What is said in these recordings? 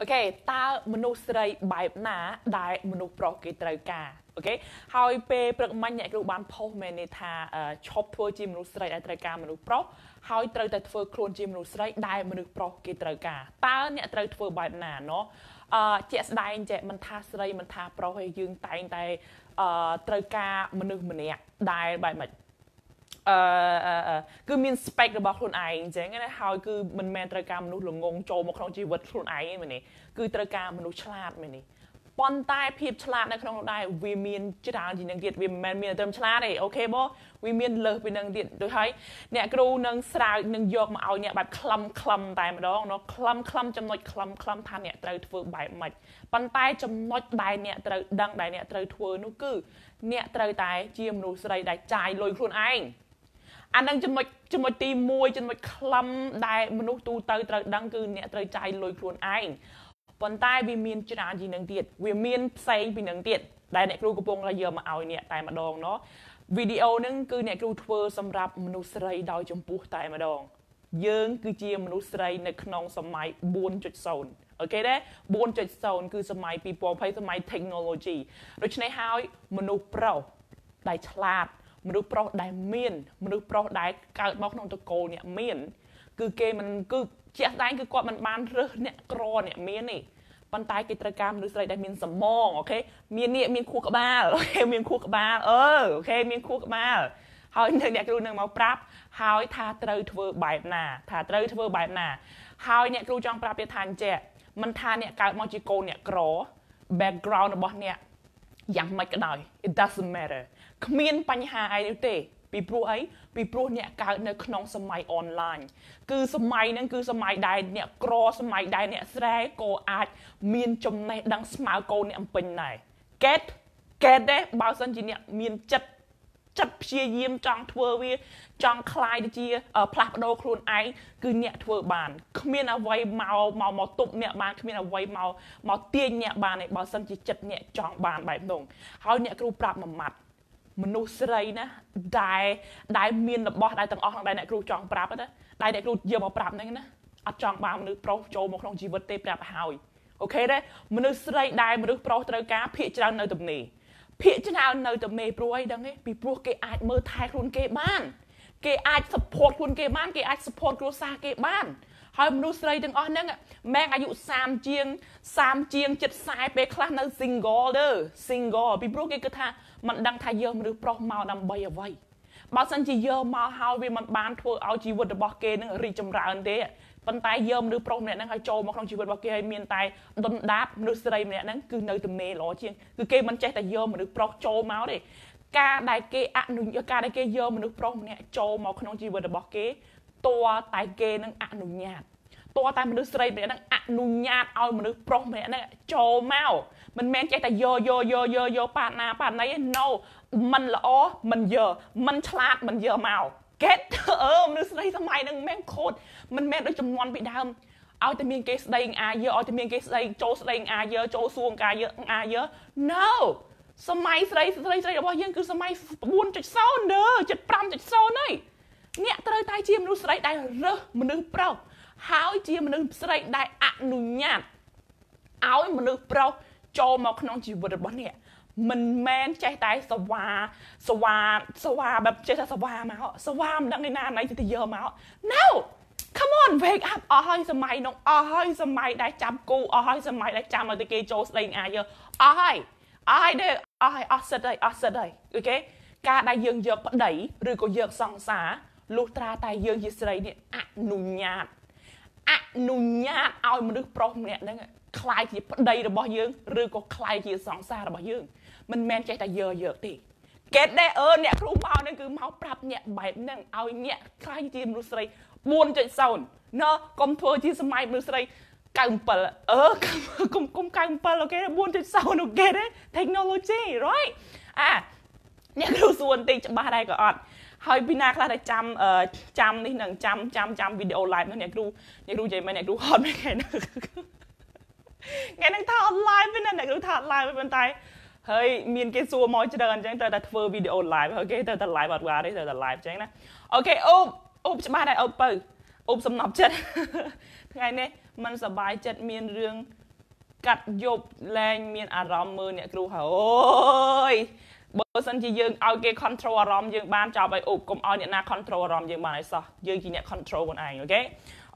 okay តើមនុស្សស្រីបែបណា ដែលមនុស្សប្រុសគេត្រូវការ okay ហើយពេលព្រឹកមិញអ្នកគ្រូបាន post មែននេះថាឈប់ធ្វើជាមនុស្សស្រីដែលត្រូវការមនុស្សប្រុសហើយត្រូវតែធ្វើខ្លួនជាមនុស្សស្រីដែលមនុស្សប្រុសគេត្រូវការតើអ្នកត្រូវធ្វើបែបណាណោះអឺជាក់ស្ដែងចេះមិនថាស្រីមិនថាប្រុសទេយើងតែងតែអឺត្រូវការមនុស្សម្នាក់ដែលបែបម៉េច អឺគឺមាន spec របស់ខ្លួនឯងអញ្ចឹងណាហើយគឺមិនមែនត្រូវការមនុស្សល្ងងចូលមកក្នុងជីវិតខ្លួនឯងទេមែនទេគឺត្រូវការមនុស្សឆ្លាតមែនទេប៉ុន្តែភាពឆ្លាតនៅក្នុងនោះដែរវាមានច្រើនជាងនឹងទៀតវាមិនមែនមានតែត្រឹមឆ្លាតទេអូខេបងវាមានលើសពីនឹងទៀតដូចហើយអ្នកគ្រូនឹងស្រាវនឹងយកមកឲ្យអ្នកបែបខ្លឹមខ្លឹមតែម្ដងនោះខ្លឹមខ្លឹមចំណុចខ្លឹមខ្លឹមថាអ្នកត្រូវធ្វើបែបម៉េចប៉ុន្តែចំណុចដែលអ្នកត្រូវដឹងដែលអ្នកត្រូវធ្វើនោះគឺ អ្នកត្រូវតែជាមនុស្សស្រីដែលចាយលុយខ្លួនឯង អានឹងចំណុចចំណុចទី1ចំណុចខ្លឹមដែលមនុស្សទូទៅត្រូវដឹងគឺអ្នកត្រូវចាយលុយខ្លួនឯងប៉ុន្តែវាមានច្រើនជាងនឹងទៀតវាមានផ្សេងពីនឹងទៀតដែលអ្នកគ្រូកំពុងតែយកមកឲ្យអ្នកតែម្ដងណោះវីដេអូហ្នឹងគឺអ្នកគ្រូធ្វើសម្រាប់មនុស្សស្រីដោយចំពោះតែម្ដង យើងគឺជាមនុស្សស្រីនៅក្នុងសម័យ4.0អូខេទេ4.0គឺសម័យ2020សម័យ technology ដូច្នេះហើយមនុស្សប្រុសដែលឆ្លាត មនុស្សប្រុសដែលមានមនុស្សប្រុសដែលកើតមកក្នុងត្រកូលអ្នកមាន គឺគេមិនគឺជាក់ស្ដែងគឺគាត់មិនបានរើសអ្នកក្រអ្នកមានទេប៉ុន្តែគេត្រូវការមនុស្សស្រីដែលមានសមង okay មាននេះមានខួរក្បាល okay មានខួរក្បាលអឺ okay មានខួរក្បាលហើយនៅអ្នកគ្រូនឹងមកប្រាប់ហើយថាត្រូវធ្វើបែបណា ថាត្រូវធ្វើបែបណាហើយអ្នកគ្រូចង់ប្រាប់ទៀតថាអញ្ចឹងមិនថាអ្នកកើតមកជាកូនអ្នកក្រ background របស់អ្នកយ៉ាងម៉េចក៏ដោយ it doesn't matter គ្មានបញ្ហាអីទេពីព្រោះអីពីព្រោះអ្នកកើតនៅក្នុងសម័យអនឡាញគឺសម័យហ្នឹងគឺសម័យដែលអ្នកក្រសម័យដែលអ្នកស្រែក៏អាចមានចំណេះដឹងស្មើកូនអ្នកអំពេញដែរ get get ដែរបើសិនជាអ្នកមានចិត្តចិត្តព្យាយាមចង់ធ្វើវាចង់คลายទៅជាផ្លាស់ប្ដូរខ្លួនឯងគឺអ្នកធ្វើបានគ្មានអ្វីមកមកមកទប់អ្នកបានគ្មានអ្វីមកមកទាញអ្នកបានទេបើសិនជាចិត្តអ្នកចង់បានបែបនោះហើយអ្នកគ្រូប្រាប់មួយម៉ាត់ មនុស្សស្រីណាដែលដែលមានរបស់ដែលទាំងអស់ហ្នឹងដែលអ្នកគ្រូចង់ប្រាប់ណាដែលអ្នកគ្រូយកមកប្រាប់ហ្នឹងណាអត់ចង់បានមនុស្សប្រុសចូលមកក្នុងជីវិតទេប្រាប់ហើយអូខេទេមនុស្សស្រីដែលមនុស្សប្រុសត្រូវការភាកច្រើននៅទំនេរភាកច្រើននៅទំនេរព្រោះអីដឹងទេពីព្រោះគេអាចមើលថែខ្លួនគេបានគេអាច support ខ្លួនគេបានគេអាច support គ្រួសារគេបានហើយមនុស្សស្រីទាំងអស់ហ្នឹងម៉ែងអាយុ30ជាង30ជាង70ពេលខ្លះនៅ single ទេ single ពីព្រោះគេគិតថា មិនដឹងថាយកមនុស្សប្រុសមកដើម្បីអ្វីបើសិនជាយកមកហើយវាមិនបានធ្វើឲ្យជីវិតរបស់គេនឹងរីកចម្រើនទេប៉ុន្តែយកមនុស្សប្រុសម្នាក់ហ្នឹងឲ្យចូលមកក្នុងជីវិតរបស់គេឲ្យមានតែដុនដាបមនុស្សស្រីម្នាក់ហ្នឹងគឺនៅទំនេរល្អជាងគឺគេមិនចេះតែយកមនុស្សប្រុសចូលមកទេការដែលគេអនុញ្ញាតការដែលគេយកមនុស្សប្រុសម្នាក់ចូលមកក្នុងជីវិតរបស់គេតួតែគេនឹងអនុញ្ញាតតួតែមនុស្សស្រីម្នាក់ហ្នឹងអនុញ្ញាតឲ្យមនុស្សប្រុសម្នាក់ហ្នឹងចូលមក មិនមែនចេះតែយកយកយកយកយកប៉ាណាប៉ាណី no มันល្អมันយកมันឆ្លាតมันយកមក get អឺមនុស្សស្រីសម័យហ្នឹងមិនមែនខូចមិនមែនដូចចំនួនពីដើមឲ្យតែមានគេស្ដីអាយើឲ្យតែមានគេស្ដីចូលស្ដីអាយើចូលសួងកាយើអាយើ no សម័យស្រីស្រីស្រីរបស់យើងគឺសម័យ4.0ដើ75.0ហើយអ្នកត្រូវតែជាមនុស្សស្រីដែលរើសមនុស្សប្រុសហើយជាមនុស្សស្រីដែលអនុញ្ញាតឲ្យមនុស្សប្រុស ចូលមកក្នុងជីវិតរបស់អ្នកមិនមែនចេះតែសវ៉ាសវ៉ាសវ៉ាបែបចេះតែសវ៉ាមកសវ៉ាមិនដឹងឯណាណៃទៅយកមក No come on wake up អស់ហើយសម័យនោះអស់ហើយសម័យដែលចាំគូអស់ហើយសម័យដែលចាំឲ្យតែគេចូលស្ដីអាយើអស់ហើយអស់ហើយទេអស់ហើយអស់សិតហើយអស់សិតហើយអូខេការដែលយើងយកប្តីឬក៏យកសង្សារលុះត្រាតែយើងជាស្រីនេះអនុញ្ញាតអនុញ្ញាតឲ្យមនុស្សប្រុសម្នាក់ហ្នឹង คล้ายជាប្តីរបស់យើងឬក៏คล้ายជាសង្សាររបស់យើងមិនមែនចេះតែយើយកទេកេតដែរអឺអ្នកគ្រូមកហ្នឹងគឺមកប្រាប់អ្នកបែបហ្នឹងឲ្យអ្នកคล้ายជាមនុស្សស្រី4.0ណ៎កុំធ្វើជាសម័យមនុស្សស្រី97អឺកុំកុំ97អូខេ4.0អូខេទេ technology right អាអ្នកគ្រូសួរបន្តិចច្បាស់ដែរក៏អត់ហើយពីណាខ្លះដែលចាំចាំនេះនឹងចាំចាំចាំវីដេអូ live នោះអ្នកគ្រូអ្នកគ្រូនិយាយមែនអ្នកគ្រូហត់មែន ថ្ងៃហ្នឹងថ្ងៃហ្នឹងថាអត់ live ទេណាអ្នកគ្រូថាអត់ live ប៉ុន្តែហើយមានគេសួរមកច្រើនអញ្ចឹងត្រូវតែធ្វើវីដេអូ live ហើយគេត្រូវតែ live អត់បានទេត្រូវតែ live អញ្ចឹងណាអូខេអូបអូបច្បាស់ដែរអូបបើអូបសំណប់ចិត្តថ្ងៃនេះมันសប្បាយចិត្តមានរឿងកាត់យប់លែងមានអារម្មណ៍មើលអ្នកគ្រូហើយអូយបើសិនជាយើងឲ្យគេ control អារម្មណ៍យើងបានចាប់ឲ្យអូបកុំឲ្យអ្នកណា control អារម្មណ៍យើងបានឲ្យសោះយើងជាអ្នក control ខ្លួនឯងអូខេ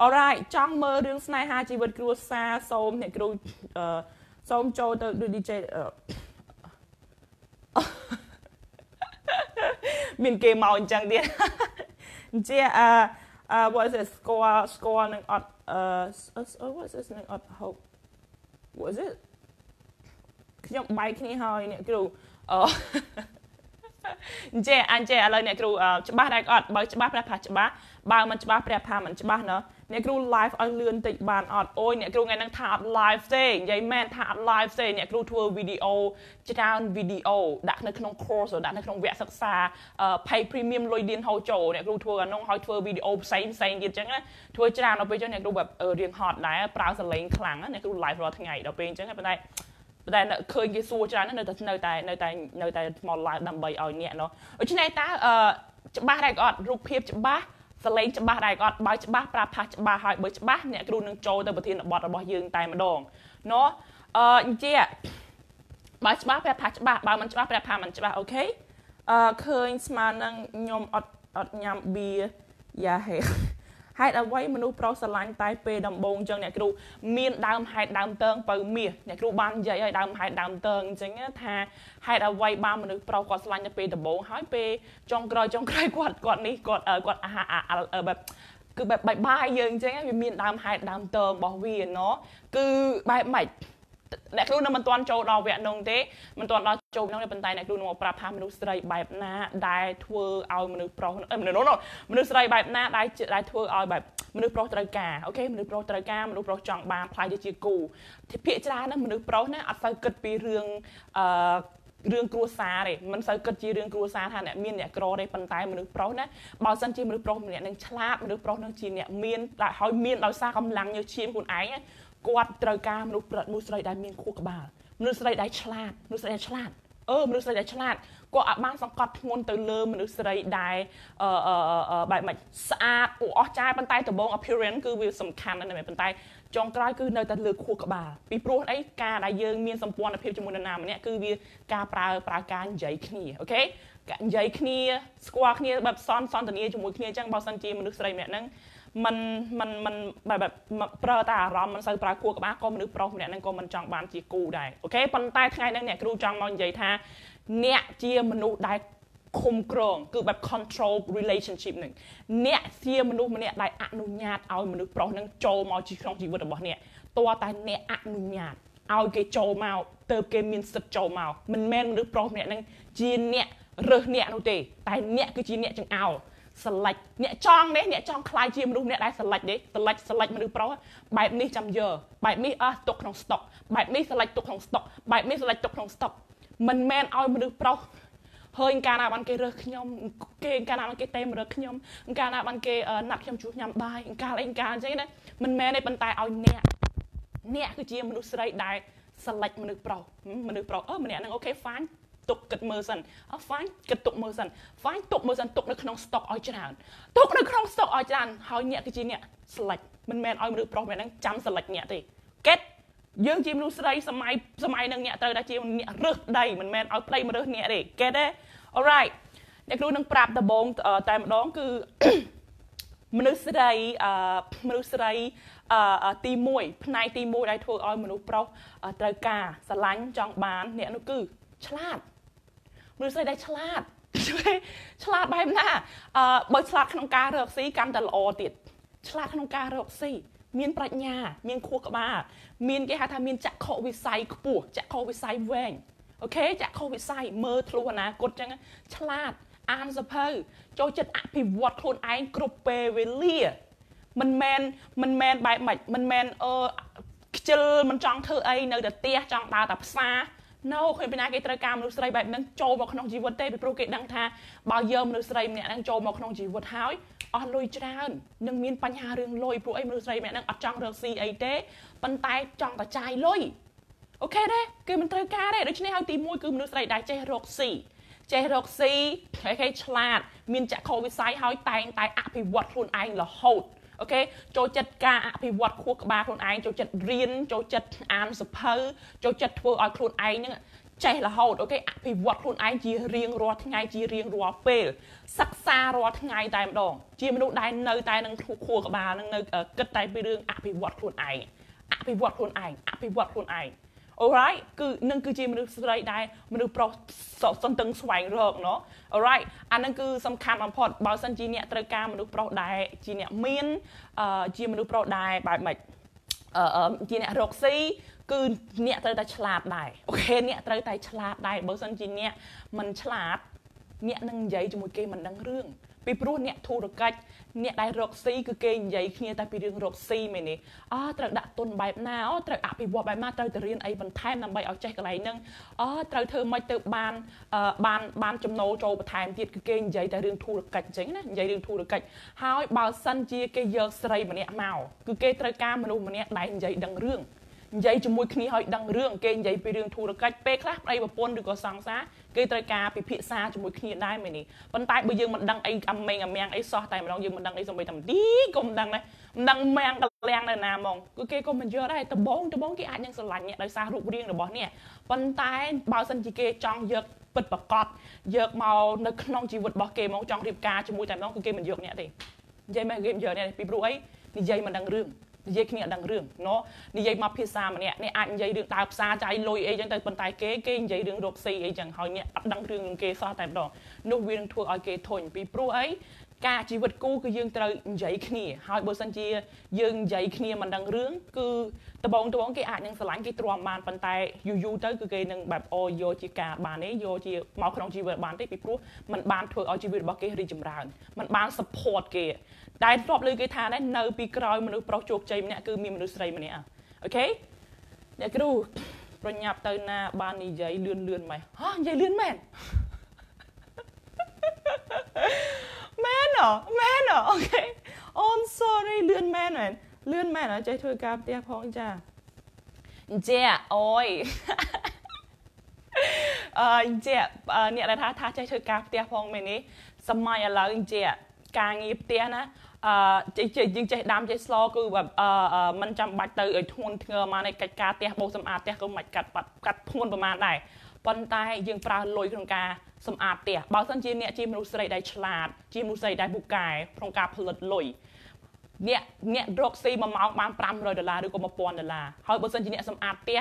alright ចង់មើលរឿងស្នេហាជីវិតគ្រួសារសូមអ្នកគ្រូអឺសូមចូលទៅ DJ មានគេមកអញ្ចឹងទៀតអញ្ចឹងអឺ uh what is it score score នឹងអត់ uh what is this នឹងអត់ hope what is it ខ្ញុំបែកគ្នាហើយអ្នកគ្រូអឺអញ្ចឹងអញ្ចឹងឥឡូវអ្នកគ្រូច្បាស់ដែរអត់បើច្បាស់ព្រះផាច្បាស់ បើមិនច្បាស់ព្រះផាមិនច្បាស់ណោះអ្នកគ្រូ live ឲ្យលឿនតិចបានអត់អូយអ្នកគ្រូថ្ងៃហ្នឹងថាអត់ live ទេនិយាយមែនថាអត់ live ទេអ្នកគ្រូធ្វើវីដេអូច្រើនវីដេអូដាក់នៅក្នុង course ដាក់នៅក្នុងវគ្គសិក្សា pay premium លុយឌៀនហូចូលអ្នកគ្រូធ្វើអានោះឲ្យធ្វើវីដេអូផ្សេងផ្សេងទៀតអញ្ចឹងណាធ្វើច្រើនដល់ពេលអញ្ចឹងអ្នកគ្រូបែបរៀង hot ដែរប្រើសលេងខ្លាំងអ្នកគ្រូ live រាល់ថ្ងៃដល់ពេលអញ្ចឹងប៉ុន្តែតែឃើញគេសួរច្រើននៅតែនៅតែនៅតែនៅតែមក live ដើម្បីឲ្យអ្នកនោះដូច្នេះតើច្បាស់ដែរក៏អត់រូបភាពច្បាស់ សលេងច្បាស់ដែរក៏អត់បើច្បាស់ប្រាប់ថាច្បាស់ហើយបើច្បាស់អ្នកគ្រូនឹងចូលទៅប្រធានបទរបស់យើងតែម្ដងណោះអឺអញ្ចឹងបើច្បាស់ប្រាប់ថាច្បាស់បើមិនច្បាស់ប្រាប់ថាមិនច្បាស់អូខេអឺឃើញស្មើនឹងខ្ញុំអត់អត់ញ៉ាំបៀយ៉ាហេ ហេតុអ្វីមនុស្សប្រុសស្រឡាញ់តែពេលដំបូងអញ្ចឹងអ្នកគ្រូមានដើមហេតុដើមតើងបើមាសអ្នកគ្រូបាននិយាយឲ្យដើមហេតុដើមតើងអញ្ចឹងថាហេតុអ្វីបានមនុស្សប្រុសគាត់ស្រឡាញ់តែពេលដំបូងហើយពេលចុងក្រោយចុងក្រោយគាត់គាត់នេះគាត់គាត់អាហាបែបគឺបែបបាយបាយយើងអញ្ចឹងវាមានដើមហេតុដើមតើងរបស់វាណោះគឺបែបម៉េច អ្នកគ្រូនៅមិនទាន់ចូលដល់វគ្គនោះទេមិនទាន់ដល់ចូលនោះទេប៉ុន្តែអ្នកគ្រូនឹងមកប្រាប់ថាមនុស្សស្រីបែបណាដែលធ្វើឲ្យមនុស្សប្រុសមនុស្សនោះមនុស្សស្រីបែបណាដែលដែលធ្វើឲ្យបែបមនុស្សប្រុសត្រូវការអូខេមនុស្សប្រុសត្រូវការមនុស្សប្រុសចង់បានផ្លាយទៅជាគូភាគច្រើនណាមនុស្សប្រុសណាអត់សូវគិតពីរឿងអឺរឿងគ្រួសារទេមិនសូវគិតជារឿងគ្រួសារថាអ្នកមានអ្នកក្រទេប៉ុន្តែមនុស្សប្រុសណាបើសិនជាមនុស្សប្រុសម្នាក់នឹងឆ្លាតមនុស្សប្រុសនឹងជាអ្នកមានដែលហើយមានដោយសារកម្លាំងញើសឈាមខ្លួនឯង គាត់ត្រូវការមនុស្សប្រុសមនុស្សស្រីដែលមានខួរក្បាលមនុស្សស្រីដែលឆ្លាតមនុស្សស្រីដែលឆ្លាតអឺមនុស្សស្រីដែលឆ្លាតគាត់អាចបានសង្កត់ធ្ងន់ទៅលើមនុស្សស្រីដែលអឺអឺបែបមិនស្អាតអូអស់ចាប៉ុន្តែដំបូង appearance គឺវាសំខាន់ណាស់មែនប៉ុន្តែចុងក្រោយគឺនៅតែលើខួរក្បាលពីព្រោះអីការដែលយើងមានសម្ព័ន្ធភាពជាមួយនរណាម្នាក់គឺវាការប្រើប្រើការនិយាយគ្នាអូខេការនិយាយគ្នាស្គាល់គ្នាបែបសន្ទសន្ទនាជាមួយគ្នាអញ្ចឹងបើសិនជាមនុស្សស្រីម្នាក់ហ្នឹង មិនមិនមិនបែបប្រើតែអារម្មណ៍មិនសូវប្រើគួរក្បាលក៏មនុស្សប្រុសម្នាក់ហ្នឹងក៏មិនចង់បានជាគូដែរអូខេប៉ុន្តែថ្ងៃហ្នឹងអ្នកគ្រូចង់មកនិយាយថា អ្នកជាមនុស្សដែលឃុំក្រងគឺបែប control relationship នឹងអ្នកជាមនុស្សម្នាក់ដែលអនុញ្ញាតឲ្យមនុស្សប្រុសនឹងចូលមកជីក្នុងជីវិតរបស់អ្នកតើតែអ្នកអនុញ្ញាតឲ្យគេចូលមកទៅគេមានសិទ្ធចូលមកមិនមែនមនុស្សប្រុសម្នាក់នឹងជាអ្នករើសអ្នកនោះទេតែអ្នកគឺជាអ្នកចង្អោរ ស្រឡាច់អ្នកចង់នេះអ្នកចង់ខ្លាយជាមនុស្សម្នាក់ដែលស្រឡាច់ទេស្រឡាច់ស្រឡាច់មនុស្សប្រុសបែបនេះចាំយកបែបនេះអស់ទុកក្នុងស្តុកបែបនេះស្រឡាច់ទុកក្នុងស្តុកបែបនេះស្រឡាច់ទុកក្នុងស្តុកមិនមែនឲ្យមនុស្សប្រុសហើយកាលណាបានគេរើសខ្ញុំគេកាលណាបានគេទេមរើសខ្ញុំកាលណាបានគេណាត់ខ្ញុំជួសញ៉ាំបាយកាលអីកាលអញ្ចឹងណាមិនមែនទេប៉ុន្តែឲ្យអ្នកអ្នកគឺជាមនុស្សស្រីដែលស្រឡាច់មនុស្សប្រុសមនុស្សប្រុសអឺម្នាក់ហ្នឹងអូខេ fine ទុកគិតមើលសិនអត់ fine គិតទុកមើលសិន fine ទុកមើលសិនទុកនៅក្នុង stock ឲ្យច្រើនទុកនៅក្នុង stock ឲ្យច្រើនហើយអ្នកគឺជាអ្នក select មិនមែនឲ្យមនុស្សប្រុសម្នាក់ហ្នឹងចាំ select អ្នកទេ get យើងជាមនុស្សស្រីសម័យសម័យនឹងអ្នកត្រូវតែជាអ្នករឹសប្តីមិនមែនឲ្យប្តីមករឹសអ្នកទេ get ទេ alright អ្នកគ្រូនឹងប្រាប់ដំបងតែម្ដងគឺមនុស្សស្រីអឺមនុស្សស្រីអឺទី1ផ្នែកទី1ដែលធ្វើឲ្យមនុស្សប្រុសត្រូវការស្រឡាញ់ចង់បាន អ្នកនោះគឺឆ្លាត មនុស្សស្រីដែលឆ្លាតឆ្លាតបែបណាអឺបើឆ្លាតក្នុងការរកស៊ីកាន់តែល្អទៀតឆ្លាតក្នុងការរកស៊ីមានប្រាជ្ញា មានខួរក្បាលមានគេហៅថាមានចក្ខុវិស័យខ្ពស់ចក្ខុវិស័យវែងអូខេចក្ខុវិស័យមើលធ្លុះអនាគតចឹងឆ្លាតអានសភៅចូលចិត្តអភិវឌ្ឍខ្លួនឯងគ្រប់ពេលវេលាមិនមែនមិនមែនបែបម៉េចមិនមែនអឺខ្ជិលមិនចង់ធ្វើអីនៅតែផ្ទះចង់ដើរតែផ្សារ no ឃើញពីណាគេត្រូវការមនុស្សស្រីបែបហ្នឹងចូលមកក្នុងជីវិតទេពីព្រោះគេដឹងថាបើយកមនុស្សស្រីម្នាក់ហ្នឹងចូលមកក្នុងជីវិតហើយអស់លុយច្រើននឹងមានបញ្ហារឿងលុយព្រោះអីមនុស្សស្រីម្នាក់ហ្នឹងអត់ចង់រកស៊ីអីទេប៉ុន្តែចង់តែចាយលុយ okay ទេគេមិនត្រូវការទេដូច្នេះហើយទី1គឺមនុស្សស្រីដែលចេះរកស៊ីចេះរកស៊ីហើយគេឆ្លាត មានចក្ខុវិស័យហើយតែងតែអភិវឌ្ឍខ្លួនឯងរហូត okay ចូលចិត្តការអភិវឌ្ឍខួរក្បាលខ្លួនឯងចូលចិត្តរៀនចូលចិត្តអានសៀវភៅចូលចិត្តធ្វើឲ្យខ្លួនឯងហ្នឹងចេះរហូត okay អភិវឌ្ឍខ្លួនឯងជារៀងរាល់ថ្ងៃជារៀងរាល់ពេលសិក្សារាល់ថ្ងៃតែម្ដង ជាមនុស្សដែលនៅតែនឹងខួរក្បាលនឹងនៅគិតតែពីរឿងអភិវឌ្ឍខ្លួនឯងអភិវឌ្ឍខ្លួនឯងអភិវឌ្ឍខ្លួនឯង alright គឺនឹងគឺជាមនុស្សស្រីដែលមនុស្សប្រុសសន្ទឹងស្វែងរកណូ alright អានឹងគឺសំខាន់បំផុតបើសិនជាអ្នកត្រូវការមនុស្សប្រុសដែលជាអ្នកមានជាមនុស្សប្រុសដែលបែបម៉េចអឺជាអ្នករកស៊ីគឺអ្នកត្រូវតែឆ្លាតដែរអូខេអ្នកត្រូវតែឆ្លាតដែរបើមិនជាអ្នកមិនឆ្លាតអ្នកនឹងនិយាយជាមួយគេមិនដឹងរឿងពីព្រោះអ្នកធុរកិច្ច អ្នកដែលរកស៊ីគឺគេនិយាយគ្នាតែពីរឿងរកស៊ីមែនទេអូត្រូវដាក់ទុនបែបណាអូត្រូវអភិវឌ្ឍបែបណាត្រូវទៅរៀនអីបន្ថែមដើម្បីឲ្យចេះកន្លែងហ្នឹងអូត្រូវធ្វើម៉េចទៅបានបានបានចំណូលចូលបន្ថែមទៀតគឺគេនិយាយតែរឿងធុរកិច្ចអញ្ចឹងណានិយាយរឿងធុរកិច្ចហើយបើសិនជាគេយកស្រីម្នាក់មកគឺគេត្រូវការមនុស្សម្នាក់ដែលនិយាយដឹងរឿងនិយាយជាមួយគ្នាឲ្យដឹងរឿងគេនិយាយពីរឿងធុរកិច្ចពេលខ្លះប្តីប្រពន្ធឬក៏សង្សារ គេត្រូវការពិភាក្សាជាមួយគ្នាដែរមែនទេប៉ុន្តែបើយើងមិនដឹងអីអាមេងអាមាំងអីសោះតែម្ដងយើងមិនដឹងអីសូម្បីតែទីក៏មិនដឹងដែរមិនដឹងមាំងកលាំងនៅណាហ្មងគឺគេក៏មិនយកដែរដបងដបងគេអាចនឹងស្រឡាញ់អ្នកដោយសាររូបរាងរបស់អ្នកប៉ុន្តែបើសិនជាគេចង់យកពិតប្រកបយកមកនៅក្នុងជីវិតរបស់គេមកចង់រៀបការជាមួយតែម្ដងគឺគេមិនយកអ្នកទេនិយាយមែនគេមិនយកអ្នកទេពីព្រោះអីនិយាយមិនដឹងរឿង និយាយគ្នាអត់ដឹងរឿងណនិយាយមកភាសាម្នាក់អ្នកអាចនិយាយរឿងដើរផ្សារចាយលុយអីចឹងទៅប៉ុន្តែគេគេនិយាយរឿងរកស៊ីអីចឹងហើយអ្នកអត់ដឹងរឿងគេសោះតែម្ដងនោះវានឹងធ្វើឲ្យគេធុញពីព្រោះអី ការជីវិតគូគឺយើងត្រូវនិយាយគ្នាហើយបើសិនជាយើងនិយាយគ្នាមិនដឹងរឿងគឺដបងដបងគេអាចនឹងស្រឡាញ់គេទ្រាំបានប៉ុន្តែយូរយូរទៅគឺគេនឹងបែបអូយកជាការបានទេយកជាមកក្នុងជីវិតបានទេពីព្រោះมันបានធ្វើឲ្យជីវិតរបស់គេរីកចម្រើនมันបាន support គេដែលធ្លាប់លើគេថាដែរនៅពីក្រោយមនុស្សប្រុសជោគជ័យម្នាក់គឺមានមនុស្សស្រីម្នាក់អូខេអ្នកគ្រូប្រញាប់ទៅណាបាននិយាយលឿនលឿនម៉េចហ៎និយាយលឿនមែន មែនអូមែនអូខេអូន sorry លឿនមែនមែនលឿនមែនអត់ចេះធ្វើការផ្ទះផងចាចាអូយអឺចាអ្នកដែលថាថាចេះធ្វើការផ្ទះផងមែននេះសម័យឥឡូវចាការងារផ្ទះណាអឺយើងចេះដាំចេះស្លគឺបែបអឺมันចាំបាច់ទៅឲ្យធ្ងន់ធ្ងរមកនៃកិច្ចការផ្ទះបោសសម្អាតផ្ទះក៏មិនកាត់កាត់ធ្ងន់ប្រហែលដែរ ប៉ុន្តែយើងប្រើលុយក្នុងការសម្អាតផ្ទះបើមិនជាអ្នកជាមនុស្សស្រីដែលឆ្លាតជាមនុស្សស្រីដែលពូកែក្នុងការផលិតលុយអ្នកអ្នករកស៊ី1ម៉ោងបាន500ដុល្លារឬក៏1000ដុល្លារហើយបើមិនជាអ្នកសម្អាតផ្ទះ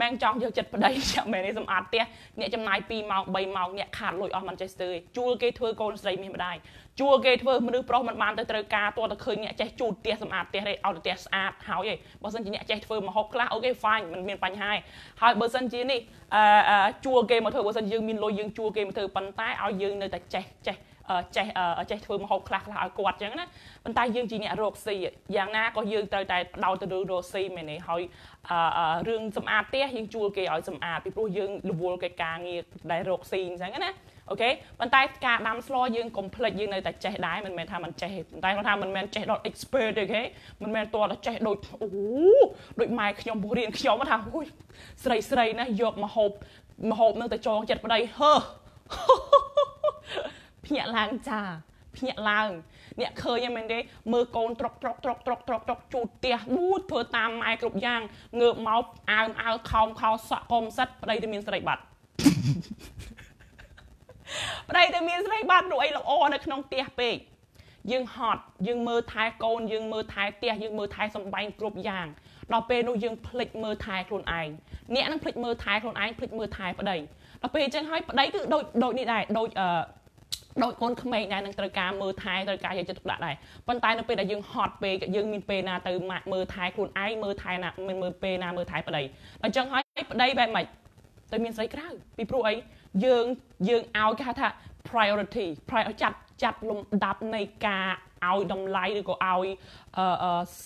ម៉ែងចង់យកចិត្តប្តីចាំមែនទេសម្អាតផ្ទះអ្នកចំណាយ2ម៉ោង3ម៉ោងអ្នកខាតលុយអស់មិនចេះស្ទើរជួលគេធ្វើកូនស្រីមានម្ដាយជួលគេធ្វើមនុស្សប្រុសមិនបានទៅត្រូវការតើទៅឃើញអ្នកចេះជូតផ្ទះសម្អាតផ្ទះទេឲ្យផ្ទះស្អាតហើយឯងបើមិនជាអ្នកចេះធ្វើម្ហូបខ្លះអូខេ fine មិនមានបញ្ហាហើយបើមិនជានេះអឺជួលគេមកធ្វើបើមិនយើងមានលុយយើងជួលគេមកធ្វើប៉ុន្តែឲ្យយើងនៅតែចេះចេះ ចេះចេះធ្វើម្ហូបខ្លះខ្លះឲ្យគាត់អញ្ចឹងណាប៉ុន្តែយើងជាអ្នករកស៊ីយ៉ាងណាក៏យើងត្រូវតែផ្ដោតទៅលើរកស៊ីមែនទេហើយរឿងសម្អាតផ្ទះយើងជួលគេឲ្យសម្អាតពីព្រោះយើងរវល់កិច្ចការងារដែលរកស៊ីអញ្ចឹងណាអូខេប៉ុន្តែការដាំស្លយើងកុំភ្លេចយើងនៅតែចេះដែរមិនមែនថាមិនចេះប៉ុន្តែគាត់ថាមិនមែនចេះដល់ expert ទេអូខេមិនមែនតើចេះដូចអូដូចម៉ែខ្ញុំពុះរៀនខ្ញុំថាអូយស្រីស្រីណាយកមកហូបមកហូបនឹងទៅចងចិត្តប្តីហឺ ភ្ញាក់ឡើងចាភ្ញាក់ឡើង អ្នកឃើញហ្នឹងមែនទេមើលកូនត្រុកត្រុកត្រុកត្រុកត្រុកត្រុកជូតផ្ទះបួតធ្វើតាមម៉ែគ្រប់យ៉ាងងើបមកអើមអើខោមខោសក់កុំសិតប្តីទៅមានស្រីបាត់ប្តីទៅមានស្រីបាត់នោះអីល្អនៅក្នុងផ្ទះពេកយើងហត់យើងមើលថែកូនយើងមើលថែផ្ទះយើងមើលថែសំបែងគ្រប់យ៉ាងដល់ពេលនោះយើងភ្លេចមើលថែខ្លួនឯងអ្នកនឹងភ្លេចមើលថែខ្លួនឯងភ្លេចមើលថែប្តីដល់ពេលអញ្ចឹងហើយប្តីគឺដូចដូចនេះដែរដូចអឺ ដូចកូនក្មេងដែរនឹងត្រូវការមើលថែត្រូវការយកចិត្តទុកដាក់ដែរប៉ុន្តែនៅពេលដែលយើងហត់ពេកយើងមានពេលណាទៅមើលថែខ្លួនឯងមើលថែណាមិនមើលពេលណាមើលថែប្តីអញ្ចឹងហើយប្តីបែបម៉េចទៅមានស្រីក្រៅពីព្រោះអីយើងយើងឲ្យគេហៅថា priority priority ចាត់ចាត់លំដាប់នៃការឲ្យតម្លៃឬក៏ឲ្យ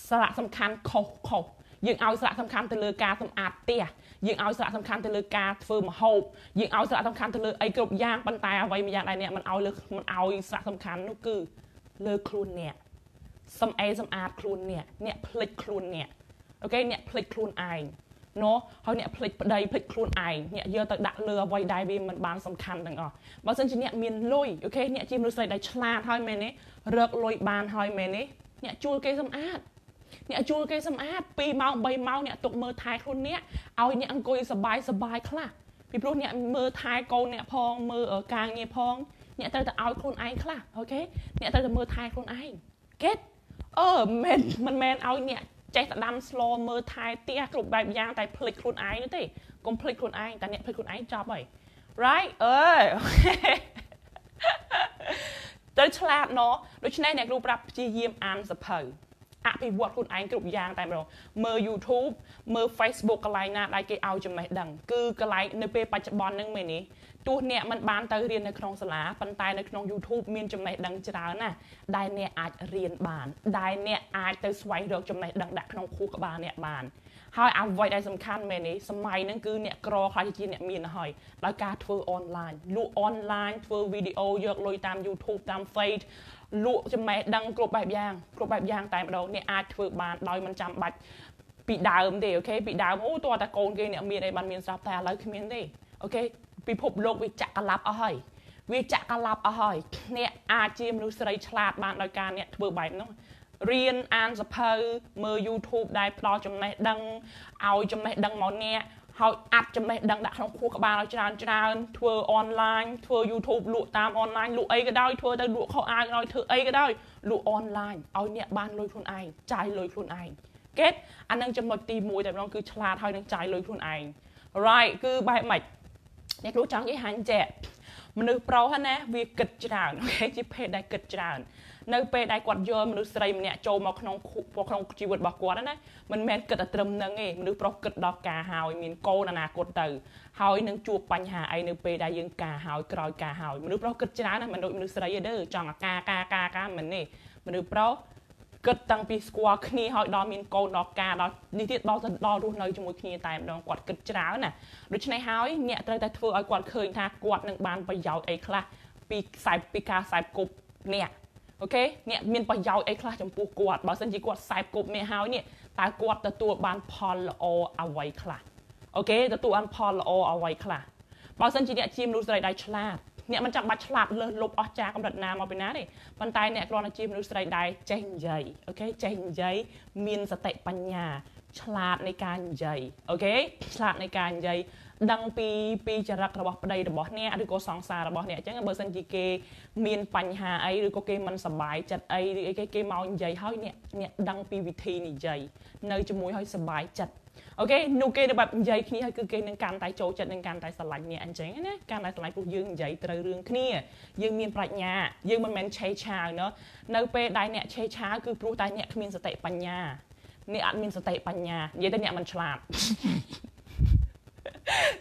សារៈសំខាន់ខុសខុស យើងឲ្យសារៈសំខាន់ទៅលើការសម្អាតផ្ទះយើងឲ្យសារៈសំខាន់ទៅលើការធ្វើម្ហូបយើងឲ្យសារៈសំខាន់ទៅលើអីគ្រប់យ៉ាងប៉ុន្តែអ្វីម្យ៉ាងដែលអ្នកមិនឲ្យលើមិនឲ្យសារៈសំខាន់នោះគឺលើខ្លួនអ្នកសំអេសម្អាតខ្លួនអ្នកអ្នកភ្លេចខ្លួនអ្នក okay អ្នកភ្លេចខ្លួនឯងណូហើយអ្នកភ្លេចប្តីភ្លេចខ្លួនឯងអ្នកយកទៅដាក់លើអ្វីដែលវាមិនបានសំខាន់ទាំងអស់បើមិនជាអ្នកមានលុយ okay អ្នកជាមនុស្សស្រីដែលឆ្លាតហើយមែនទេរកលុយបានហើយមែនទេអ្នកជួលគេសម្អាត អ្នកជួលគេសម្អាត2ម៉ោង3ម៉ោងអ្នកទុកមើលថែខ្លួនអ្នកឲ្យអ្នកអង្គុយសបាយសបាយខ្លះពីព្រោះអ្នកមើលថែកូនអ្នកផងមើលការងារផងអ្នកត្រូវតែឲ្យខ្លួនឯងខ្លះអូខេអ្នកត្រូវតែមើលថែខ្លួនឯង get អឺមិនមិនមែនឲ្យអ្នកចេះតែដាំស្លមើលថែផ្ទះគ្រប់បែបយ៉ាងតែភ្លេចខ្លួនឯងទេកុំភ្លេចខ្លួនឯងតែអ្នកភ្លេចខ្លួនឯងចប់ហើយ right អើយទៅឆ្លាតណដូច្នេះអ្នកគ្រូប្រាប់ព្យាយាមអានសភៅ អភិវឌ្ឍខ្លួនឯងគ្រប់យ៉ាងតែម្ដងមើល YouTube មើល Facebook កន្លែងណាដែលគេឲ្យចំណេះដឹងគឺកន្លែងនៅពេលបច្ចុប្បន្នហ្នឹងមែនទេទោះអ្នកមិនបានទៅរៀននៅក្នុងសាលាប៉ុន្តែនៅក្នុង YouTube មានចំណេះដឹងច្រើនណាស់ដែលអ្នកអាចរៀនបានដែលអ្នកអាចទៅស្វែងរកចំណេះដឹងដាក់ក្នុងខួរក្បាលអ្នកបានហើយអ្វីដែលសំខាន់មែននេះសម័យហ្នឹងគឺអ្នកក្រខ្លះជាអ្នកមានហើយដោយការធ្វើអនឡាញលក់អនឡាញធ្វើវីដេអូយកលុយតាម YouTube តាម Face លក់ចំណេះដឹងគ្រប់បែបយ៉ាងគ្រប់បែបយ៉ាងតែម្ដងអ្នកអាចធ្វើបានដោយមិនចាំបាច់ពីដើមទេអូខេពីដើមអូតើតាកូនគេអ្នកមានអីបានមានស្រាប់តែឥឡូវគ្មានទេអូខេពិភពលោកវាចាក់កលាប់អស់ហើយវាចាក់កលាប់អស់ហើយអ្នកអាចជាមនុស្សស្រីឆ្លាតបានដោយការអ្នកធ្វើបែបនោះរៀនអានសភៅមើល YouTube ដែលផ្ដល់ចំណេះដឹងឲ្យចំណេះដឹងមកអ្នក ហើយអាប់ចំណេះដឹងដាក់ក្នុងខួរក្បាលឲ្យច្រើនច្រើនធ្វើអនឡាញធ្វើ YouTube លក់តាមអនឡាញលក់អីក៏ដោយធ្វើទៅលក់ខោអាវឲ្យធ្វើអីក៏ដោយលក់អនឡាញឲ្យអ្នកបានលុយខ្លួនឯងចាយលុយខ្លួនឯងកេតអានឹងចំណុចទី1តែម្ដងគឺឆ្លាតហើយនឹងចាយលុយខ្លួនឯង right គឺបែបម៉េចអ្នកគ្រូចង់និយាយហាញ់ចែមនុស្សប្រុសណាវាគិតច្រើនអូខេជាភេទដែលគិតច្រើន នៅពេលដែលគាត់យកមនុស្សស្រីម្នាក់ចូលមកក្នុងក្នុងជីវិតរបស់គាត់ណាមិនមែនគិតតែត្រឹមនឹងទេមនុស្សប្រុសគិតដល់ការហើយមានកូនអនាគតទៅហើយនឹងជួបបញ្ហាអីនៅពេលដែលយើងការហើយក្រោយការហើយមនុស្សប្រុសគិតច្រើនណាស់មិនដូចមនុស្សស្រីទេចង់អាការការការការមិនទេមនុស្សប្រុសគិតតាំងពីស្គាល់គ្នាហើយដល់មានកូនដល់ការដល់នេះទៀតដល់ទៅដល់រស់នៅជាមួយគ្នាតែម្ដងគាត់គិតច្រើនណាដូច្នេះហើយអ្នកត្រូវតែធ្វើឲ្យគាត់ឃើញថាគាត់នឹងបានប្រយោជន៍អីខ្លះពីខ្សែពីការខ្សែគប់អ្នក អូខេអ្នកមានប្រយោជន៍អីខ្លះចំពោះគាត់បើមិនជាគាត់ខ្សែគប់អ្នកហើយនេះតើគាត់ទទួលបានផលល្អអ្វីខ្លះអូខេទទួលបានផលល្អអ្វីខ្លះបើមិនជាអ្នកជាមនុស្សស្រីដែលឆ្លាតអ្នកមិនចាំបាច់ឆ្លាតលើសលប់អស់ចាកម្រិតណាមកពីណាទេប៉ុន្តែអ្នកគ្រាន់តែជាមនុស្សស្រីដែលចេះនិយាយ okay ចេះនិយាយមានសតិបញ្ញា ឆ្លាតនៃការនិយាយ okay ឆ្លាតនៃការនិយាយ ដឹងពីពីចរិតរបស់ប្តីរបស់អ្នកឬក៏សង្សាររបស់អ្នកអញ្ចឹងបើសិនជាគេមានបញ្ហាអីឬក៏គេមិនសប្បាយចិត្តអីឬអីគេគេមកនិយាយហើយអ្នកអ្នកដឹងពីវិធីនិយាយនៅជាមួយឲ្យសប្បាយចិត្ត okay នោះគេនៅបែបនិយាយគ្នាហើយគឺគេនឹងកាន់តែចូលចិត្តនឹងកាន់តែស្រឡាញ់អ្នកអញ្ចឹងណាកាន់តែស្រឡាញ់ពួកយើងនិយាយត្រូវរឿងគ្នាយើងមានប្រាជ្ញាយើងមិនមែនឆេឆាវណោះនៅពេលដែលអ្នកឆេឆាវគឺព្រោះតែអ្នកគ្មានសតិបញ្ញាអ្នកអត់មានសតិបញ្ញានិយាយទៅអ្នកមិនឆ្លាត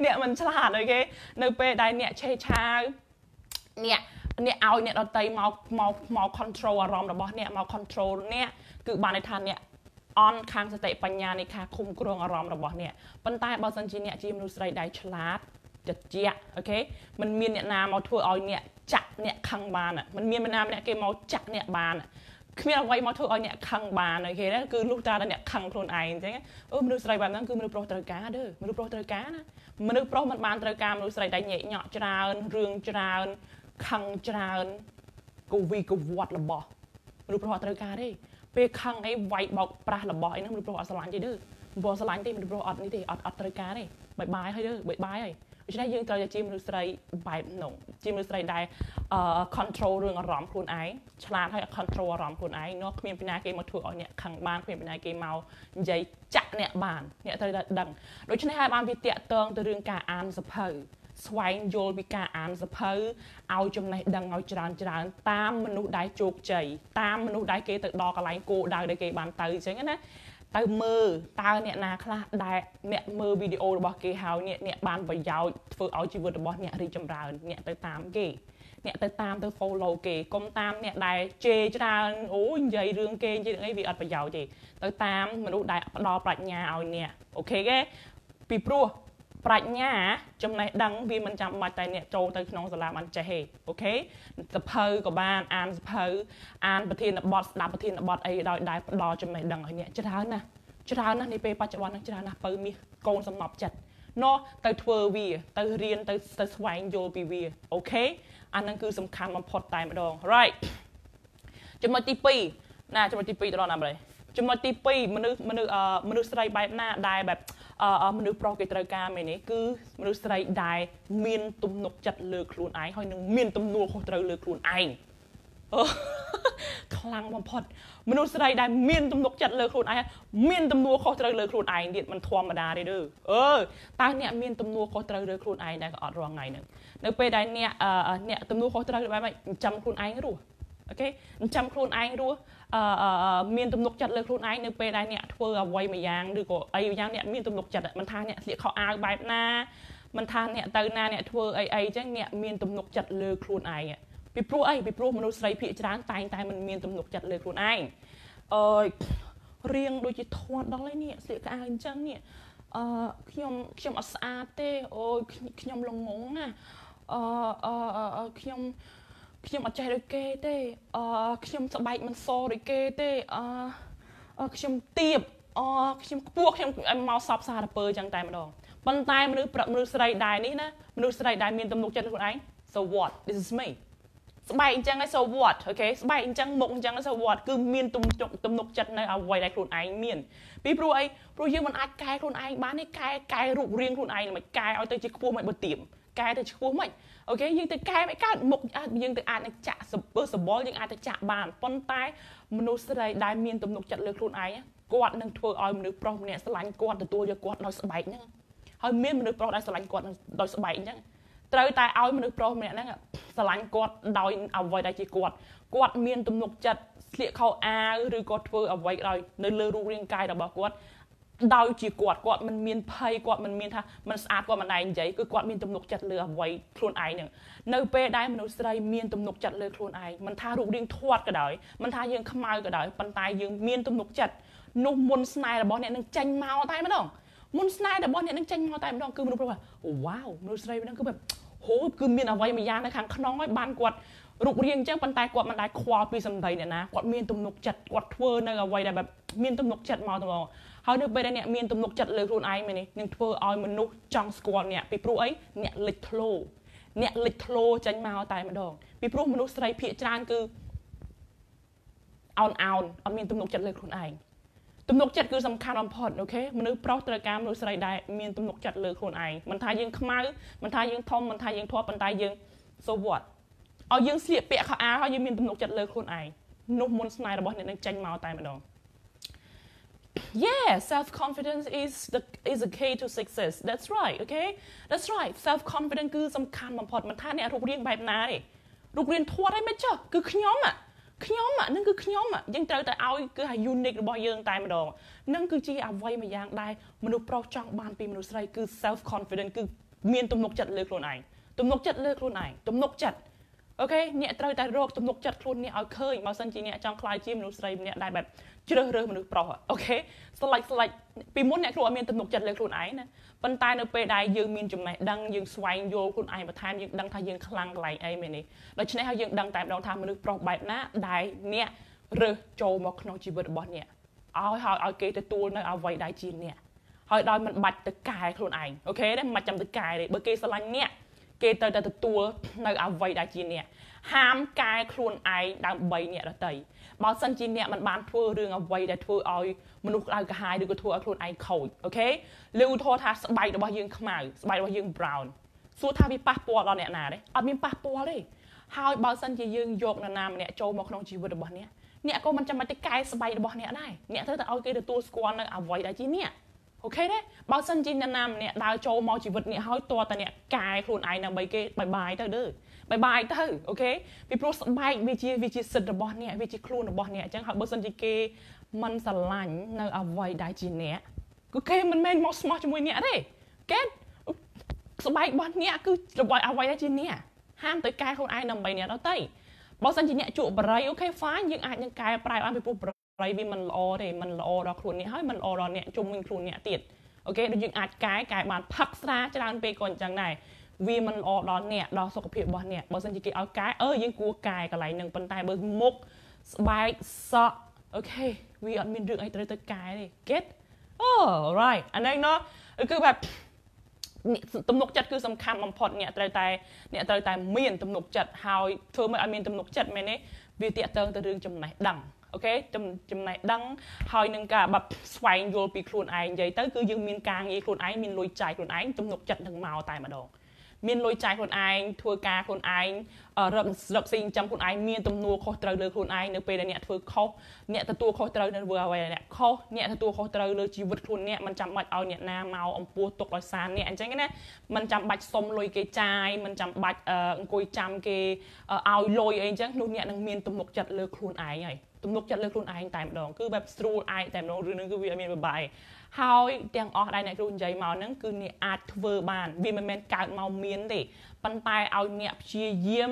អ្នកមិនឆ្លាតអូខេនៅពេលដែលអ្នកឆេឆាវអ្នកអ្នកឲ្យអ្នកដតីមកមកមក control អារម្មណ៍របស់អ្នកមក control អ្នកគឺបានន័យថាអ្នកអន់ខាងសតិបញ្ញានៃការគុំគ្រងអារម្មណ៍របស់អ្នកប៉ុន្តែបើសិនជាអ្នកជាមនុស្សស្រីដែលឆ្លាតចិត្តជាអូខេมันមានអ្នកណាមកធ្វើឲ្យអ្នកចាក់អ្នកខឹងបានมันមានអ្នកណាម្នាក់គេមកចាក់អ្នកបាន គ្មានអ្វីមកធ្វើឲ្យអ្នកខឹងបានអូខេណាគឺលុះតាតែអ្នកខឹងខ្លួនឯងអញ្ចឹងអឺមនុស្សស្រីបែបហ្នឹងគឺមនុស្សប្រុសត្រូវការទេមនុស្សប្រុសត្រូវការណាមនុស្សប្រុសមិនបានត្រូវការមនុស្សស្រីដែលញែកញក់ច្រើនរឿងច្រើនខឹងច្រើនកវីកវត្តរបស់មនុស្សប្រុសអត់ត្រូវការទេពេលខឹងអីវាយបោកប្រាស់របស់អីហ្នឹងមនុស្សប្រុសអត់ស្រឡាញ់ទេទេមនុស្សប្រុសស្រឡាញ់ទេមនុស្សប្រុសអត់នេះទេអត់អត់ត្រូវការទេបាយបាយហើយទេបាយបាយហើយ ដូច្នេះយើងត្រូវតែជាមនុស្សស្រីបែបនោះជាមនុស្សស្រីដែលអឺ control រឿងអារម្មណ៍ខ្លួនឯងឆ្លាតហើយ control អារម្មណ៍ខ្លួនឯងនោះគ្មានពីណាគេមកធ្វើឲ្យអ្នកខឹងបានគ្មានពីណាគេមកនិយាយចាក់អ្នកបានអ្នកត្រូវតែដឹងដូច្នេះហើយបានវាតាក់ទងទៅរឿងការអានសភៅស្វែងយល់ពីការអានសភៅឲ្យចំណេះដឹងឲ្យច្រើនច្រើនតាមមនុស្សដែលជោគជ័យតាមមនុស្សដែលគេទៅដល់កន្លែងគោលដៅដែលគេបានទៅអញ្ចឹងណា ទៅមើលតើអ្នកណាខ្លះដែលអ្នកមើលវីដេអូរបស់គេហើយអ្នកអ្នកបានប្រយោជន៍ធ្វើឲ្យជីវិតរបស់អ្នករីកចម្រើនអ្នកទៅតាមគេអ្នកទៅតាមទៅ follow គេកុំតាមអ្នកដែលជេរច្រើនអូនិយាយរឿងគេនិយាយរឿងអីវាអត់ប្រយោជន៍ទេទៅតាមមនុស្សដែលផ្ដល់ប្រាជ្ញាឲ្យអ្នកអូខេទេពីព្រោះ ប្រាជ្ញាចំណេះដឹងវាមិនចាំបាច់តែអ្នកចូលទៅក្នុងសាលាបានចេះទេokay សៀវភៅក៏បានអានសៀវភៅអានប្រធានបទស្ដាប់ប្រធានបទអីដោយដែលផ្ដល់ចំណេះដឹងឲ្យអ្នកច្រើនណាស់ច្រើនណាស់នេះពេលបច្ចុប្បន្នហ្នឹងច្រើនណាស់ពៅមាសកូនសំណប់ចិត្តណោះទៅធ្វើវា ទៅរៀនទៅទៅស្វែងយល់ពីវា okay អាហ្នឹងគឺសំខាន់បំផុតតែម្ដង right ចំណុចទី2ណាចំណុចទី2ទៅដល់ណាម្លេះចំណុចទី2មនុស្សមនុស្សមនុស្សស្រីបែបណាដែលបែប មនុស្សប្រុសគេត្រូវការមែនទេគឺមនុស្សស្រីដែលមានទំនុកចិត្តលើខ្លួនឯងហើយនឹងមានទំនួលខុសត្រូវលើខ្លួនឯងខ្លាំងបំផុតមនុស្សស្រីដែលមានទំនុកចិត្តលើខ្លួនឯងមានទំនួលខុសត្រូវលើខ្លួនឯងទៀតមិនធម្មតាទេទេអឺតើអ្នកមានទំនួលខុសត្រូវលើខ្លួនឯងដែរក៏អត់រងថ្ងៃហ្នឹងនៅពេលដែលអ្នកអ្នកទំនួលខុសត្រូវបែបម៉េចចាំខ្លួនឯងរស់អូខេចាំខ្លួនឯងរស់អឺ មានទំនុកចិត្តលើខ្លួនឯងនៅពេលដែលអ្នកធ្វើអ្វីមួយយ៉ាងឬក៏អីយ៉ាងអ្នកមានទំនុកចិត្តមិនថាអ្នកស្លៀកខោអាវបែបណាមិនថាអ្នកទៅណាអ្នកធ្វើអីអីចឹងអ្នកមានទំនុកចិត្តលើខ្លួនឯងពីព្រោះអីពីព្រោះមនុស្សស្រីភាគច្រើនតែងតែមិនមានទំនុកចិត្តលើខ្លួនឯងអឺរៀងដូចជាធាត់ដល់ឯនេះស្លៀកកៅអញ្ចឹងនេះអឺខ្ញុំខ្ញុំអត់ស្អាតទេអូយខ្ញុំល្ងងណាអឺអឺខ្ញុំ ខ្ញុំអត់ចេះដូចគេទេអឺខ្ញុំស្បែកមិនសដូចគេទេអឺខ្ញុំទៀបអឺខ្ញុំខ្ពស់ខ្ញុំមកសពសារពើចឹងតែម្ដងប៉ុន្តែមនុស្សមនុស្សស្រីដែរនេះណាមនុស្សស្រីដែលមានទំនុកចិត្តខ្លួនឯង so what this is me ស្បែកអញ្ចឹងហើយ so what អូខេស្បែកអញ្ចឹងមុខអញ្ចឹង so what គឺមានទំនុកទំនុកចិត្តនៅអ្វីដែលខ្លួនឯងមានពីព្រោះអីព្រោះយើងមិនអាចកែខ្លួនឯងបានទេកែកែរូបរាងខ្លួនឯងមិនកែឲ្យទៅជាខ្ពស់មិនបើទៀមកែទៅខ្ពស់មិន អូខេយើងទៅកែមិនកើតមុខអាចយើងទៅអាចនឹងចាក់សបសបល់យើងអាចទៅចាក់បានប៉ុន្តែមនុស្សស្រីដែលមានទំនុកចិត្តលើខ្លួនឯងគាត់នឹងធ្វើឲ្យមនុស្សប្រុសម្នាក់ស្រឡាញ់គាត់ទទួលយកគាត់ដោយស្បែកហ្នឹងហើយមានមនុស្សប្រុសដែលស្រឡាញ់គាត់ដោយស្បែកអញ្ចឹងត្រូវតែឲ្យមនុស្សប្រុសម្នាក់ហ្នឹងស្រឡាញ់គាត់ដោយអ្វីដែលជាគាត់គាត់មានទំនុកចិត្តស្លៀកខោអាវឬក៏ធ្វើអ្វីដោយនៅលើរូបរាងកាយរបស់គាត់ ដោយជាគាត់គាត់មិនមានភ័យគាត់មិនមានថាមិនស្អាតគាត់មិនដែរនិយាយគឺគាត់មានទំនុកចិត្តលើអ្វីខ្លួនឯងហ្នឹងនៅពេលដែលមនុស្សស្រីមានទំនុកចិត្តលើខ្លួនឯងមិនថារូបរាងធាត់ក៏ដោយមិនថាយើងខ្មៅក៏ដោយប៉ុន្តែយើងមានទំនុកចិត្តនោះមុនស្នេហ៍របស់អ្នកនឹងចេញមកតែម្ដងមុនស្នេហ៍របស់អ្នកនឹងចេញមកតែម្ដងគឺមនុស្សប្រុសវ៉ាវមនុស្សស្រីហ្នឹងគឺបែបហូគឺមានអ្វីមួយយ៉ាងនៅខាងក្នុងហើយបានគាត់រូបរាងអញ្ចឹងប៉ុន្តែគាត់មិនដែលខ្វល់ពីសម្ដីអ្នកណាគាត់មានទំនុកចិត្តគាត់ធ្វើនៅអ្វីដែលបែបមានទំនុកចិត្តមកទៅ ហើយនៅពេលដែលអ្នកមានទំនុកចិត្តលើខ្លួនឯងមែននេះនឹងធ្វើឲ្យមនុស្សចង់ស្គាល់អ្នកពីព្រោះអីអ្នកលេចធ្លោអ្នកលេចធ្លោចេញមកតែម្ដងពីព្រោះមនុស្សស្រីភាគច្រើនគឺអោនអោនអត់មានទំនុកចិត្តលើខ្លួនឯងទំនុកចិត្តគឺសំខាន់បំផុតអូខេមនុស្សប្រុសត្រូវការមនុស្សស្រីដែលមានទំនុកចិត្តលើខ្លួនឯងមិនថាយើងខ្មៅមិនថាយើងធំមិនថាយើងធាត់ប៉ុន្តែយើង so what ឲ្យយើងស្លៀកពាក់ខោអាវហើយយើងមានទំនុកចិត្តលើខ្លួនឯងនោះមុនស្នេហ៍របស់អ្នកនឹងចេញមកតែម្ដង Yeah, self-confidence is the is a key to success. That's right, okay? That's right. Self-confidence គឺសំខាន់បំផុតមិនថាអ្នករូបរាងបែបណាទេរូបរាងធាត់អីមិនចុះគឺខ្ញុំอ่ะខ្ញុំអានឹងគឺខ្ញុំយើងត្រូវតែឲ្យគឺថា unique របស់យើងតែម្ដងនឹងគឺជាអ្វីមួយយ៉ាងដែលមនុស្សប្រុសចង់បានពីមនុស្សស្រីគឺ self confidence គឺមានទំនុកចិត្តលើខ្លួនឯងទំនុកចិត្តលើខ្លួនឯងទំនុកចិត្ត អូខេអ្នកត្រូវតែរកទំនុកចិត្តខ្លួនអ្នកឲ្យឃើញបើសិនជាអ្នកចង់ខ្លាយជាមនុស្សស្រីម្នាក់ដែលបែបជ្រើសរើសមនុស្សប្រុសអូខេស្លាច់ស្លាច់ពីមុនអ្នកគ្រូអត់មានទំនុកចិត្តលើខ្លួនឯងណាប៉ុន្តែនៅពេលដែលយើងមានចំណេះដឹងយើងស្វែងយល់ខ្លួនឯងបន្ថែមយើងដឹងថាយើងខ្លាំងកន្លែងអីមែនទេដូច្នេះហើយយើងដឹងតែម្ដងថាមនុស្សប្រុសបែបណាដែលអ្នករើសចូលមកក្នុងជីវិតរបស់អ្នកឲ្យហើយឲ្យគេទទួលនៅអ្វីដែលជាអ្នកហើយដោយមិនបាច់ទៅកែខ្លួនឯងអូខេទេមិនបាច់ចាំទៅកែទេបើគេស្រឡាញ់អ្នក គេត្រូវតែទទួលនៅអ្វីដែលជាអ្នកហាមកែខ្លួនឯងដើម្បីអ្នកដតីបើសិនជាអ្នកមិនបានធ្វើរឿងអ្វីដែលធ្វើឲ្យមនុស្សក្តៅក្រហាយឬក៏ធ្វើឲ្យខ្លួនឯងខូច okay លើឧទាហរណ៍ថាស្បែករបស់យើងខ្មៅស្បែករបស់យើង brown សួរថាវាប៉ះពាល់ដល់អ្នកណាទេអត់មានប៉ះពាល់ទេហើយបើសិនជាយើងយកនរណាម្នាក់ចូលមកក្នុងជីវិតរបស់អ្នកអ្នកក៏មិនចាំបាច់ទៅកែស្បែករបស់អ្នកដែរអ្នកត្រូវតែឲ្យគេទទួលស្គាល់នៅអ្វីដែលជាអ្នក okay ទេបើសិនជាអ្នកណាម្នាក់ដើរចូលមកជីវិតអ្នកហើយតើតើអ្នកកែខ្លួនឯងដើម្បីគេ bye bye ទៅទៅbye bye ទៅ okay ពីព្រោះស្បែកវាជាវាជាសិទ្ធិរបស់អ្នកវាជាខ្លួនរបស់អ្នកអញ្ចឹងហើយបើសិនជាគេមិនស្រឡាញ់នៅអ្វីដែលជាអ្នកគឺគេមិនមែនមកស្មោះជាមួយអ្នកទេគេស្បែករបស់អ្នកគឺរបស់អ្វីដែលជាអ្នកហាមទៅកែខ្លួនឯងដើម្បីអ្នកដទៃបើសិនជាអ្នកជក់បរិយអូខេ fine យើងអាចនឹងកែប្រែបានពីព្រោះបារីវាមិនល្អទេមិនល្អដល់ខ្លួនអ្នកហើយមិនល្អដល់អ្នកជុំវិញខ្លួនអ្នកទៀត okay ដូចយើងអាចកែកែបានផឹកស្រាច្រើនពេកក៏អញ្ចឹងដែរវាមិនល្អដល់អ្នកដល់សុខភាពរបស់អ្នកបើមិនជាគេឲ្យកែអឺយើងគួរកែកន្លែងហ្នឹងប៉ុន្តែបើមុខស្បែកសក់អូខេវាអត់មានរឿងអីត្រូវទៅកែទេ get oh right អានេះណោះគឺបែបទំនុកចិត្តគឺសំខាន់បំផុតអ្នកត្រូវតែអ្នកត្រូវតែមានទំនុកចិត្តហើយធ្វើមិនឲ្យមានទំនុកចិត្តមែនទេវាតាក់ទងទៅរឿងចំណេះដឹង អូខេចំណេះដឹងហើយនឹងការបាត់ស្វែងយល់ពីខ្លួនឯងនិយាយទៅគឺយើងមានការងារខ្លួនឯងមានលុយចាយខ្លួនឯងទំនុកចិត្តនឹងមកតែម្ដងមានលុយចាយខ្លួនឯងធ្វើការខ្លួនឯងរករកស៊ីចិញ្ចឹមខ្លួនឯងមានទំនួលខុសត្រូវលើខ្លួនឯងនៅពេលដែលអ្នកធ្វើខុសអ្នកទទួលខុសត្រូវនៅធ្វើអ្វីអ្នកខុសអ្នកទទួលខុសត្រូវលើជីវិតខ្លួនអ្នកមិនចាំបាច់ឲ្យអ្នកណាមកអំពោះទុកដោយសារអ្នកអញ្ចឹងណាមិនចាំបាច់សុំលុយគេចាយមិនចាំបាច់អង្គុយចាំគេឲ្យលុយអីអញ្ចឹងនោះអ្នកនឹងមានទំនុកចិត្តលើខ្លួនឯងហើយ ទំនុកចិត្តលើខ្លួនឯងតែម្ដងគឺបែបស្រួលឯងតែម្ដងរឿងនេះគឺវាមានបបាយហើយទាំងអស់ដែលអ្នកគ្រូនិយាយមកហ្នឹងគឺអ្នកអាចធ្វើបានវាមិនមែនកើតមកមានទេប៉ុន្តែឲ្យអ្នកព្យាយាម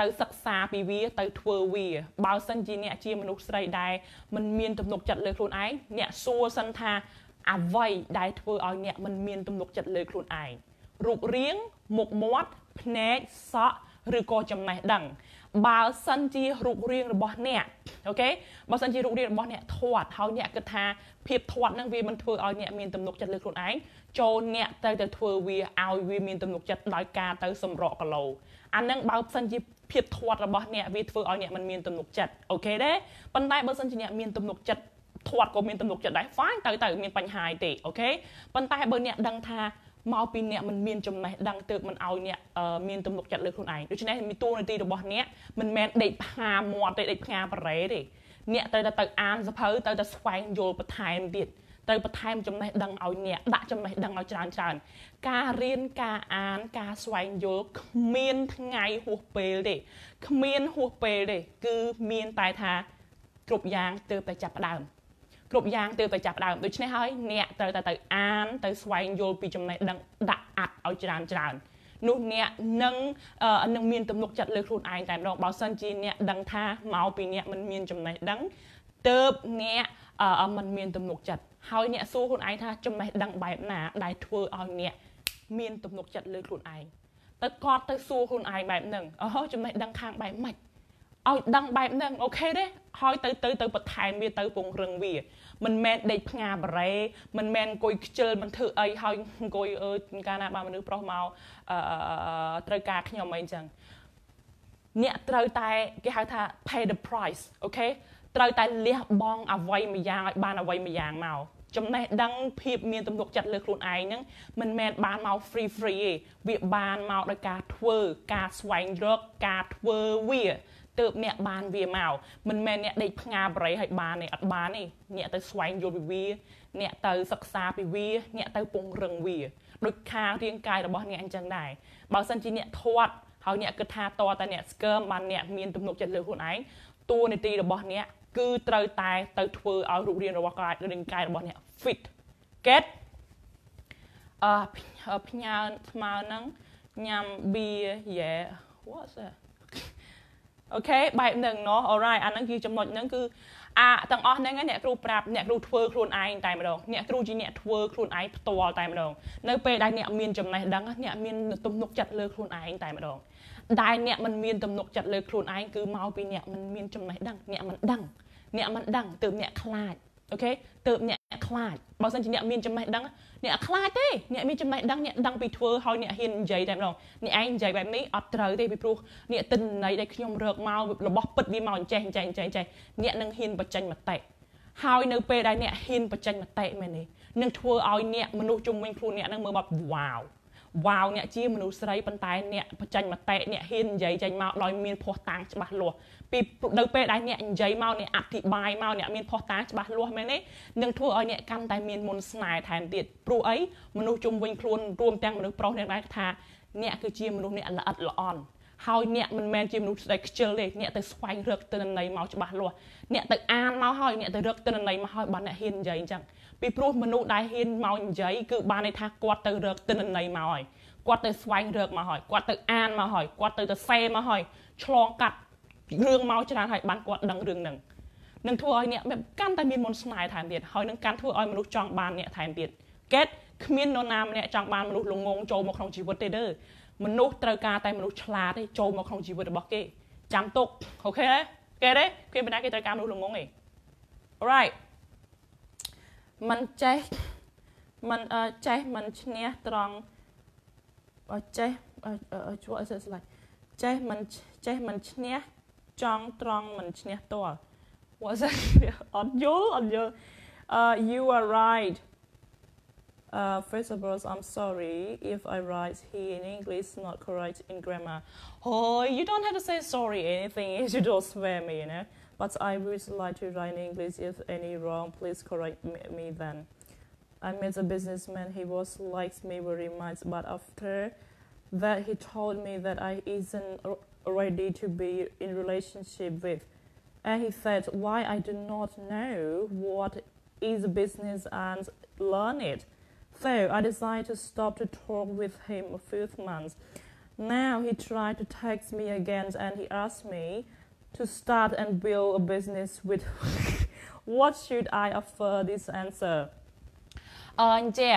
ទៅសិក្សាពីវាទៅធ្វើវាបើសិនជាអ្នកជាមនុស្សស្រីដែលមិនមានទំនុកចិត្តលើខ្លួនឯងអ្នកសួរសិនថាអ្វីដែលធ្វើឲ្យអ្នកមិនមានទំនុកចិត្តលើខ្លួនឯងរូបរាងមុខមាត់ភ្នែកសក់ឬក៏ចំណេះដឹង បើសិនជារូបរាងរបស់អ្នកokay បើសិនជារូបរាងរបស់អ្នកធាត់ហើយអ្នកគិតថាភាពធាត់ហ្នឹងវាមិនធ្វើឲ្យអ្នកមានទំនុកចិត្តលើខ្លួនឯងចូលអ្នកទៅទៅធ្វើវាឲ្យវាមានទំនុកចិត្តដោយការទៅសម្រក់គីឡូអាហ្នឹងបើសិនជាភាពធាត់របស់អ្នកវាធ្វើឲ្យអ្នកមិនមានទំនុកចិត្ត okay ទេប៉ុន្តែបើសិនជាអ្នកមានទំនុកចិត្តធាត់ក៏មានទំនុកចិត្តដែរ fine ទៅទៅមានបញ្ហាទេ okay ប៉ុន្តែបើអ្នកដឹងថា មកពីអ្នកមិនមានចំណេះដឹងទើបមិនឲ្យអ្នកមានទំនុកចិត្តលើខ្លួនឯងដូច្នេះមានតួនាទីរបស់អ្នកមិនមែនដេកផ្ងាមាត់ទេដេកផ្ងាបរេទេអ្នកត្រូវតែទៅអានសភៅត្រូវតែស្វែងយល់បន្ថែមទៀតត្រូវបន្ថែមចំណេះដឹងឲ្យអ្នកដាក់ចំណេះដឹងឲ្យច្រើនច្រើនការរៀនការអានការស្វែងយល់គ្មានថ្ងៃហួសពេលទេគ្មានហួសពេលទេគឺមានតែថាគ្រប់យ៉ាងទើបតែចាប់ផ្ដើម គ្រប់យ៉ាងទើបតែចាប់ដើមដូច្នេះហើយអ្នកត្រូវតែទៅអានទៅស្វែងយល់ពីចំណេះដឹងដាក់អាត់ឲ្យច្រើនច្រើននោះអ្នកនឹងនឹងមានទំនុកចិត្តលើខ្លួនឯងតែម្ដងបើសិនជាអ្នកដឹងថាមកពីអ្នកមិនមានចំណេះដឹងទើបអ្នកមិនមានទំនុកចិត្តហើយអ្នកសួរខ្លួនឯងថាចំណេះដឹងបែបណាដែលធ្វើឲ្យអ្នកមានទំនុកចិត្តលើខ្លួនឯងទៅគាត់ទៅសួរខ្លួនឯងបែបហ្នឹងអូចំណេះដឹងខាងបែបម៉េចឲ្យដឹងបែបហ្នឹងអូខេទេហើយទៅទៅទៅបន្ថែមវាទៅពង្រឹងវា មិនមែនដេកផ្ងាបរេមិនមែនអង្គុយខ្ជិលមិនធ្វើអីហើយអង្គុយអើកាលណាបើមនុស្សប្រុសមកអឺត្រូវការខ្ញុំអីចឹងអ្នកត្រូវតែគេហៅថា pay the price អូខេត្រូវតែលះបង់អ្វីមួយយ៉ាងឲ្យបានអ្វីមួយយ៉ាងមកចំណេះដឹងភាពមានទំនុកចិត្តលើខ្លួនឯងហ្នឹងមិនមែនបានមក free free ទេវាបានមកដោយការធ្វើការស្វែងរកការធ្វើវា ទើបអ្នកបានវាមកមិនមែនអ្នកដេកផ្ងាបរិយឲ្យបានទេអត់បានទេអ្នកទៅស្វែងយល់ពីវា អ្នកទៅសិក្សាពីវា អ្នកទៅពង្រឹងវាដូចខាងរាងកាយរបស់អ្នកអញ្ចឹងដែរបើសិនជាអ្នកធាត់ហើយអ្នកគិតថាតតែអ្នកស្កើមបានអ្នកមានទំនុកចិត្តលើខ្លួនឯងតួនាទីរបស់អ្នកគឺត្រូវតែទៅធ្វើឲ្យរូបរាងរបស់កាយរាងកាយរបស់អ្នក fit get អឺផ្ញើស្មើនឹងញ៉ាំ beer yeah what's that អូខេបែបហ្នឹងណោះ alright អាហ្នឹងគឺចំណុចហ្នឹងគឺអាទាំងអស់ហ្នឹងអ្នកគ្រូប្រាប់អ្នកគ្រូធ្វើខ្លួនឯងតែម្ដងអ្នកគ្រូជាអ្នកធ្វើខ្លួនឯងផ្ទាល់តែម្ដងនៅពេលដែលអ្នកមានចំណេះដឹងអ្នកមានទំនុកចិត្តលើខ្លួនឯងតែម្ដងដែលអ្នកមិនមានទំនុកចិត្តលើខ្លួនឯងគឺមកពីអ្នកមិនមានចំណេះដឹងអ្នកមិនដឹងអ្នកមិនដឹងទើបអ្នកខ្លាចអូខេទើបអ្នកខ្លាចបើមិនជាអ្នកមានចំណេះដឹង អ្នកខ្លាចទេអ្នកមានចំណេះដឹងអ្នកដឹងពីធ្វើហើយអ្នកហ៊ាននិយាយតែម្ដងអ្នកឯងនិយាយបែបនេះអត់ត្រូវទេពីព្រោះអ្នកទិន្នន័យដែលខ្ញុំរកមករបស់ពិតវាមកអញ្ចេះអញ្ចេះអញ្ចេះអញ្ចេះអ្នកនឹងហ៊ានបញ្ចេញមតិហើយនៅពេលដែលអ្នកហ៊ានបញ្ចេញមតិមែនទេនឹងធ្វើឲ្យអ្នកមនុស្សជុំវិញខ្លួនអ្នកនឹងមើលមកវ៉ាវវ៉ាវអ្នកជាមនុស្សស្រីប៉ុន្តែអ្នកបញ្ចេញមតិអ្នកហ៊ាននិយាយចេញមកដោយមានភ័ស្តុតាងច្បាស់លាស់ ពីនៅពេលដែលអ្នកនិយាយមកអ្នកអធិប្បាយមកអ្នកមានភ័ស្តុតាងច្បាស់លាស់មែនទេនឹងធ្វើឲ្យអ្នកកាន់តែមានមុនស្នេហ៍ថែមទៀតព្រោះអីមនុស្សជុំវិញខ្លួនរួមទាំងមនុស្សប្រុសអ្នកដែរថាអ្នកគឺជាមនុស្សអ្នកល្អិតល្អន់ហើយអ្នកមិនមែនជាមនុស្សស្ដីខ្ជិលទេអ្នកទៅស្វែងរកទិន្នន័យមកច្បាស់លាស់អ្នកទៅអានមកហើយអ្នកទៅរកទិន្នន័យមកហើយបានអ្នកហ៊ាននិយាយអញ្ចឹងពីព្រោះមនុស្សដែលហ៊ានមកនិយាយគឺបានន័យថាគាត់ទៅរកទិន្នន័យមកហើយគាត់ទៅស្វែងរកមកហើយគាត់ទៅអានមកហើយគាត់ទៅទៅសេមកហើយឆ្លងកាត់ រឿងមកច្រើនហើយបានគាត់ដឹងរឿងហ្នឹងនឹងធ្វើឲ្យអ្នកកាន់តែមានមន្តស្នេហ៍ថែមទៀតហើយនឹងកាន់ធ្វើឲ្យមនុស្សចង់បានអ្នកថែមទៀតកេតគ្មាននរណាម្នាក់ចង់បានមនុស្សល្ងងចូលមកក្នុងជីវិតទេទេមនុស្សត្រូវការតែមនុស្សឆ្លាតទេចូលមកក្នុងជីវិតរបស់គេចាំទុកអូខេទេគេទេគ្មានបណ្ណាគេត្រូវការមនុស្សល្ងងទេ alright มันចេះมันចេះมันឈ្នះត្រង់ចេះជួអីស្លាច់ចេះមិនចេះមិនឈ្នះ ចង់ត្រង់មិនឈ្នះតល់ was it អត់យល់អត់យល់ uh you are right uh first of all I'm sorry if I write here in English not correct in grammar oh you don't have to say sorry anything you don't swear me you know but I would like to write in English if any wrong please correct me then I met a businessman he was likes me very much but after that he told me that I isn't ready to be in relationship with. And he said why? I do not know what is a business and learn it. So I decided to stop to talk with him a few months. Now he tried to text me again and he asked me to start and build a business with what should I offer this answer អឺអញ្ចឹង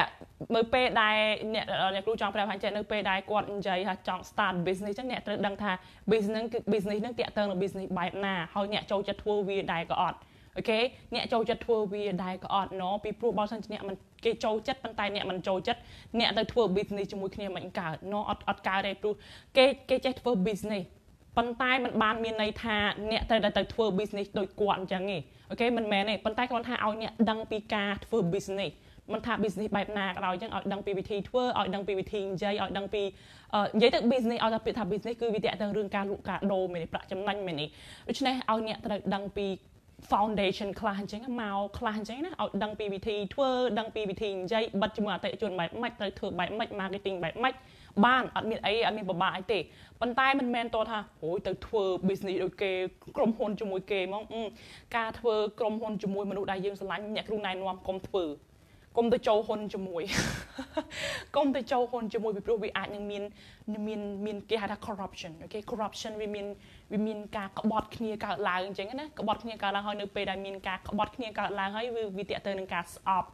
មើលពេលដែលអ្នកអ្នកគ្រូចង់ប្រាប់ថាចេះនៅពេលដែលគាត់និយាយថាចង់ start business ចឹងអ្នកត្រូវដឹងថា business គឺ business ហ្នឹងតាក់ទងនឹង business បែបណាហើយអ្នកចូលចិត្តធ្វើវាដែរក៏អត់អូខេអ្នកចូលចិត្តធ្វើវាដែរក៏អត់ណពីព្រោះបើសិនជាអ្នកមិនគេចូលចិត្តប៉ុន្តែអ្នកមិនចូលចិត្តអ្នកទៅធ្វើ business ជាមួយគ្នាមិនកើតណអត់អត់កើតទេព្រោះគេគេចេះធ្វើ business ប៉ុន្តែมันបានមានន័យថាអ្នកត្រូវតែទៅធ្វើ business ដូចគាត់អញ្ចឹងទេអូខេមិនមែនទេប៉ុន្តែគ្រាន់ថាឲ្យអ្នកដឹងពីការធ្វើ business មិនថា business បែបណាក៏ដោយអញ្ចឹងឲ្យដឹងពីវិធីធ្វើឲ្យដឹងពីវិធីនិយាយឲ្យដឹងពីនិយាយទៅ business ឲ្យតែពាក្យថា business គឺវាតកតឹងរឿងការលក់ការដូរមែនទេប្រាក់ចំណេញមែនទេដូច្នេះឲ្យអ្នកត្រូវដឹងពី foundation ខ្លះអញ្ចឹងមកខ្លះអញ្ចឹងណាឲ្យដឹងពីវិធីធ្វើដឹងពីវិធីនិយាយបិទជាមួយអតិថិជនបែបម៉េចត្រូវធ្វើបែបម៉េច marketing បែបម៉េចបានអត់មានអីអត់មានពិបាកអីទេប៉ុន្តែមិនមែនតថាអូយទៅធ្វើ business ដូចគេក្រុមហ៊ុនជាមួយគេហ្មងការធ្វើក្រុមហ៊ុនជាមួយមនុស្សដែលយើងស្រឡាញ់អ្នកគ្រូណែនាំកុំធ្វើ កុំទៅចូលហ៊ុនជាមួយកុំទៅចូលហ៊ុនជាមួយពីព្រោះវាអាចនឹងមានមានមានគេហៅថា corruption អូខេ corruption វាមានវាមានការក្បត់គ្នាកើតឡើងអញ្ចឹងណាក្បត់គ្នាកើតឡើងហើយនៅពេលដែលមានការក្បត់គ្នាកើតឡើងហើយវាវាតកទៅនឹងការស្អប់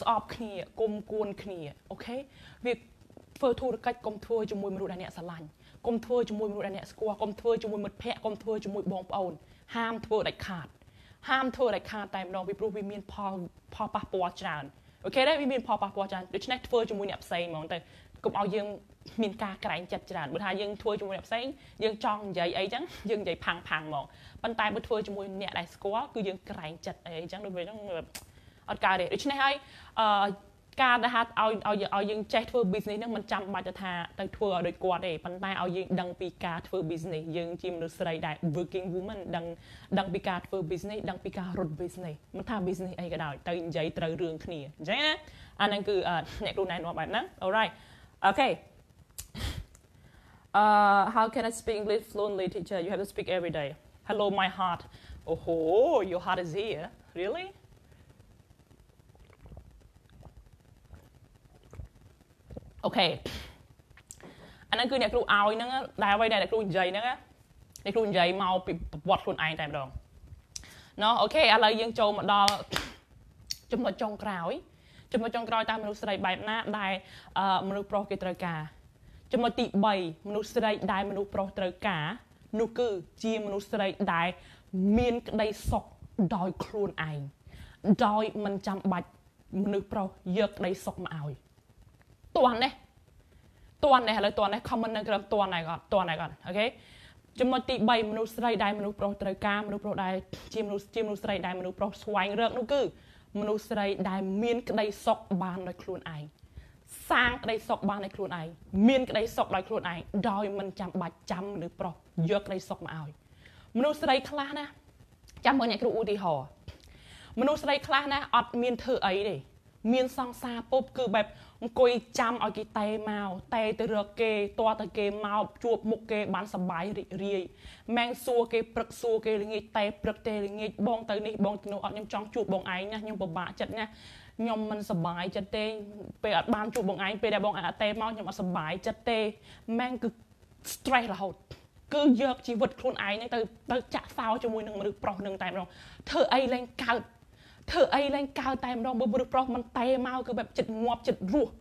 ស្អប់គ្នាគុំគួនគ្នាអូខេវាធ្វើធុរកិច្ចកុំធ្វើជាមួយមនុស្សដែលអ្នកស្រឡាញ់កុំធ្វើជាមួយមនុស្សដែលអ្នកស្គាល់កុំធ្វើជាមួយមិត្តភ័ក្តិកុំធ្វើជាមួយបងប្អូនហាមធ្វើដាច់ខាត ហាមធ្វើដាច់ខាតតែម្ដងពីព្រោះវាមានផលផលប៉ះពាល់ច្រើនអូខេទេវាមានផលប៉ះពាល់ច្រើនដូច្នេះធ្វើជាមួយអ្នកផ្សេងហ្មងទៅកុំឲ្យយើងមានការក្រែងចិត្តច្រើនបើថាយើងធ្វើជាមួយអ្នកផ្សេងយើងចង់និយាយអីចឹងយើងនិយាយផាំងផាំងហ្មងប៉ុន្តែបើធ្វើជាមួយអ្នកដែលស្គាល់គឺយើងក្រែងចិត្តអីចឹងដូចវាចឹងអត់កើតទេដូច្នេះហើយអឺ ការដែលហាត់ឲ្យឲ្យឲ្យយើងចេះធ្វើ business ហ្នឹងមិនចាំបាច់ថាទៅធ្វើឲ្យដូចគាត់ទេប៉ុន្តែឲ្យយើងដឹងពីការធ្វើ business យើងជាមនុស្សស្រីដែល working woman ដឹងដឹងពីការធ្វើ business ដឹងពីការរត់ business មិនថា business អីក៏ដោយទៅនិយាយត្រូវរឿងគ្នាអញ្ចឹងណាអាហ្នឹងគឺអ្នកគ្រូណែនាំបែបហ្នឹង alright okay uh how can I speak English fluently teacher you have to speak every day hello my heart oh your heart is here really អូខេអាហ្នឹងគឺអ្នកគ្រូឲ្យហ្នឹងដែលអ្វីដែលអ្នកគ្រូនិយាយហ្នឹងអ្នកគ្រូនិយាយមកពីប្រវត្តិខ្លួនឯងតែម្ដងណោះអូខេឥឡូវយើងចូលមកដល់ចំណុចចុងក្រោយចំណុចចុងក្រោយតាមមនុស្សស្រីបែបណាដែលមនុស្សប្រុសគេត្រូវការចំណុចទី3មនុស្សស្រីដែលមនុស្សប្រុសត្រូវការនោះគឺជាមនុស្សស្រីដែលមានក្តីសុខដោយខ្លួនឯងដោយមិនចាំបាច់មនុស្សប្រុសយកក្តីសុខមកឲ្យ តន់នេះតន់នេះឥឡូវតន់នេះ comment នៅក្រោមតន់នេះគាត់តន់នេះគាត់អូខេចំណុចទី3មនុស្សស្រីដែលមនុស្សប្រុសត្រូវការមនុស្សប្រុសដែលជាមនុស្សជាមនុស្សស្រីដែលមនុស្សប្រុសស្វែងរកនោះគឺមនុស្សស្រីដែលមានក្តីសុខបានដោយខ្លួនឯងសាងក្តីសុខបានដោយខ្លួនឯងមានក្តីសុខដោយខ្លួនឯងដោយមិនចាំបាច់ចាំមនុស្សប្រុសយកក្តីសុខមកឲ្យមនុស្សស្រីខ្លះណាចាំមើលអ្នកគ្រូឧទាហរណ៍មនុស្សស្រីខ្លះណាអត់មានធ្វើអីទេមានសង្សារពុបគឺបែប អង្គុយចាំឲ្យគេតែមកតែទៅរកគេតើតែគេមកជួបមុខគេបានសបាយរីករាយម៉ែងសួរគេព្រឹកសួរគេល្ងាចតែព្រឹកទេល្ងាចបងទៅនេះបងទៅនោះអត់ខ្ញុំចង់ជួបបងឯងណាខ្ញុំពិបាកចិត្តណាខ្ញុំមិនសប្បាយចិត្តទេពេលអត់បានជួបបងឯងពេលដែលបងឯងអត់ទេមកខ្ញុំអត់សប្បាយចិត្តទេម៉ែងគឺ stress រហូតគឺយកជីវិតខ្លួនឯងទៅទៅចាក់សោជាមួយនឹងមនុស្សប្រុសនឹងតែម្ដងធ្វើអីលែងកើតធ្វើអីឡើងកើតតែម្ដងបើមនុស្សប្រុសមិនតែមកគឺបែបចិត្តងាប់ចិត្តរស់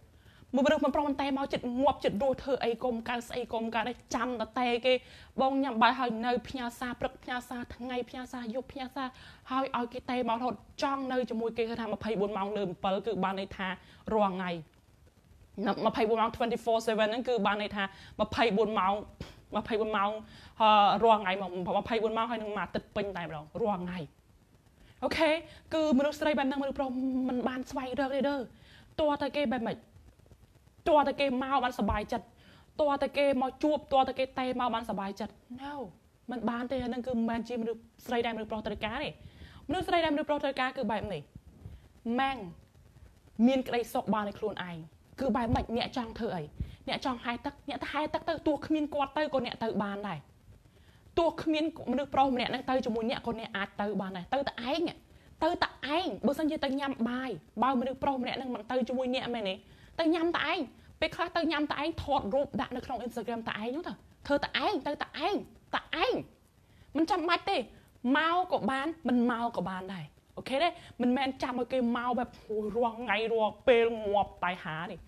មើលមនុស្សមិនប្រុសមិនតែមកចិត្តងាប់ចិត្តរស់ធ្វើអីកុំកើតស្អីកុំកើតចាំតតែគេបងញ៉ាំបាយហើយនៅផ្ញើសារព្រឹកផ្ញើសារថ្ងៃផ្ញើសារយប់ផ្ញើសារហើយឲ្យគេតែមករហូតចង់នៅជាមួយគេគឺថា24ម៉ោងលើ7គឺបានន័យថារាល់ថ្ងៃ24ម៉ោង24/7ហ្នឹងគឺបានន័យថា24ម៉ោង24ម៉ោងរាល់ថ្ងៃមក24ម៉ោងហើយនឹងមួយទឹកពេញតែម្ដងរាល់ថ្ងៃអូខេគឺមនុស្សស្រីបែបហ្នឹងមនុស្សប្រុសมันបានស្វែងរកទេដើតើតែគេបែបម៉េច តើតែគេមកបានសុបាយចិត្តតើតែគេមកជួបតើតែគេតែមកបានសុបាយចិត្ត No มันបានទេហ្នឹងគឺមិនមែនជាមនុស្សស្រីដែរមនុស្សប្រុសត្រូវការទេមនុស្សស្រីដែរមនុស្សប្រុសត្រូវការគឺបែបនេះម៉ាំងមានក្តីសុខបានឲ្យខ្លួនឯងគឺបែបម៉េចអ្នកចង់ធ្វើអីអ្នកចង់ហែទឹកអ្នកទៅហែទឹកទៅទោះគ្មានគាត់ទៅក៏អ្នកទៅបានដែរទោះគ្មានមនុស្សប្រុសម្នាក់ហ្នឹងទៅជាមួយអ្នកក៏អ្នកអាចទៅបានដែរទៅតែឯងទៅតែឯងបើសិនជាទៅញ៉ាំបាយបើមនុស្សប្រុសម្នាក់ហ្នឹងមិនទៅជាមួយអ្នកមែនទេ ទៅញ៉ាំតែឯងពេលខ្លះទៅញ៉ាំតែឯងថតរូបដាក់នៅក្នុង Instagram តែឯងហ្នឹងទៅធ្វើតែឯងទៅតែឯងតែឯងមិនចាំបាច់ទេមកក៏បានមិនមកក៏បានដែរអូខេទេមិនមែនចាំឲ្យគេមកបែបរាល់ថ្ងៃរាល់ពេលងាប់តៃហានេះ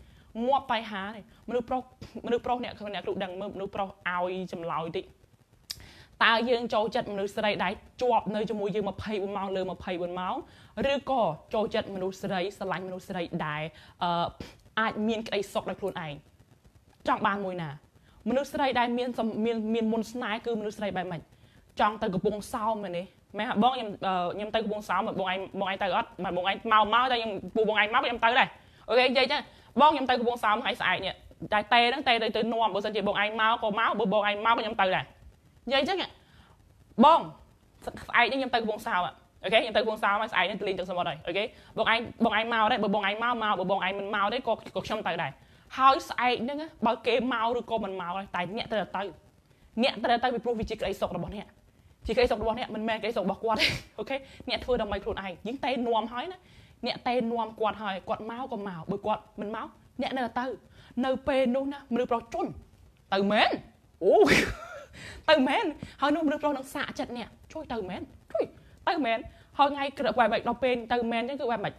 ងាប់តៃហានេះមនុស្សប្រុសមនុស្សប្រុសអ្នកអ្នកគ្រូដឹងមើលមនុស្សប្រុសឲ្យចម្លើយតិចតើយើងចូលចិត្តមនុស្សស្រីដែលជាប់នៅជាមួយយើង24ម៉ោងលើ24ម៉ោងឬក៏ចូលចិត្តមនុស្សស្រីស្រឡាញ់មនុស្សស្រីដែលអឺ អាចមានក្តីសុខដោយខ្លួនឯងចង់បានមួយណា មនុស្សស្រីដែលមានមានមានមន្តស្នេហ៍គឺមនុស្សស្រីបែបម៉េចចង់ទៅកំពង់សោមមែនទេមែនបងខ្ញុំខ្ញុំទៅកំពង់សោមបងឯងបងឯងទៅអត់បងឯងមកមកតែខ្ញុំពូបងឯងមកខ្ញុំទៅដែរ okay និយាយចឹងបងខ្ញុំទៅកំពង់សោមហើយស្អែកនេះតែតេហ្នឹងតេទៅទៅនាំបើសិនជាបងឯងមកក៏មកបើបងឯងមកខ្ញុំទៅដែរនិយាយចឹងបងស្អែកនេះខ្ញុំទៅកំពង់សោម okay ខ្ញុំទៅកំពង់សោមហើយស្អែកនេះទៅលេងទឹកសមុទ្រហើយ okay បងឯងបងឯងមកដែរបើបងឯងមកមកបើបងឯងមិនមកទេក៏ក៏ខ្ញុំទៅដែរហើយស្អែកហ្នឹងបើគេមកឬក៏មិនមកតែអ្នកត្រូវទៅអ្នកត្រូវទៅពីព្រោះវាជាក្តីសុខរបស់អ្នកជាក្តីសុខរបស់អ្នកមិនមែនក្តីសុខរបស់គាត់ទេអូខេអ្នកធ្វើដើម្បីខ្លួនឯងយើងតែនាំហើយណាអ្នកតែនាំគាត់ហើយគាត់មកក៏មកបើគាត់មិនមកអ្នកនៅទៅនៅពេលនោះណាមនុស្សប្រុសជន់ទៅមែនអូទៅមែនហើយនោះមនុស្សប្រុសនឹងសាកចិត្តអ្នកជួយទៅមែនជួយ ទៅមែនហើយថ្ងៃក្រោយបែបដល់ពេលទៅមែនអញ្ចឹងគឺបែបម៉េច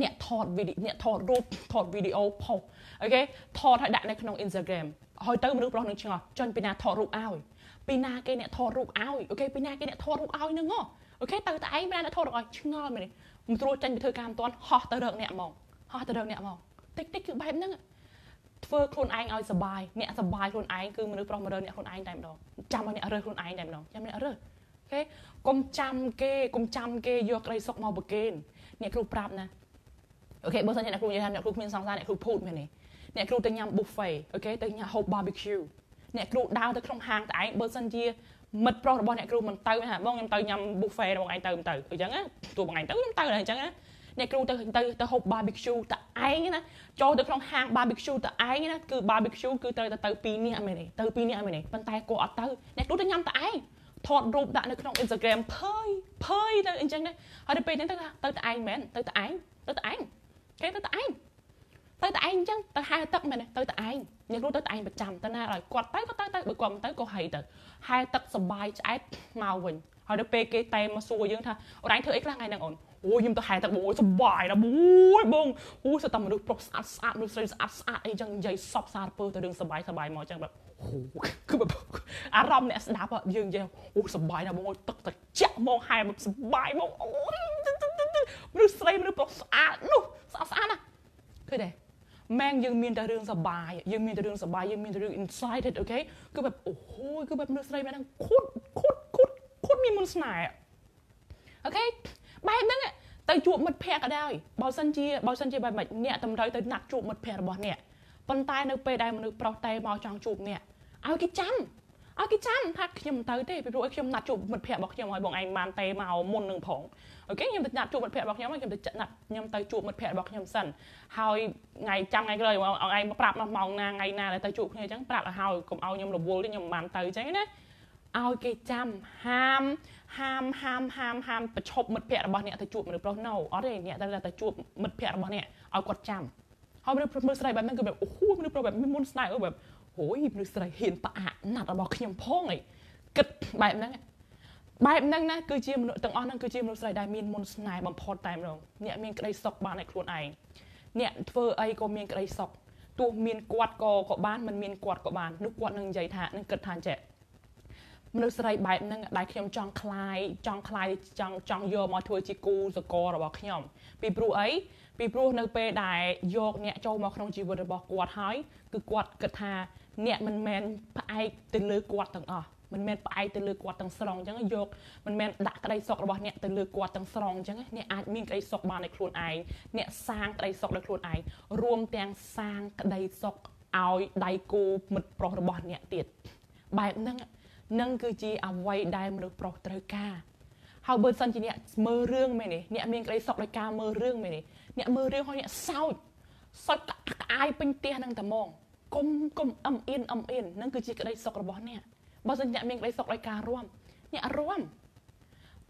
អ្នកថតវីដេអូអ្នកថតរូបថតវីដេអូ post okay ថតឲ្យដាក់នៅក្នុង Instagram ហើយទៅមនុស្សប្រុសនឹងឆ្ងល់ចុញពីណាថតរូបឲ្យពីណាគេអ្នកថតរូបឲ្យ okay ពីណាគេអ្នកថតរូបឲ្យហ្នឹង okay ទៅតែឯងពីណាអ្នកថតរូបឲ្យឆ្ងល់មែនទេមិនត្រួតចាញ់ពីធ្វើការមិនទាន់ហោះទៅរកអ្នកហ្មងហោះទៅរកអ្នកហ្មងតិចតិចគឺបែបហ្នឹងធ្វើខ្លួនឯងឲ្យសប្បាយអ្នកសប្បាយខ្លួនឯងគឺមនុស្សប្រុសមករើអ្នកខ្លួនឯងតែម្ដងចាំឲ្យអ្នករើខ្លួនឯងតែម្ដងចាំអ្នករើ okayកុំចាំគេកុំចាំគេយកក្តីសុខមកប្រគេនអ្នកគ្រូប្រាប់ណាអូខេបើសិនជាអ្នកគ្រូនិយាយថាអ្នកគ្រូគ្មានសង្សារអ្នកគ្រូភូតមែនទេអ្នកគ្រូទៅញ៉ាំ buffet អូខេទៅញ៉ាំ hot barbecue អ្នកគ្រូដើរទៅក្នុងហាងតែឯងបើសិនជាមិត្តប្រុសរបស់អ្នកគ្រូមិនទៅណាបងខ្ញុំទៅញ៉ាំ buffet របស់ឯងទៅមិនទៅអញ្ចឹងណាទោះបងឯងទៅខ្ញុំទៅដែរអញ្ចឹងណាអ្នកគ្រូទៅទៅទៅហូប barbecue តឯងណាចូលទៅក្នុងហាង barbecue តឯងណាគឺ barbecue គឺត្រូវតែទៅ2នាក់មែនទេទៅ2នាក់មែនទេប៉ុន្តែគាត់អត់ទៅអ្នកគ្រូទៅញ៉ាំតឯង ថតរូបដាក់នៅក្នុង Instagram ភើយភើយទៅអញ្ចឹងណាហើយទៅពេលហ្នឹងទៅទៅតឯងមែនទៅតឯងទៅតឯងគេទៅតឯងទៅតែឯងអញ្ចឹងទៅហែទឹកមែនទៅតែឯងអ្នកគ្រូទៅតែឯងប្រចាំទៅណាឲ្យគាត់ទៅក៏ទៅទៅបើគាត់មិនទៅក៏ហែទឹកហែទឹកសុបាយឆ្អែតមកវិញហើយដល់ពេលគេតែមកសួរយើងថាអូនឯងធ្វើអីខ្លះថ្ងៃហ្នឹងអូនអូខ្ញុំទៅហែទឹកបងអូសុបាយណាមួយបងអូសិតតែមនុស្សប្រុសស្អាតស្អាតមនុស្សស្រីស្អាតស្អាតអីចឹងនិយាយសពសារពើទៅរឿងសុបាយសុបាយមកចឹងបែប គឺបែបអារម្មណ៍អ្នកស្ដាប់យើងនិយាយអូសុបាយណាបងអូទឹកត្រជាក់មកហែមកសុបាយមកអូមនុស្សស្រីមនុស្សប្រុសស្អាតនោះស្អាតស្អាតណាឃើញទេម៉ែងយើងមានតែរឿងសបាយយើងមានតែរឿងសបាយយើងមានតែរឿង excited អូខេគឺបែបអូហូគឺបែបមនុស្សស្រីបែបហ្នឹង cute cute cute cute មានមន្តស្នេហ៍ okay បែបហ្នឹងទៅជួបមិត្តភ័ក្តិក៏ដោយបើសិនជាបើសិនជាបែបម៉េចអ្នកតម្រូវទៅណាត់ជួបមិត្តភ័ក្តិរបស់អ្នក ប៉ុន្តែនៅពេលដែលមនុស្សប្រុសតែមកចង់ជួបអ្នកឲ្យគេចាំឲ្យគេចាំថាខ្ញុំមិនទៅទេពីព្រោះខ្ញុំណាត់ជួបមិត្តភ័ក្តិរបស់ខ្ញុំឲ្យបងឯងបានទេមកមុននឹងផងអូខេខ្ញុំទៅណាត់ជួបមិត្តភ័ក្តិរបស់ខ្ញុំខ្ញុំទៅណាត់ខ្ញុំទៅជួបមិត្តភ័ក្តិរបស់ខ្ញុំសិនហើយថ្ងៃចាំថ្ងៃក្រោយឲ្យឯងមកប្រាប់ម៉ោងណាថ្ងៃណាដែលទៅជួបគ្នាអញ្ចឹងប្រាប់ឲ្យហើយកុំឲ្យខ្ញុំរវល់ទេខ្ញុំមិនបានទៅអញ្ចឹងណាឲ្យគេចាំហាមហាមហាមហាមហាមប្រឈប់មិត្តភ័ក្តិរបស់អ្នកទៅជួបមនុស្សប្រុស no អត់ទេអ្នកត្រូវតែជួបមិត្តភ័ក្តិរបស់អ្នកឲ្យគាត់ចាំ ហើយមនុស្សមើលស្រីបែបហ្នឹងគឺបែបអូហូមនុស្សប្រុសបែបមានមុនស្នេហ៍អូបែបអូយមនុស្សស្រីហ៊ានផ្អាកណាត់របស់ខ្ញុំផងអីគិតបែបហ្នឹងបែបហ្នឹងណាគឺជាមនុស្សទាំងអស់ហ្នឹងគឺជាមនុស្សស្រីដែលមានមុនស្នេហ៍បំផុតតែម្ដងអ្នកមានក្តីសុខបានឲ្យខ្លួនឯងអ្នកធ្វើអីក៏មានក្តីសុខទោះមានគាត់ក៏ក៏បានមិនមានគាត់ក៏បាននោះគាត់នឹងនិយាយថានឹងគិតថាចេះមនុស្សស្រីបែបហ្នឹងដែលខ្ញុំចង់ខ្លាយចង់ខ្លាយចង់ចង់យកមកធ្វើជាគូសកលរបស់ខ្ញុំ ពីព្រោះអី ពីព្រោះនៅពេលដែលយកអ្នកចូលមកក្នុងជីវិតរបស់គាត់ហើយគឺគាត់គិតថាអ្នកមិនមែនផ្អែកទៅលើគាត់ទាំងអស់មិនមែនផ្អែកទៅលើគាត់ទាំងស្រុងអញ្ចឹងយកមិនមែនដាក់ក្តីសុខរបស់អ្នកទៅលើគាត់ទាំងស្រុងអញ្ចឹងអ្នកអាចមានក្តីសុខបានដោយខ្លួនឯងអ្នកសាងក្តីសុខដោយខ្លួនឯងរួមទាំងសាងក្តីសុខឲ្យដៃគូមិត្តប្រុសរបស់អ្នកទៀតបែបហ្នឹងនឹងគឺជាអ្វីដែលមនុស្សប្រុសត្រូវការហើយបើសិនជាអ្នកមើលរឿងមែនទេអ្នកមានក្តីសុខដោយការមើលរឿងមែនទេ អ្នកមើលរឿងហើយអ្នកសោចសោចក្អាយពេញផ្ទះនឹងតែហ្មងកុំកុំអឹមអៀនអឹមអៀននឹងគឺជាក្តីសុខរបស់អ្នកបើសិនអ្នកមានក្តីសុខដោយការរួមអ្នករួម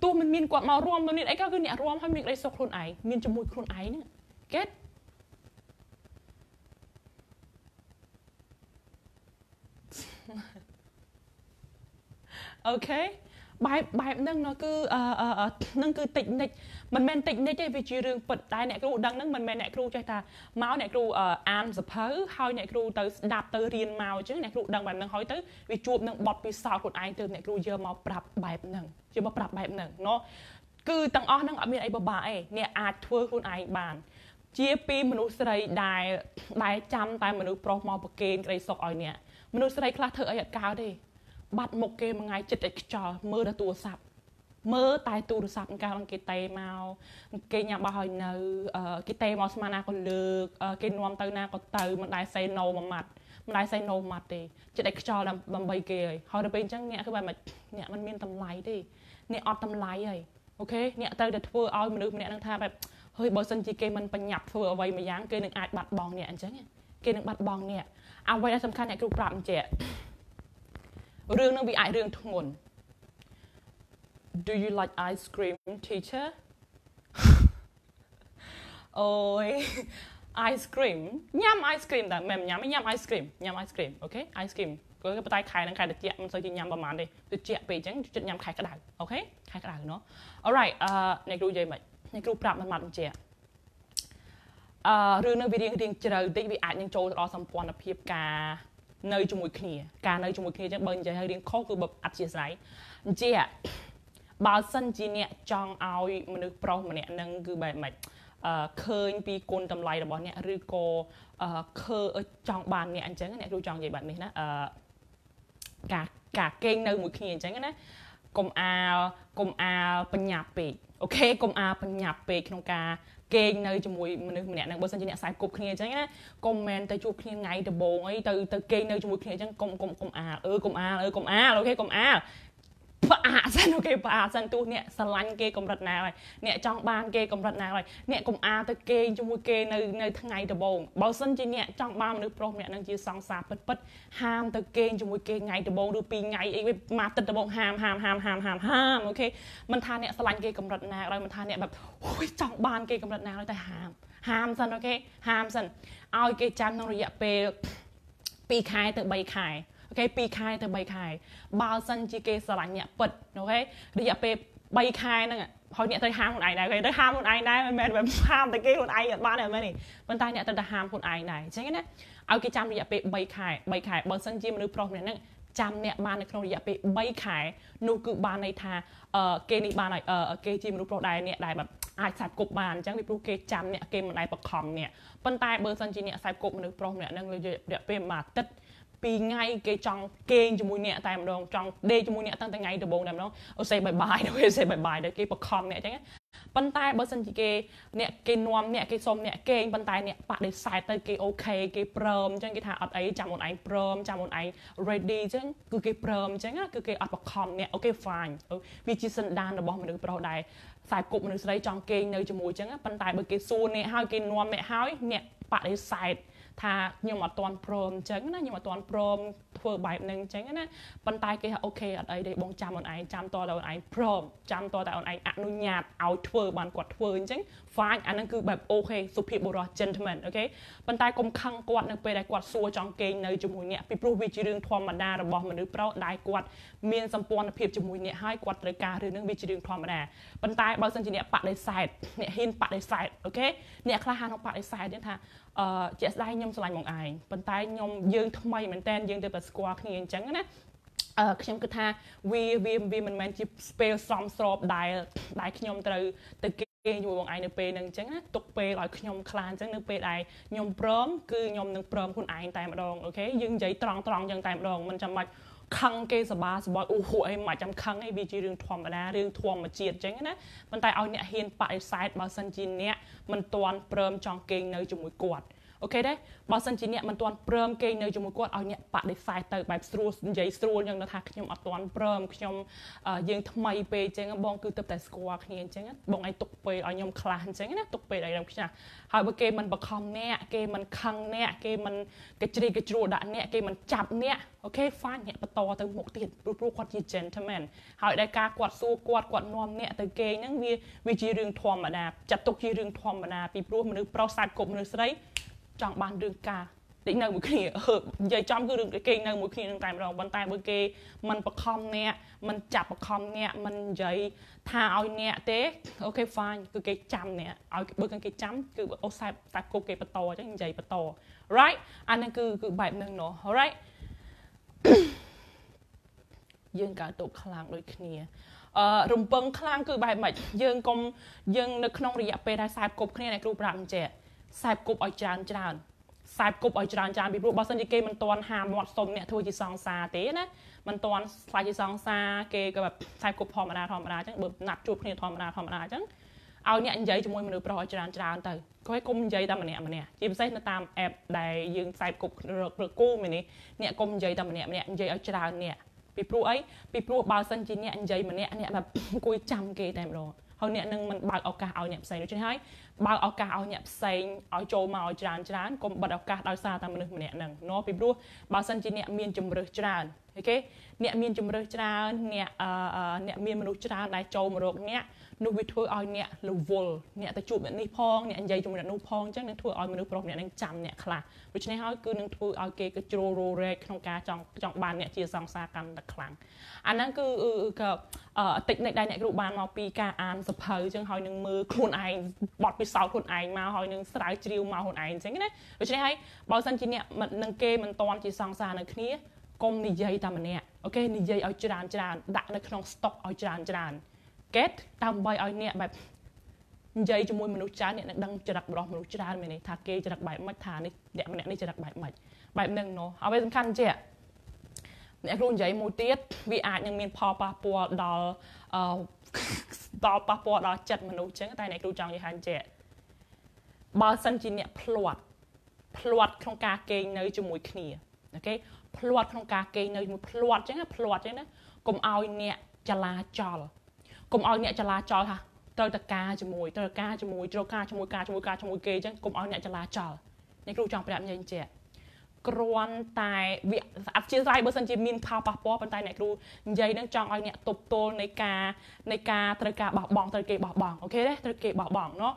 ទោះមិនមានគាត់មករួមទៅនេះអីក៏គឺអ្នករួមហើយមានក្តីសុខខ្លួនឯងមានជាមួយខ្លួនឯងហ្នឹង get អូខេបែបបែបហ្នឹង nó គឺអឺហ្នឹងគឺតិចនិច មិនមែនតិចនិចទេវាជារឿងពិតតែអ្នកគ្រូដឹងហ្នឹងមិនមែនអ្នកគ្រូចេះថាមកអ្នកគ្រូអានសភៅហើយអ្នកគ្រូទៅស្ដាប់ទៅរៀនមកអញ្ចឹងអ្នកគ្រូដឹងបែបហ្នឹងហើយទៅវាជួបនឹងបទពិសោធន៍ខ្លួនឯងទៅអ្នកគ្រូយកមកប្រាប់បែបហ្នឹងយកមកប្រាប់បែបហ្នឹងណោះគឺទាំងអស់ហ្នឹងអត់មានអីបបាក់ទេអ្នកអាចធ្វើខ្លួនឯងបានជាពីមនុស្សស្រីដែលដែលចាំតែមនុស្សប្រុសមកប្រគេនក្តីសុខឲ្យអ្នកមនុស្សស្រីខ្លះធ្វើអីអត់កើតទេបាត់មុខគេមួយថ្ងៃចិត្តឯខ្យល់មើលតែទូរស័ព្ទ មើលតែទូរស័ព្ទកាលគេតេមកគេញ៉ាំបោះឲ្យនៅគេតេមកស្មានណាក៏លើកគេនាំទៅណាក៏ទៅមិនដែល say no មួយម៉ាត់មិនដែល say no ម៉ាត់ទេចិត្តឯខ្យល់ដើម្បីគេហើយហើយទៅពេលអញ្ចឹងអ្នកគឺបែបមិនអ្នកមិនមានតម្លៃទេអ្នកអត់តម្លៃហើយអូខេអ្នកត្រូវតែធ្វើឲ្យមនុស្សម្នាក់នឹងថាបែបហើយបើសិនជាគេមិនបញ្ញាប់ធ្វើអ្វីមួយយ៉ាងគេនឹងអាចបាត់បង់អ្នកអញ្ចឹងគេនឹងបាត់បង់អ្នកអ្វីដែលសំខាន់អ្នកគ្រូប្រាប់អញ្ចឹងរឿងនឹងវាអាចរឿងធ្ងន់ Do you like ice cream teacher អូយ ice cream ញ៉ាំ ice cream តែមិនញ៉ាំញ៉ាំ ice cream ញ៉ាំ ice cream អូខេ ice cream ព្រោះប៉ុន្តែខែនឹងខែត្រជាក់មិនសូវជាញ៉ាំប្រហែលទេត្រជាក់ពេកអញ្ចឹងចិត្តញ៉ាំខែក្តៅអូខេខែក្តៅណោះ Alright អឺអ្នកគ្រូនិយាយមិនអ្នកគ្រូប្រាប់មិនមកបញ្ជាក់អឺរឿងនឹងវារៀងរៀងជ្រៅតិចវាអាចនឹងចូលទៅដល់សម្ព័ន្ធភាពការនៅជាមួយគ្នាការនៅជាមួយគ្នាអញ្ចឹងបើនិយាយឲ្យរៀងខុសគឺបើអត់ជាស្រ័យអញ្ចឹង បើសិនជាអ្នកចង់ឲ្យមនុស្សប្រុសម្នាក់នឹងគឺបែបម៉េចអឺឃើញពីគុណតម្លៃរបស់អ្នកឬក៏អឺឃើចង់បានអ្នកអញ្ចឹងអ្នកគ្រូចង់និយាយបែបនេះណាអឺការការកេងនៅមួយគ្នាអញ្ចឹងណាកុំអាលកុំអាលបញ្ញាពេកអូខេកុំអាលបញ្ញាពេកក្នុងការគេងនៅជាមួយមនុស្សម្នាក់ហ្នឹងបើសិនជាអ្នកខ្សែគប់គ្នាអញ្ចឹងណាកុំមែនទៅជួបគ្នាថ្ងៃដំបូងអីទៅទៅគេងនៅជាមួយគ្នាអញ្ចឹងកុំកុំកុំអាលអឺកុំអាលអឺកុំអាលអូខេកុំអាល ផ្អាកសិនអូខេផ្អាកសិនទោះអ្នកស្រឡាញ់គេកម្រិតណាហើយអ្នកចង់បានគេកម្រិតណាហើយអ្នកកុំអាទៅគេជាមួយគេនៅនៅថ្ងៃដំបូងបើសិនជាអ្នកចង់បានមនុស្សប្រុសម្នាក់នឹងជាសង្សារពិតពិតហាមទៅគេជាមួយគេថ្ងៃដំបូងឬពីរថ្ងៃអីមួយទឹកដំបូងហាមហាមហាមហាមហាមហាមអូខេមិនថាអ្នកស្រឡាញ់គេកម្រិតណាហើយមិនថាអ្នកបែបអូយចង់បានគេកម្រិតណាហើយតែហាមហាមសិនអូខេហាមសិនឲ្យគេចាំក្នុងរយៈពេល2ខែទៅ3ខែ អូខេ2ខែទៅ3ខែបើសិនជាគេស្រឡាញ់អ្នកពិតអូខេរយៈពេល3ខែហ្នឹងហើយអ្នកត្រូវហាមខ្លួនឯងដែរគេត្រូវហាមខ្លួនឯងដែរមិនមែនហាមតែគេខ្លួនឯងអត់បានទេមែនទេប៉ុន្តែអ្នកត្រូវតែហាមខ្លួនឯងដែរអញ្ចឹងណាឲ្យគេចាំរយៈពេល3ខែ3ខែបើសិនជាមនុស្សប្រុសម្នាក់ហ្នឹងចាំអ្នកបាននៅក្នុងរយៈពេល3ខែនោះគឺបានន័យថាអឺគេនេះបានហើយគេជាមនុស្សប្រុសដែរអ្នកដែលแบบអាចខ្សែគប់បានអញ្ចឹងពីព្រោះគេចាំអ្នកគេមិនដែលបខំអ្នកប៉ុន្តែបើសិនជាអ្នកខ្សែគប់មនុស្សប្រុសម្នាក់ហ្នឹងរយៈពេលមួយអាទិត្យ ពីថ្ងៃគេចង់គេងជាមួយអ្នកតែម្ដងចង់ដេកជាមួយអ្នកតាំងតែថ្ងៃដំបូងតែម្ដងអូសេបាយបាយទៅសេបាយបាយទៅគេបខំអ្នកអញ្ចឹងប៉ុន្តែបើសិនជាគេអ្នកគេនាំអ្នកគេសុំអ្នកគេងប៉ុន្តែអ្នកបដិសេធទៅគេអូខេគេព្រមអញ្ចឹងគេថាអត់អីចាំអូនឯងព្រមចាំអូនឯង ready អញ្ចឹងគឺគេព្រមអញ្ចឹងគឺគេអត់បខំអ្នកអូខេ fine វាជាសន្តានរបស់មនុស្សប្រុសដែរខ្សែគប់មនុស្សស្រីចង់គេងនៅជាមួយអញ្ចឹងប៉ុន្តែបើគេសួរអ្នកហើយគេនាំអ្នកហើយអ្នកបដិសេធ ថាខ្ញុំអត់ទាន់ព្រមអញ្ចឹងណាខ្ញុំអត់ទាន់ព្រមធ្វើបែបហ្នឹងអញ្ចឹងណាប៉ុន្តែគេថាអូខេអត់អីទេបងចាំអូនឯងចាំតតែអូនឯងព្រមចាំតតែអូនឯងអនុញ្ញាតឲ្យធ្វើបានគាត់ធ្វើអញ្ចឹង fine អាហ្នឹងគឺបែប okay សុភាពបុរស gentleman អូខេប៉ុន្តែកុំខឹងគាត់នៅពេលដែលគាត់សួរចង់គេងនៅជាមួយអ្នកពីព្រោះវាជារឿងធម្មតារបស់មនុស្សប្រុសដែលគាត់មានសម្ព័ន្ធភាពជាមួយអ្នកហើយគាត់ត្រូវការរឿងហ្នឹងវាជារឿងធម្មតាប៉ុន្តែបើសិនជាអ្នកបដិសេធអ្នកហ៊ានបដិសេធ okay អ្នកខ្លះហ៊ានបដិសេធថាអឺជាក់ស្ដែងខ្ញុំស្រឡាញ់បងឯងប៉ុន្តែខ្ញុំយើងថ្មីមែនតើយើងទៅតែស្គាល់គ្នាអញ្ចឹងណាអឺខ្ញុំគិតថាវាវាវាមិនមែនជាពេលសំស្របដែលដែលខ្ញុំត្រូវទៅ គេជាមួយបងឯងនៅពេលហ្នឹងអញ្ចឹងណាទុកពេលឲ្យខ្ញុំខ្លាចអញ្ចឹងនៅពេលដែលខ្ញុំព្រមគឺខ្ញុំនឹងព្រមខ្លួនឯងតែម្ដងអូខេយើងនិយាយត្រង់ត្រង់អញ្ចឹងតែម្ដងមិនចាំបាច់ខឹងគេសបាសបោអូហួអីមិនចាំខឹងអីវាជារឿងធម្មតារឿងធម្មជាតិអញ្ចឹងណាប៉ុន្តែឲ្យអ្នកហ៊ានបដិសេធបើសិនជាអ្នកមិនទាន់ព្រមចង់គេងនៅជាមួយគាត់ អូខេទេបើសិនជាអ្នកមិនទាន់ព្រមគេនៅជាមួយគាត់ឲ្យអ្នកបដិសេធទៅបែបស្រួលនិយាយស្រួលយ៉ាងថាខ្ញុំអត់ទាន់ព្រមខ្ញុំយើងថ្មីពេកអញ្ចឹងបងគឺទៅតែស្គាល់គ្នាអញ្ចឹងបងឯងទុកពេលឲ្យខ្ញុំខ្លះអញ្ចឹងណាទុកពេលឲ្យខ្ញុំខ្ញាស់ហើយបើគេមិនបខំអ្នកគេមិនខឹងអ្នកគេមិនកជ្រីកជ្រួលដាក់អ្នកគេមិនចាប់អ្នកអូខេ fine អ្នកបន្តទៅមុខទៀតព្រោះព្រោះគាត់ជា gentleman ហើយដែលការគាត់សួរគាត់គាត់នាំអ្នកទៅគេហ្នឹងវាវាជារឿងធម្មតាចាត់ទុកជារឿងធម្មតាពីព្រោះមនុស្សប្រុសសាច់គប់មនុស្សស្រី ចង់បានរឿងការតិចនៅមួយគ្នានិយាយចំគឺរឿងគេនៅមួយគ្នានឹងតែម្ដងប៉ុន្តែបើគេមិនបខំអ្នកមិនចាប់បខំអ្នកមិននិយាយថាឲ្យអ្នកទេអូខេ fine គឺគេចាំអ្នកឲ្យបើគេចាំគឺអូសែបតែគប់គេបន្តអញ្ចឹងនិយាយបន្ត right អានឹងគឺគឺបែបហ្នឹងណោះ right យើងកើតទុកខ្លាំងដូចគ្នាអឺរំពឹងខ្លាំងគឺបែបម៉េចយើងកុំយើងនៅក្នុងរយៈពេលដែលខ្សែគប់គ្នាអ្នកគ្រូប្រាប់អញ្ចឹង ខ្សែគប់ឲ្យច្រើនច្រើនខ្សែគប់ឲ្យច្រើនច្រើនពីព្រោះបើសិនជាគេមិនទាន់ហាមាត់សុំអ្នកធ្វើជាសង្សារទេណាមិនទាន់ខ្លាចជាសង្សារគេក៏បែបខ្សែគប់ធម្មតាធម្មតាអញ្ចឹងបើណាត់ជួបគ្នាធម្មតាធម្មតាអញ្ចឹងឲ្យអ្នកនិយាយជាមួយមនុស្សប្រុសឲ្យច្រើនច្រើនទៅក៏ឲ្យកុំនិយាយតែម្នាក់ម្នាក់ជាពិសេសនៅតាម app ដែលយើងខ្សែគប់រកគូមីនេះអ្នកកុំនិយាយតែម្នាក់ម្នាក់និយាយឲ្យច្រើនអ្នកពីព្រោះអីពីព្រោះបើសិនជាអ្នកនិយាយម្នាក់អ្នកបែបអង្គុយចាំគេតែម្ដង ហើយអ្នកនឹងមិនបើកឱកាសឲ្យអ្នកផ្សេងដូច្នេះហើយបើកឱកាសឲ្យអ្នកផ្សេងឲ្យចូលមកឲ្យច្រើនច្រើនកុំបិទឱកាសដោយសារតែមនុស្សម្នាក់ហ្នឹងណពីព្រោះបើសិនជាអ្នកមានជំរើសច្រើនអូខេអ្នកមានជំរើសច្រើនអ្នកអ្នកមានមនុស្សច្រើនដែលចូលមករកអ្នក នោះវាធ្វើឲ្យអ្នករវល់អ្នកទៅជួបអ្នកនេះផងអ្នកនិយាយជាមួយអ្នកនោះផងអញ្ចឹងនឹងធ្វើឲ្យមនុស្សប្រុសម្នាក់នឹងចាំអ្នកខ្លះដូច្នេះហើយគឺនឹងធ្វើឲ្យគេក៏ជ្រុលរោរែកក្នុងការចង់ចង់បានអ្នកជាសង្សារកាន់តែខ្លាំងអាហ្នឹងគឺក៏តិចនិចដែលអ្នកគ្រូបានមកពីការអានសភៅអញ្ចឹងហើយនឹងមើលខ្លួនឯងបត់ពិសោធន៍ខ្លួនឯងមកហើយនឹងស្រាវជ្រាវមកខ្លួនឯងអញ្ចឹងណាដូច្នេះហើយបើសិនជាអ្នកនឹងគេមិនតន់ជាសង្សារនៅគ្នាកុំនិយាយតែម្នាក់អូខេនិយាយឲ្យច្រើនច្រើនដាក់នៅក្នុង stock ឲ្យច្រើនច្រើន get ដើម្បីឲ្យអ្នកបែបនិយាយជាមួយមនុស្សច្រើនអ្នកនឹងដឹងចរិតរបស់មនុស្សច្រើនមែនទេថាគេចរិតបែបម៉េចថានេះអ្នកម្នាក់នេះចរិតបែបម៉េចបែបហ្នឹងណោះអ្វីសំខាន់ជាអ្នកគ្រូនិយាយមួយទៀតវាអាចនឹងមានផលប៉ះពាល់ដល់អឺដល់ប៉ះពាល់ដល់ចិត្តមនុស្សចឹងតែអ្នកគ្រូចង់និយាយថាចេះបើសិនជាអ្នកភ្លាត់ភ្លាត់ក្នុងការគេងនៅជាមួយគ្នាអូខេភ្លាត់ក្នុងការគេងនៅជាមួយភ្លាត់ចឹងណាភ្លាត់ចឹងណាកុំឲ្យអ្នកចលាចល កុំឲ្យអ្នកចលាចលថាត្រូវតការជាមួយត្រូវការជាមួយត្រូវការជាមួយការជាមួយការជាមួយគេអញ្ចឹងកុំឲ្យអ្នកចលាចលអ្នកគ្រូចង់ប្រាប់ញ៉េងជាក់គ្រាន់តែវាអធិស្ឋានបើសិនជាមានផលប៉ះពាល់ប៉ុន្តែអ្នកគ្រូនិយាយនឹងចង់ឲ្យអ្នកទប់ទល់នៃការនៃការត្រូវការបោះបង់ត្រូវគេបោះបង់អូខេទេត្រូវគេបោះបង់ណោះ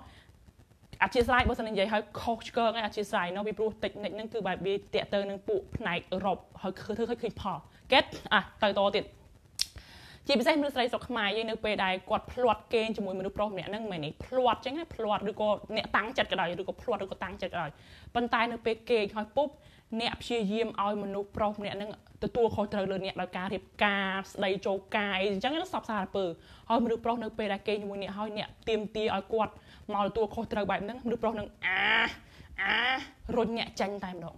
អធិស្ឋានបើសិននិយាយឲ្យខុសឆ្គងឯអធិស្ឋានណោះពីព្រោះតិចនិចហ្នឹងគឺបែបវាតាក់ទើនឹងពួកផ្នែកអឺរ៉ុបហើយធ្វើឲ្យឃើញផល get អាទៅតទៀត ជាពិសេសមនុស្សស្រីស្រុកខ្មែរយើងនៅពេលដែលគាត់ភ្លាត់គេងជាមួយមនុស្សប្រុសម្នាក់ហ្នឹងមែនទេភ្លាត់អញ្ចឹងណាភ្លាត់ឬក៏អ្នកតាំងចិត្តក៏ដោយឬក៏ភ្លាត់ឬក៏តាំងចិត្តក៏ដោយប៉ុន្តែនៅពេលគេងហើយពុបអ្នកព្យាយាមឲ្យមនុស្សប្រុសម្នាក់ហ្នឹងទទួលខុសត្រូវលើអ្នកដោយការរៀបការស្ដីចូលកាយអញ្ចឹងសពសារពើហើយមនុស្សប្រុសនៅពេលដែលគេជាមួយអ្នកហើយអ្នកទៀមទាឲ្យគាត់មកទទួលខុសត្រូវបែបហ្នឹងមនុស្សប្រុសនឹងអាអារុញអ្នកចាញ់តែម្ដង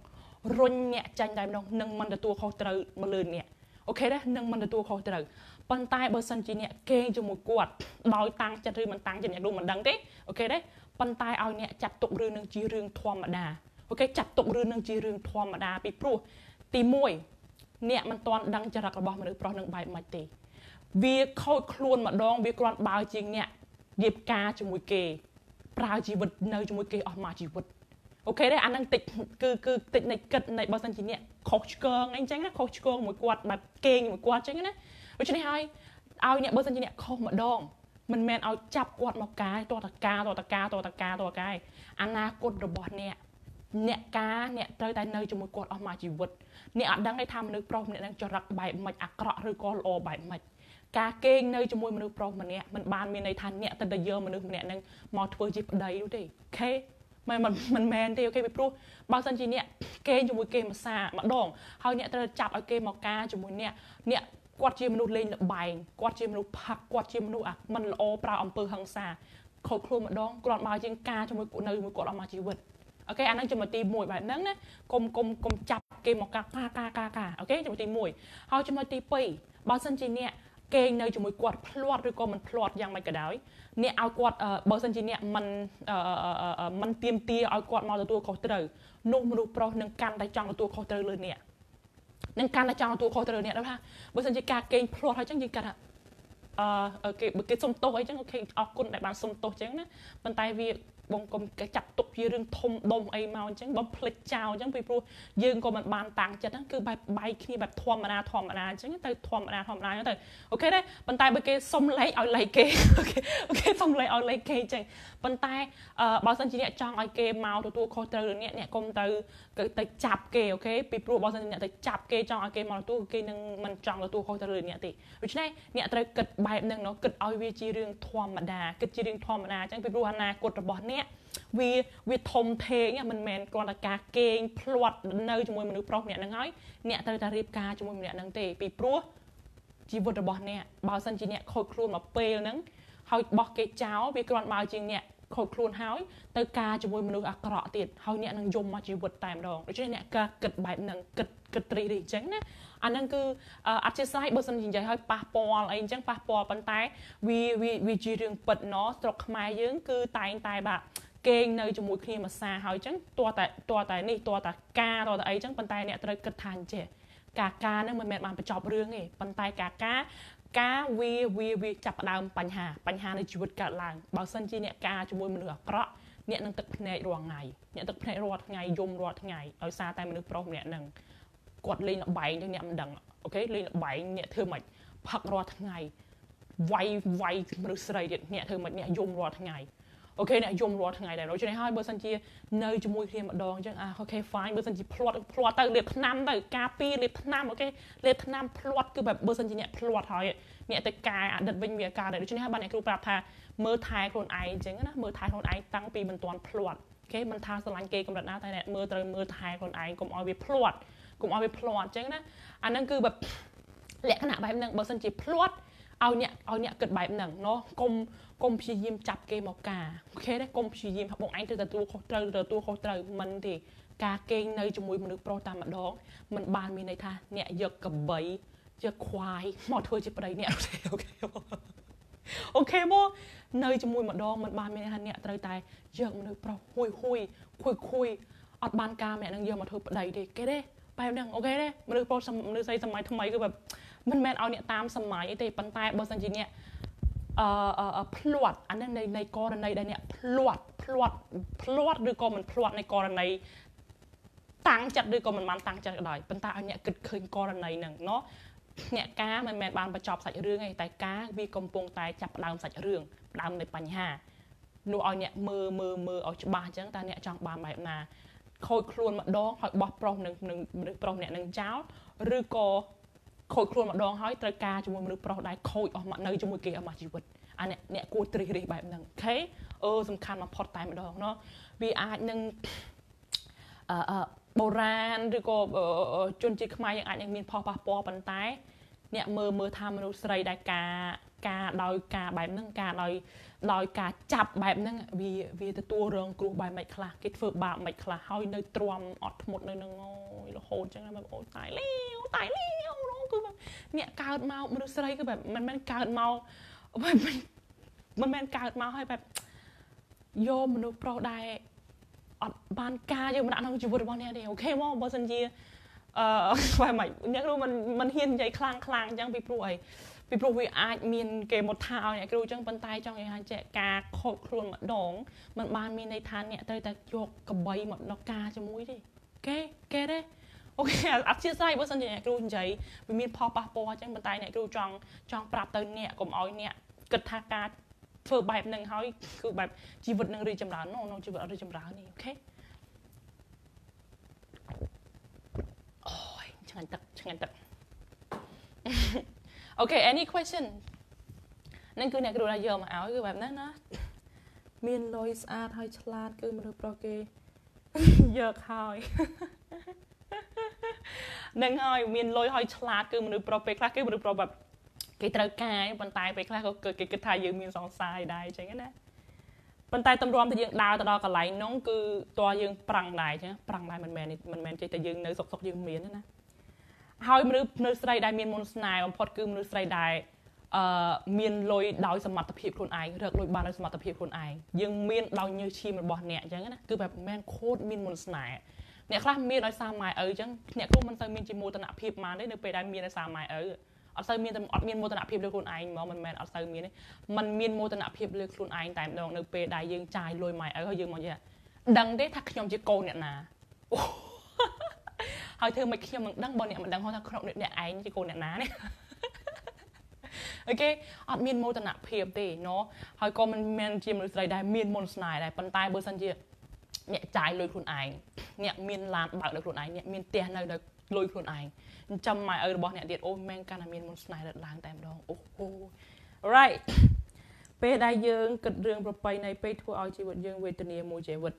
រុញអ្នកចាញ់តែម្ដងនឹងមិនទទួលខុសត្រូវមកលើអ្នក okay ទេនឹងមិនទទួលខុសត្រូវ ប៉ុន្តែបើសិនជាអ្នកគេងជាមួយគាត់ដោយតាំងចិត្តឬមិនតាំងចិត្តអ្នកនោះមិនដឹងទេ okay ទេប៉ុន្តែឲ្យអ្នកចាត់ទុករឿងនឹងជារឿងធម្មតា okay ចាត់ទុករឿងនឹងជារឿងធម្មតាពីព្រោះទី1អ្នកមិនទាន់ដឹងចរិតរបស់មនុស្សប្រុសនឹងបែបម៉េចទេ វាខូចខ្លួនម្ដង វាគ្រាន់បើជាងអ្នករៀបការជាមួយគេ ប្រើជីវិតនៅជាមួយគេអស់មួយជីវិតអូខេទេអានឹងតិចគឺគឺតិចនៃគិតនៃបើសិនជាអ្នកខុសឆ្គងអីចឹងណាខុសឆ្គងមួយគាត់បែបគេងមួយគាត់ចឹងណា ដូច្នេះហើយឲ្យអ្នកបើសិនជាអ្នកខុសម្ដងមិនមែនឲ្យចាប់គាត់មកកាយតតកាតតកាតតកាតតកាយអនាគតរបស់អ្នកអ្នកការអ្នកត្រូវតែនៅជាមួយគាត់អស់មួយជីវិតអ្នកអត់ដឹងទេថាមនុស្សប្រុសម្នាក់នឹងចរិតបែបម៉េចអាក្រក់ឬក៏ល្អបែបម៉េចការគេងនៅជាមួយមនុស្សប្រុសម្នាក់មិនបានមានន័យថាអ្នកត្រូវតែយកមនុស្សម្នាក់នឹងមកធ្វើជាប្តីនោះទេ okay មិនមិនមិនមែនទេ okay ពីព្រោះបើសិនជាអ្នកគេងជាមួយគេមួយសាម្ដងហើយអ្នកត្រូវចាប់ឲ្យគេមកការជាមួយអ្នកអ្នក គាត់ជាមនុស្សលេងលបែងគាត់ជាមនុស្សផឹកគាត់ជាមនុស្សអាមិនល្អប្រើអំពើហិង្សាខូចខ្លួនម្ដងគាត់មកជាងការជាមួយនៅជាមួយគាត់អស់មកជីវិត okay អាហ្នឹងចំណុចទី1បែបហ្នឹងណាកុំកុំកុំចាប់គេមកកាកាកាកាកា okay ចំណុចទី1ហើយចំណុចទី2បើសិនជាអ្នកគេងនៅជាមួយគាត់ភ្លាត់ឬក៏មិនភ្លាត់យ៉ាងម៉េចក៏ដោយអ្នកឲ្យគាត់បើសិនជាអ្នកមិនមិនទៀមទាឲ្យគាត់មកទទួលខុសត្រូវនោះមនុស្សប្រុសនឹងកាន់តែចង់ទទួលខុសត្រូវលើអ្នក នឹងកាន់តែចង់ទទួលខុសត្រូវអ្នកដល់ថាបើសិនជាការកេងភ្លាត់ហើយចឹងយើងកាន់ថាអឺគេគេសុំទោសអីចឹងអូខេអរគុណដែលបានសុំទោសចឹងណាប៉ុន្តែវាបងកុំចាត់ទុកជារឿងធំដុំអីមកអញ្ចឹងបងភ្លេចចោលអញ្ចឹងពីព្រោះយើងក៏មិនបានតាំងចិត្តហ្នឹងគឺបែបបែកគ្នាបែបធម្មតាធម្មតាអញ្ចឹងទៅធម្មតាធម្មតាអញ្ចឹងទៅ okay ទេប៉ុន្តែបើគេសុំលេខឲ្យលេខគេ okay okay សុំលេខឲ្យលេខគេអញ្ចឹងប៉ុន្តែបើសិនជាអ្នកចង់ឲ្យគេមកទទួលខុសត្រូវរឿងនេះអ្នកកុំទៅទៅចាប់គេ okay ពីព្រោះបើសិនជាអ្នកទៅចាប់គេចង់ឲ្យគេមកទទួលគេនឹងមិនចង់ទទួលខុសត្រូវរឿងអ្នកទេដូច្នេះអ្នកត្រូវគិតបែបហ្នឹងណោះគិតឲ្យវាជារឿងធម្មតាគិតជារឿងធម្មតាអញ្ចឹងពីព្រោះអនាគតរបស់អ្នកវាវាធំធេងមិនមែនគ្រាន់តែការគេងភ្លាត់នៅជាមួយមនុស្សប្រុសម្នាក់ហ្នឹងហើយអ្នកត្រូវតែរៀបការជាមួយម្នាក់ហ្នឹងទេពីព្រោះជីវិតរបស់អ្នកបើសិនជាអ្នកខូចខ្លួនមកពេលហ្នឹងហើយបោះគេចោលវាគ្រាន់បើជាងអ្នក ខូចខ្លួនហើយទៅការជាមួយមនុស្សអាក្រក់ទៀតហើយអ្នកនឹងយំមកជីវិតតែម្ដងដូច្នេះអ្នកការគិតបែបហ្នឹងគិតគិតត្រីរីអញ្ចឹងណាអាហ្នឹងគឺអធិស្ឋានបើសិននិយាយឲ្យប៉ះពាល់អីអញ្ចឹងប៉ះពាល់ប៉ុន្តែវាវាជារឿងពិតណស្រុកខ្មែរយើងគឺតែងតែបាទគេងនៅជាមួយគ្នាមួយសាហើយអញ្ចឹងតួតែតួតែនេះតួតែការតួតែអីអញ្ចឹងប៉ុន្តែអ្នកត្រូវគិតថាអញ្ចេះការការហ្នឹងមិនមែនបានបញ្ចប់រឿងទេប៉ុន្តែការការ ការវាវាវាចាប់ផ្ដើមបញ្ហាបញ្ហានៃជីវិតកើតឡើងបើសិនជាអ្នកការជាមួយមនុស្សអាក្រក់អ្នកនឹងទឹកភ្នែករាល់ថ្ងៃអ្នកទឹកភ្នែករាល់ថ្ងៃយំរាល់ថ្ងៃដោយសារតែមនុស្សប្រុសម្នាក់នឹងគាត់លេងលបែងទៅអ្នកមិនដឹងokay លេងលបែងអ្នកធ្វើម៉េចផឹករាល់ថ្ងៃវាយវាយមនុស្សស្រីទៀតអ្នកធ្វើម៉េចអ្នកយំរាល់ថ្ងៃ okay អ្នកយំរាល់ថ្ងៃដែរដូច្នេះហើយបើសិនជានៅជាមួយគ្នាម្ដងអញ្ចឹងអាអូខេ fine បើសិនជាភ្លាត់ភ្លាត់ទៅលេបថ្នាំទៅការពារលេបថ្នាំ okay លេបថ្នាំភ្លាត់គឺបែបបើសិនជាអ្នកភ្លាត់ហើយអ្នកទៅកែអតីតវិញវាការដែរដូច្នេះហើយបានអ្នកគ្រូប្រាប់ថាមើលថែខ្លួនឯងអញ្ចឹងណាមើលថែខ្លួនឯងតាំងពីមិនទាន់ភ្លាត់គេមិនថាស្រឡាញ់គេកម្រិតណាតែអ្នកមើលត្រូវមើលថែខ្លួនឯងកុំឲ្យវាភ្លាត់កុំឲ្យវាភ្លាត់អញ្ចឹងណាអាហ្នឹងគឺបែបលក្ខណៈបែបហ្នឹងបើសិនជាភ្លាត់ ឲ្យអ្នកឲ្យអ្នកគិតបែបហ្នឹងណោះកុំកុំព្យាយាមចាប់គេមកការអូខេទេកុំព្យាយាមថាបងឯងទៅទទួលខុសត្រូវទទួលខុសត្រូវមិនទេការគេងនៅជាមួយមនុស្សប្រុសតែម្ដងมันបានមានន័យថាអ្នកយកកបីយកខ្វាយមកធ្វើជាប្តីអ្នកអូខេអូខេអូខេមកនៅជាមួយម្ដងมันបានមានន័យថាអ្នកត្រូវតែយកមនុស្សប្រុសហួយហួយខួយខួយអត់បានការម្នាក់នឹងយកមកធ្វើប្តីទេគេទេបែបហ្នឹងអូខេទេមនុស្សប្រុសមនុស្សស្រីសម័យថ្មីគឺបែប មិនមែនឲ្យអ្នកតាមសម័យអីទេប៉ុន្តែបើសិនជាអ្នកអឺផ្លត់អានេះនៃនៃករណីដែលអ្នកផ្លត់ផ្លត់ផ្លត់ឬក៏មិនផ្លត់នៃករណីតាំងចិត្តឬក៏មិនបានតាំងចិត្តក៏ដោយប៉ុន្តែឲ្យអ្នកគិតឃើញករណីហ្នឹងណោះអ្នកការមិនមែនបានបញ្ចប់សាច់រឿងទេតែការវាកំពុងតែចាប់ផ្ដើមសាច់រឿងផ្ដើមនៃបញ្ហានោះឲ្យអ្នកមើលមើលមើលឲ្យច្បាស់អញ្ចឹងតើអ្នកចង់បានបែបណាខូចខ្លួនម្ដងហើយបោះប្រុសនឹងនឹងមនុស្សប្រុសម្នាក់នឹងចោលឬក៏ ខូចខ្លួនម្ដងហើយត្រូវការជាមួយមនុស្សប្រុសដែរខូចអស់មកនៅជាមួយគេអស់មកជីវិតអាអ្នកអ្នកគួរត្រិះរិះបែបហ្នឹងអូខេអឺសំខាន់បំផុតតែម្ដងណោះវាអាចនឹងអឺបុរាណឬក៏ជនជាតិខ្មែរយើងអាចនឹងមានផលប៉ះពាល់ប៉ុន្តែអ្នកមើលមើលថាមនុស្សស្រីដែលការការដោយការបែបហ្នឹងការដោយ ដោយការចាប់បែបហ្នឹងវាវាទទួលរងគ្រោះបែបមិនខ្លះគេធ្វើបាបមិនខ្លះហើយនៅទ្រាំអត់ធ្មត់នៅនឹងអូយរហូតចឹងបែបអូយតៃលាវតៃលាវគឺបែបអ្នកកើតមកមនុស្សស្រីគឺបែបមិនមែនកើតមកបែបមិនមែនកើតមកហើយបែបយកមនុស្សប្រុសដែរអត់បានការយកមកដាក់ក្នុងជីវិតរបស់អ្នកទេអូខេមកបើសិនជាអឺបែបម៉េចអ្នកគ្រូមិនមិនហ៊ាននិយាយខ្លាំងខ្លាំងអញ្ចឹងពីព្រោះអី ពីព្រោះវាអាចមានគេមកថាឲ្យអ្នកគ្រូអញ្ចឹងប៉ុន្តែចង់និយាយថាចេះការខូចខ្លួនម្ដងมันបានមានន័យថាអ្នកត្រូវតែយកកបីមកដល់ការជាមួយទេគេគេទេអូខេអធិស្ឋានបើសិនជាអ្នកគ្រូនិយាយវាមានផលប៉ះពាល់អញ្ចឹងប៉ុន្តែអ្នកគ្រូចង់ចង់ប្រាប់ទៅអ្នកកុំឲ្យអ្នកគិតថាការធ្វើបែបហ្នឹងហើយគឺបែបជីវិតនឹងរីចម្រើននោះជីវិតអត់រីចម្រើននេះអូខេអូយឆ្ងាញ់ទឹកឆ្ងាញ់ទឹកអូ ខេ any question នឹងគឺអ្នកគ្រូដែលយកមកឲ្យគឺបែបហ្នឹងណាមានលុយស្អាតហើយឆ្លាតគឺមនុស្សប្រុសគេយកហើយនឹងហើយមានលុយហើយឆ្លាតគឺមនុស្សប្រុសពេលខ្លះគឺមនុស្សប្រុសបែបគេត្រូវការប៉ុន្តែពេលខ្លះក៏គេគិតថាយើងមានសង្សារដែរអញ្ចឹងណាប៉ុន្តែតម្រាំតែយើងដើរទៅដល់កន្លែងនោះគឺតើយើងប្រាំងដែរអញ្ចឹងប្រាំងដែរមិនមែនមិនមែនចេះតែយើងនៅសុកសុកយើងមានណា ហើយមនុស្សមនុស្សស្រីដែលមានមុនស្នេហ៍បំផុតគឺមនុស្សស្រីដែលអឺមានលុយដោយសមត្ថភាពខ្លួនឯងរកលុយបានដោយសមត្ថភាពខ្លួនឯងយើងមានដោយញើសឈាមរបស់អ្នកអញ្ចឹងណាគឺបែបមិនមែនខូតមានមុនស្នេហ៍អ្នកខ្លះមានដោយសារម៉ែឪអញ្ចឹងអ្នកគ្រូមិនសូវមានជាមោទនភាពមកទេនៅពេលដែលមានដោយសារម៉ែឪអត់សូវមានអត់មានមោទនភាពលើខ្លួនឯងហ្មងមិនមែនអត់សូវមានទេมันមានមោទនភាពលើខ្លួនឯងតែម្ដងនៅពេលដែលយើងចាយលុយម៉ែឪហើយយើងមកនិយាយដឹងទេថាខ្ញុំជាកូនអ្នកណា ហើយធ្វើមិនខ្ញុំមិនដឹងបើអ្នកមិនដឹងថាក្នុងអ្នកឯងជាកូនអ្នកណានេះអូខេអត់មានមោទនភាពទេណូហើយក៏មិនមែនជាមនុស្សស្រីដែលមានមុនស្នេហ៍ដែរប៉ុន្តែបើសិនជាអ្នកចាយលុយខ្លួនឯងអ្នកមានឡានបើកដោយខ្លួនឯងអ្នកមានផ្ទះនៅដោយលុយខ្លួនឯងចិញ្ចឹមម៉ែឪរបស់អ្នកទៀតអូមែនកាន់តែមានមុនស្នេហ៍រត់ឡើងតែម្ដងអូអូ right ពេលដែលយើងគិតរឿងប្របីនៃពេលធ្វើឲ្យជីវិតយើងវេទនាមួយជីវិត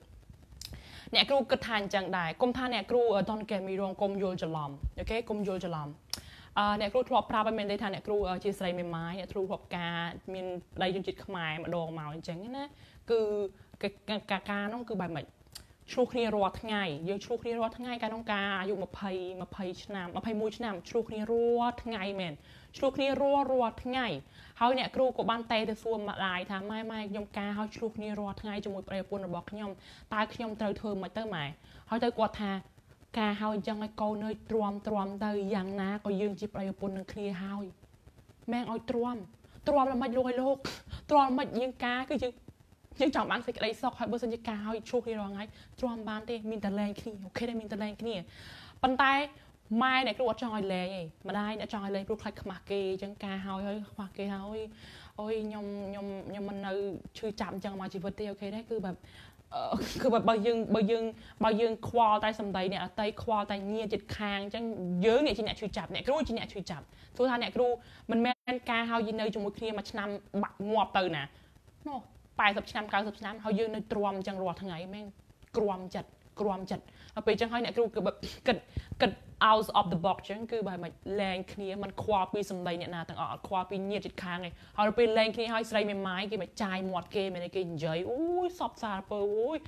អ្នកគ្រូគិតថាអញ្ចឹងដែរគុំថាអ្នកគ្រូ don't get me wrong គុំយល់ច្រឡំអូខេគុំយល់ច្រឡំអឺអ្នកគ្រូធ្លាប់ប្រាប់ឲ្យមានន័យថាអ្នកគ្រូជាស្រីមេម៉ាយអ្នកគ្រូធ្លាប់ការមានប្តីជនជាតិខ្មែរម្ដងមកអញ្ចឹងណាគឺកាការនោះគឺបែបម៉េចឆ្លោះគ្នារាល់ថ្ងៃយើងឆ្លោះគ្នារាល់ថ្ងៃកាលនោះការអាយុ20 20ឆ្នាំ21ឆ្នាំឆ្លោះគ្នារាល់ថ្ងៃមែន ឆ្លោះគ្នារាល់រាល់ថ្ងៃហើយអ្នកគ្រូក៏បានតែទៅសួរម្ដាយថាម៉ែម៉ែខ្ញុំការហើយឆ្លោះគ្នារាល់ថ្ងៃជាមួយប្តីប្រពន្ធរបស់ខ្ញុំតើខ្ញុំត្រូវធ្វើម៉េចទៅម៉ែហើយទៅគាត់ថាការហើយអញ្ចឹងឲ្យកូននៅទ្រាំទ្រាំទៅយ៉ាងណាក៏យើងជាប្តីប្រពន្ធនឹងគ្នាហើយម៉ែឲ្យទ្រាំទ្រាំល្មិចលោកឲ្យលោកទ្រាំល្មិចយើងការគឺយើងយើងចង់បានសេចក្តីសុខហើយបើសិនជាការឲ្យឈូសគ្នារងថ្ងៃទ្រាំបានទេមានតែលែងគ្នាអូខេទេមានតែលែងគ្នាប៉ុន្តែ ម៉ែអ្នកគ្រូអត់ចង់ឲ្យលែងទេម្ដាយអ្នកចង់ឲ្យលែងព្រោះខ្លាចខ្មាស់គេអញ្ចឹងការហើយហើយខ្មាស់គេហើយអូយខ្ញុំខ្ញុំខ្ញុំមិននៅឈឺចាប់អញ្ចឹងមកជីវិតទេអូខេទេគឺបែបគឺបើយើងបើយើងបើយើងខ្វល់តែសម្ដីអ្នកអតីខ្វល់តែញៀចិត្តខាងអញ្ចឹងយើងអ្នកជាអ្នកជួយចាប់អ្នកគ្រូជាអ្នកជួយចាប់ព្រោះថាអ្នកគ្រូមិនមែនការឲ្យយើងនៅជាមួយគ្នាមួយឆ្នាំបាក់ងាប់ទៅណានោះ80ឆ្នាំ90ឆ្នាំហើយយើងនៅទ្រាំអញ្ចឹងរាល់ថ្ងៃមែនគ្រាំចិត្តគ្រាំចិត្ត ហើយពេលអញ្ចឹងហើយអ្នកគ្រូគឺបែបគិតគិត out of the box អញ្ចឹងគឺបែបមិនលែងគ្នាมันខ្វល់ពីសម្ដីអ្នកណាទាំងអស់អត់ខ្វល់ពីញាតិជិតខាងឯងហើយពេលលែងគ្នាហើយស្រីមេម៉ាយគេមកចាយមាត់គេមែនគេនិយាយអូយសពសារពើអូយ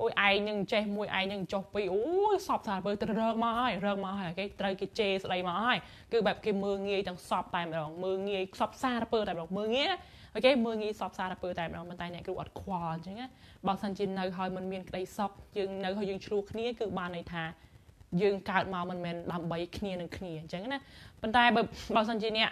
អូយឯងនឹងចេះមួយឯងនឹងចុះពីអូយសពសារពើទៅរើកមកហើយរើកមកហើយគេត្រូវគេជេរស្ដីមកហើយគឺបែបគេមើងងាយទាំងសពតែម្ដងមើងងាយសពសារពើតែម្ដងមើងងាយ អូខេមើងងាយសពសារពើតែម្ដងប៉ុន្តែអ្នកគ្រូអត់ខ្វល់អញ្ចឹងណាបើសិនជានៅហើយមិនមានក្តីសុខយើងនៅហើយយើងឆ្លោះគ្នាគឺបានន័យថាយើងកើតមកមិនមែនដើម្បីគ្នានឹងគ្នាអញ្ចឹងណាប៉ុន្តែបើបើសិនជាអ្នក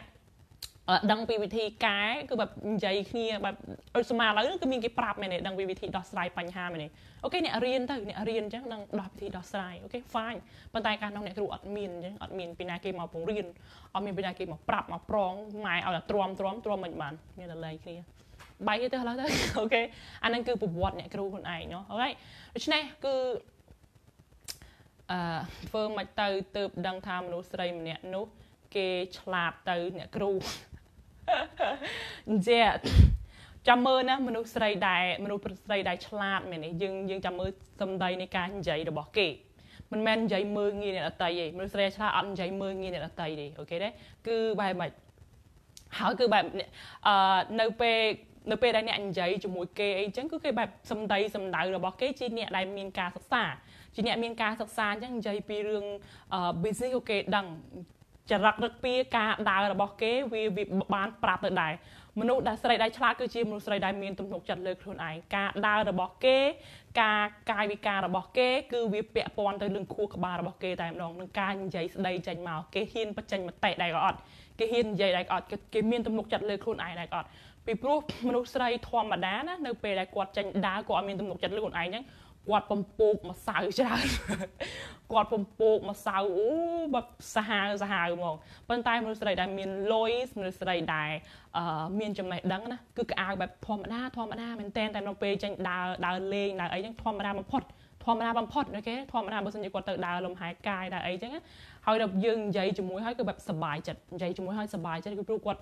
ដឹងពីវិធីកែគឺបែបនិយាយគ្នាបែបដូចស្មាឥឡូវគឺមានគេប្រាប់មែនទេដឹងពីវិធីដោះស្រាយបញ្ហាមែនទេអូខេអ្នករៀនទៅអ្នករៀនអញ្ចឹងដឹងដោះវិធីដោះស្រាយអូខេ fine ប៉ុន្តែកាលនោះអ្នកគ្រូអត់មានអញ្ចឹងអត់មានពីណាគេមកបង្រៀនអត់មានពីណាគេមកប្រាប់មកប្រងម៉ែឲ្យតែទ្រាំទ្រាំទ្រាំមិនបានមានតែលែងគ្នាបែកទៅឥឡូវទៅអូខេអាហ្នឹងគឺប្រវត្តិអ្នកគ្រូខ្លួនឯងเนาะអូខេដូច្នេះគឺអឺធ្វើមិនទៅទៅដឹងថាមនុស្សស្រីម្នាក់នោះគេឆ្លាតទៅអ្នកគ្រូ អញ្ចឹងចាំមើលណាមនុស្សស្រីដែលមនុស្សស្រីដែលឆ្លាតមែនទេយើងយើងចាំមើលសម្ដីនៃការនិយាយរបស់គេមិនមែននិយាយមើលងាយអ្នកដទៃទេមនុស្សស្រីឆ្លាតអត់និយាយមើលងាយអ្នកដទៃទេ okay ទេគឺបែបម៉េចហើយគឺបែបអឺនៅពេលនៅពេលដែលអ្នកនិយាយជាមួយគេអីចឹងគឺគេបែបសម្ដីសម្ដៅរបស់គេជាអ្នកដែលមានការសិក្សាជាអ្នកមានការសិក្សាអញ្ចឹងនិយាយពីរឿង business ក៏គេដឹង ចរិតរឹកពីការដើររបស់គេវាបានប្រាប់ទៅដែរមនុស្សដែលស្រីដែលឆ្លាតគឺជាមនុស្សស្រីដែលមានទំនុកចិត្តលើខ្លួនឯងការដើររបស់គេ ការកាយវិការរបស់គេ គឺវាពាក់ព័ន្ធទៅនឹងខួរក្បាលរបស់គេតែម្ដងនឹងការនិយាយស្ដីចេញមកគេហ៊ានបញ្ចេញមតិដែរក៏អត់គេហ៊ាននិយាយដែរក៏អត់គេមានទំនុកចិត្តលើខ្លួនឯងដែរក៏អត់ពីព្រោះមនុស្សស្រីធម្មតាណានៅពេលដែលគាត់ចេញដើរគាត់អត់មានទំនុកចិត្តលើខ្លួនឯងហ្នឹង គាត់ពំពូកម្សៅច្រើនគាត់ពំពូកម្សៅអូបើសាហាវសាហាវហ្មងប៉ុន្តែមនុស្សស្រីដែលមានលុយមនុស្សស្រីដែលមានចំណេះដឹងណាគឺក្អាវបែបធម្មតាធម្មតាមែនតែនតែនៅពេលចេញដើរដើរលេងដើរអីចឹងធម្មតាបំផុតធម្មតាបំផុតអូខេធម្មតាបើសិនជាគាត់ទៅដើរលំហែកាយដើរអីចឹងហើយដល់យើងនិយាយជាមួយហើយគឺបែបសុបាយចិត្តនិយាយជាមួយហើយសុបាយចិត្តគឺព្រោះគាត់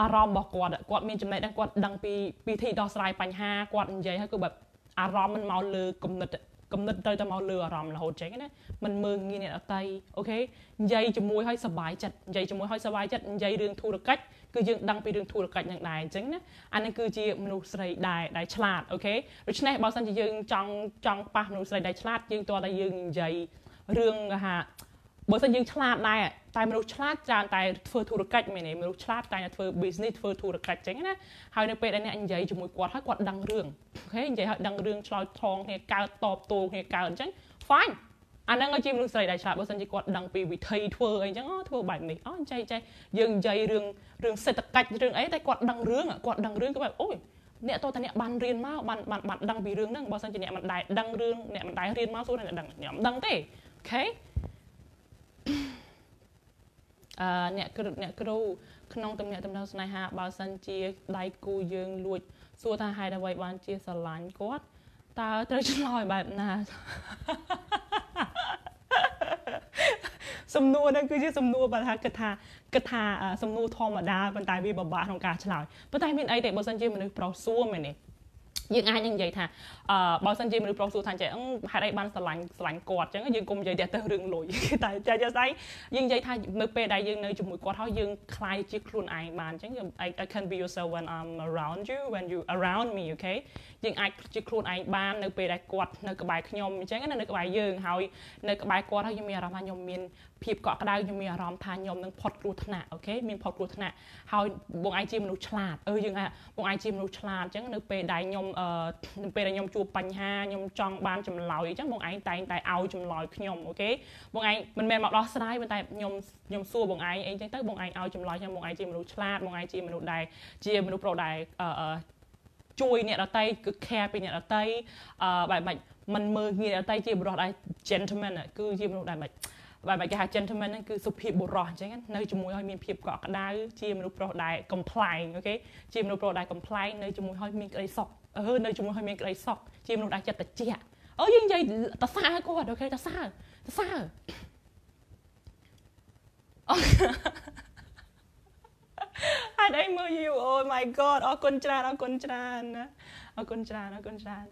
អារម្មណ៍របស់គាត់គាត់មានចំណេះដឹងគាត់ដឹងពីពីធីដោះស្រាយបញ្ហាគាត់និយាយហើយគឺបែប អារម្មណ៍មិនមកលើគំនិតគំនិតត្រូវតែមកលើអារម្មណ៍រហូតចឹងណាมันមើងងាយអ្នកអតីអូខេនិយាយជាមួយឲ្យសប្បាយចិត្តនិយាយជាមួយឲ្យសប្បាយចិត្តនិយាយរឿងធុរកិច្ចគឺយើងដឹងពីរឿងធុរកិច្ចនឹងដែរអញ្ចឹងណាអានេះគឺជាមនុស្សស្រីដែលដែលឆ្លាតអូខេដូច្នេះបើសិនជាយើងចង់ចង់ប៉ះមនុស្សស្រីដែលឆ្លាតយើងតើតែយើងនិយាយរឿងថា បើសិនយើងឆ្លាតដែរតែមនុស្សឆ្លាតច្រើនតែធ្វើធុរកិច្ចមែនទេមនុស្សឆ្លាតតែធ្វើ business ធ្វើធុរកិច្ចអញ្ចឹងណាហើយនៅពេលដែលអ្នកនិយាយជាមួយគាត់ហើយគាត់ដឹងរឿងអូខេនិយាយឲ្យដឹងរឿងឆ្លោយថងគ្នាកើតតបតូគ្នាកើតអញ្ចឹង fine អាហ្នឹងឲ្យជាមនុស្សស្រីដែលឆ្លាតបើសិនជាគាត់ដឹងពីវិធីធ្វើអីចឹងអូធ្វើបែបនេះអូចៃចៃយើងនិយាយរឿងរឿងសេដ្ឋកិច្ចរឿងអីតែគាត់ដឹងរឿងគាត់ដឹងរឿងក៏បែបអូយអ្នកតើតអ្នកបានរៀនមកបានបានបានដឹងពីរឿងហ្នឹងបើសិនជាអ្នកមិនដែលដឹងរឿងអ្នកមិនដែលរៀនមកសួរអ្នកដឹងអ្នកមិនដឹងទេអូខេ អឺអ្នកគ្រូអ្នកគ្រូក្នុងទំនាក់ទំនងស្នេហាបើសិនជាដៃគូយើងលួចសួរថាហេតុអ្វីបានជាស្រឡាញ់គាត់តើត្រូវឆ្លើយបែបណាសំណួរហ្នឹងគឺជាសំណួរបើថាគិតថាគិតថាសំណួរធម្មតាប៉ុន្តែវាពិបាកក្នុងការឆ្លើយប៉ុន្តែមានអីទេបើសិនជាមនុស្សប្រុសសួរមែនទេយើងអាចនឹងនិយាយថា អឺបើសិនជាមនុស្សប្រុសសួរថាចេះហេតុអីបានស្រឡាញ់ស្រឡាញ់គាត់អញ្ចឹងយើងកុំនិយាយតែទៅរឿងលុយតែចាស់ស្អីយើងនិយាយថានៅពេលដែលយើងនៅជាមួយគាត់ហើយយើងខ្លាយជាខ្លួនឯងបានអញ្ចឹង I I can be yourself when I'm around you when you around me okay យើងអាចជាខ្លួនឯងបាននៅពេលដែលគាត់នៅក្បែរខ្ញុំអញ្ចឹងណានៅក្បែរយើងហើយនៅក្បែរគាត់ហើយខ្ញុំមានអារម្មណ៍ថាខ្ញុំមានភាពកក់ក្ដៅខ្ញុំមានអារម្មណ៍ថាខ្ញុំនឹងផុតគ្រោះថ្នាក់អូខេមានផុតគ្រោះថ្នាក់ហើយបងឯងជាមនុស្សឆ្លាតអឺយើងថាបងឯងជាមនុស្សឆ្លាតអញ្ចឹងនៅពេលដែលខ្ញុំនៅពេលដែលខ្ញុំជួបបញ្ហាខ្ញុំចង់បានចម្លើយអញ្ចឹងបងឯងតែងតែឲ្យចម្លើយខ្ញុំអូខេបងឯងមិនមែនមកដោះស្រាយប៉ុន្តែខ្ញុំខ្ញុំសួរបងឯងអីអញ្ចឹងទៅបងឯងឲ្យចម្លើយខ្ញុំបងឯងជាមនុស្សឆ្លាតបងឯងជាមនុស្សដែលជាមនុស្សប្រុសដែលអឺជួយអ្នកដតីគឺ care ពីអ្នកដតីអឺបែបម៉េចมันមើលងាយអ្នកដតីជាបុរសដែល gentleman គឺជាមនុស្សដែលម៉េចបែបគេហៅ gentleman ហ្នឹងគឺសុភាពបុរសអញ្ចឹងនៅជាមួយឲ្យមានភាពកក់ក្ដៅជាមនុស្សប្រុសដែល complain អូខេជាមនុស្សប្រុសដែល complain នៅជាមួយឲ្យមានក្តីសុខ អឺនៅជាមួយឲ្យមានក្តីសុខជាមនុស្សដែលចិត្តត្រជាក់អូយើងនិយាយតសើគាត់អូខេតសើតសើហេតុអីមើល you oh my god អរគុណច្រើនអរគុណច្រើនណាអរគុណច្រើនអរគុណច្រើន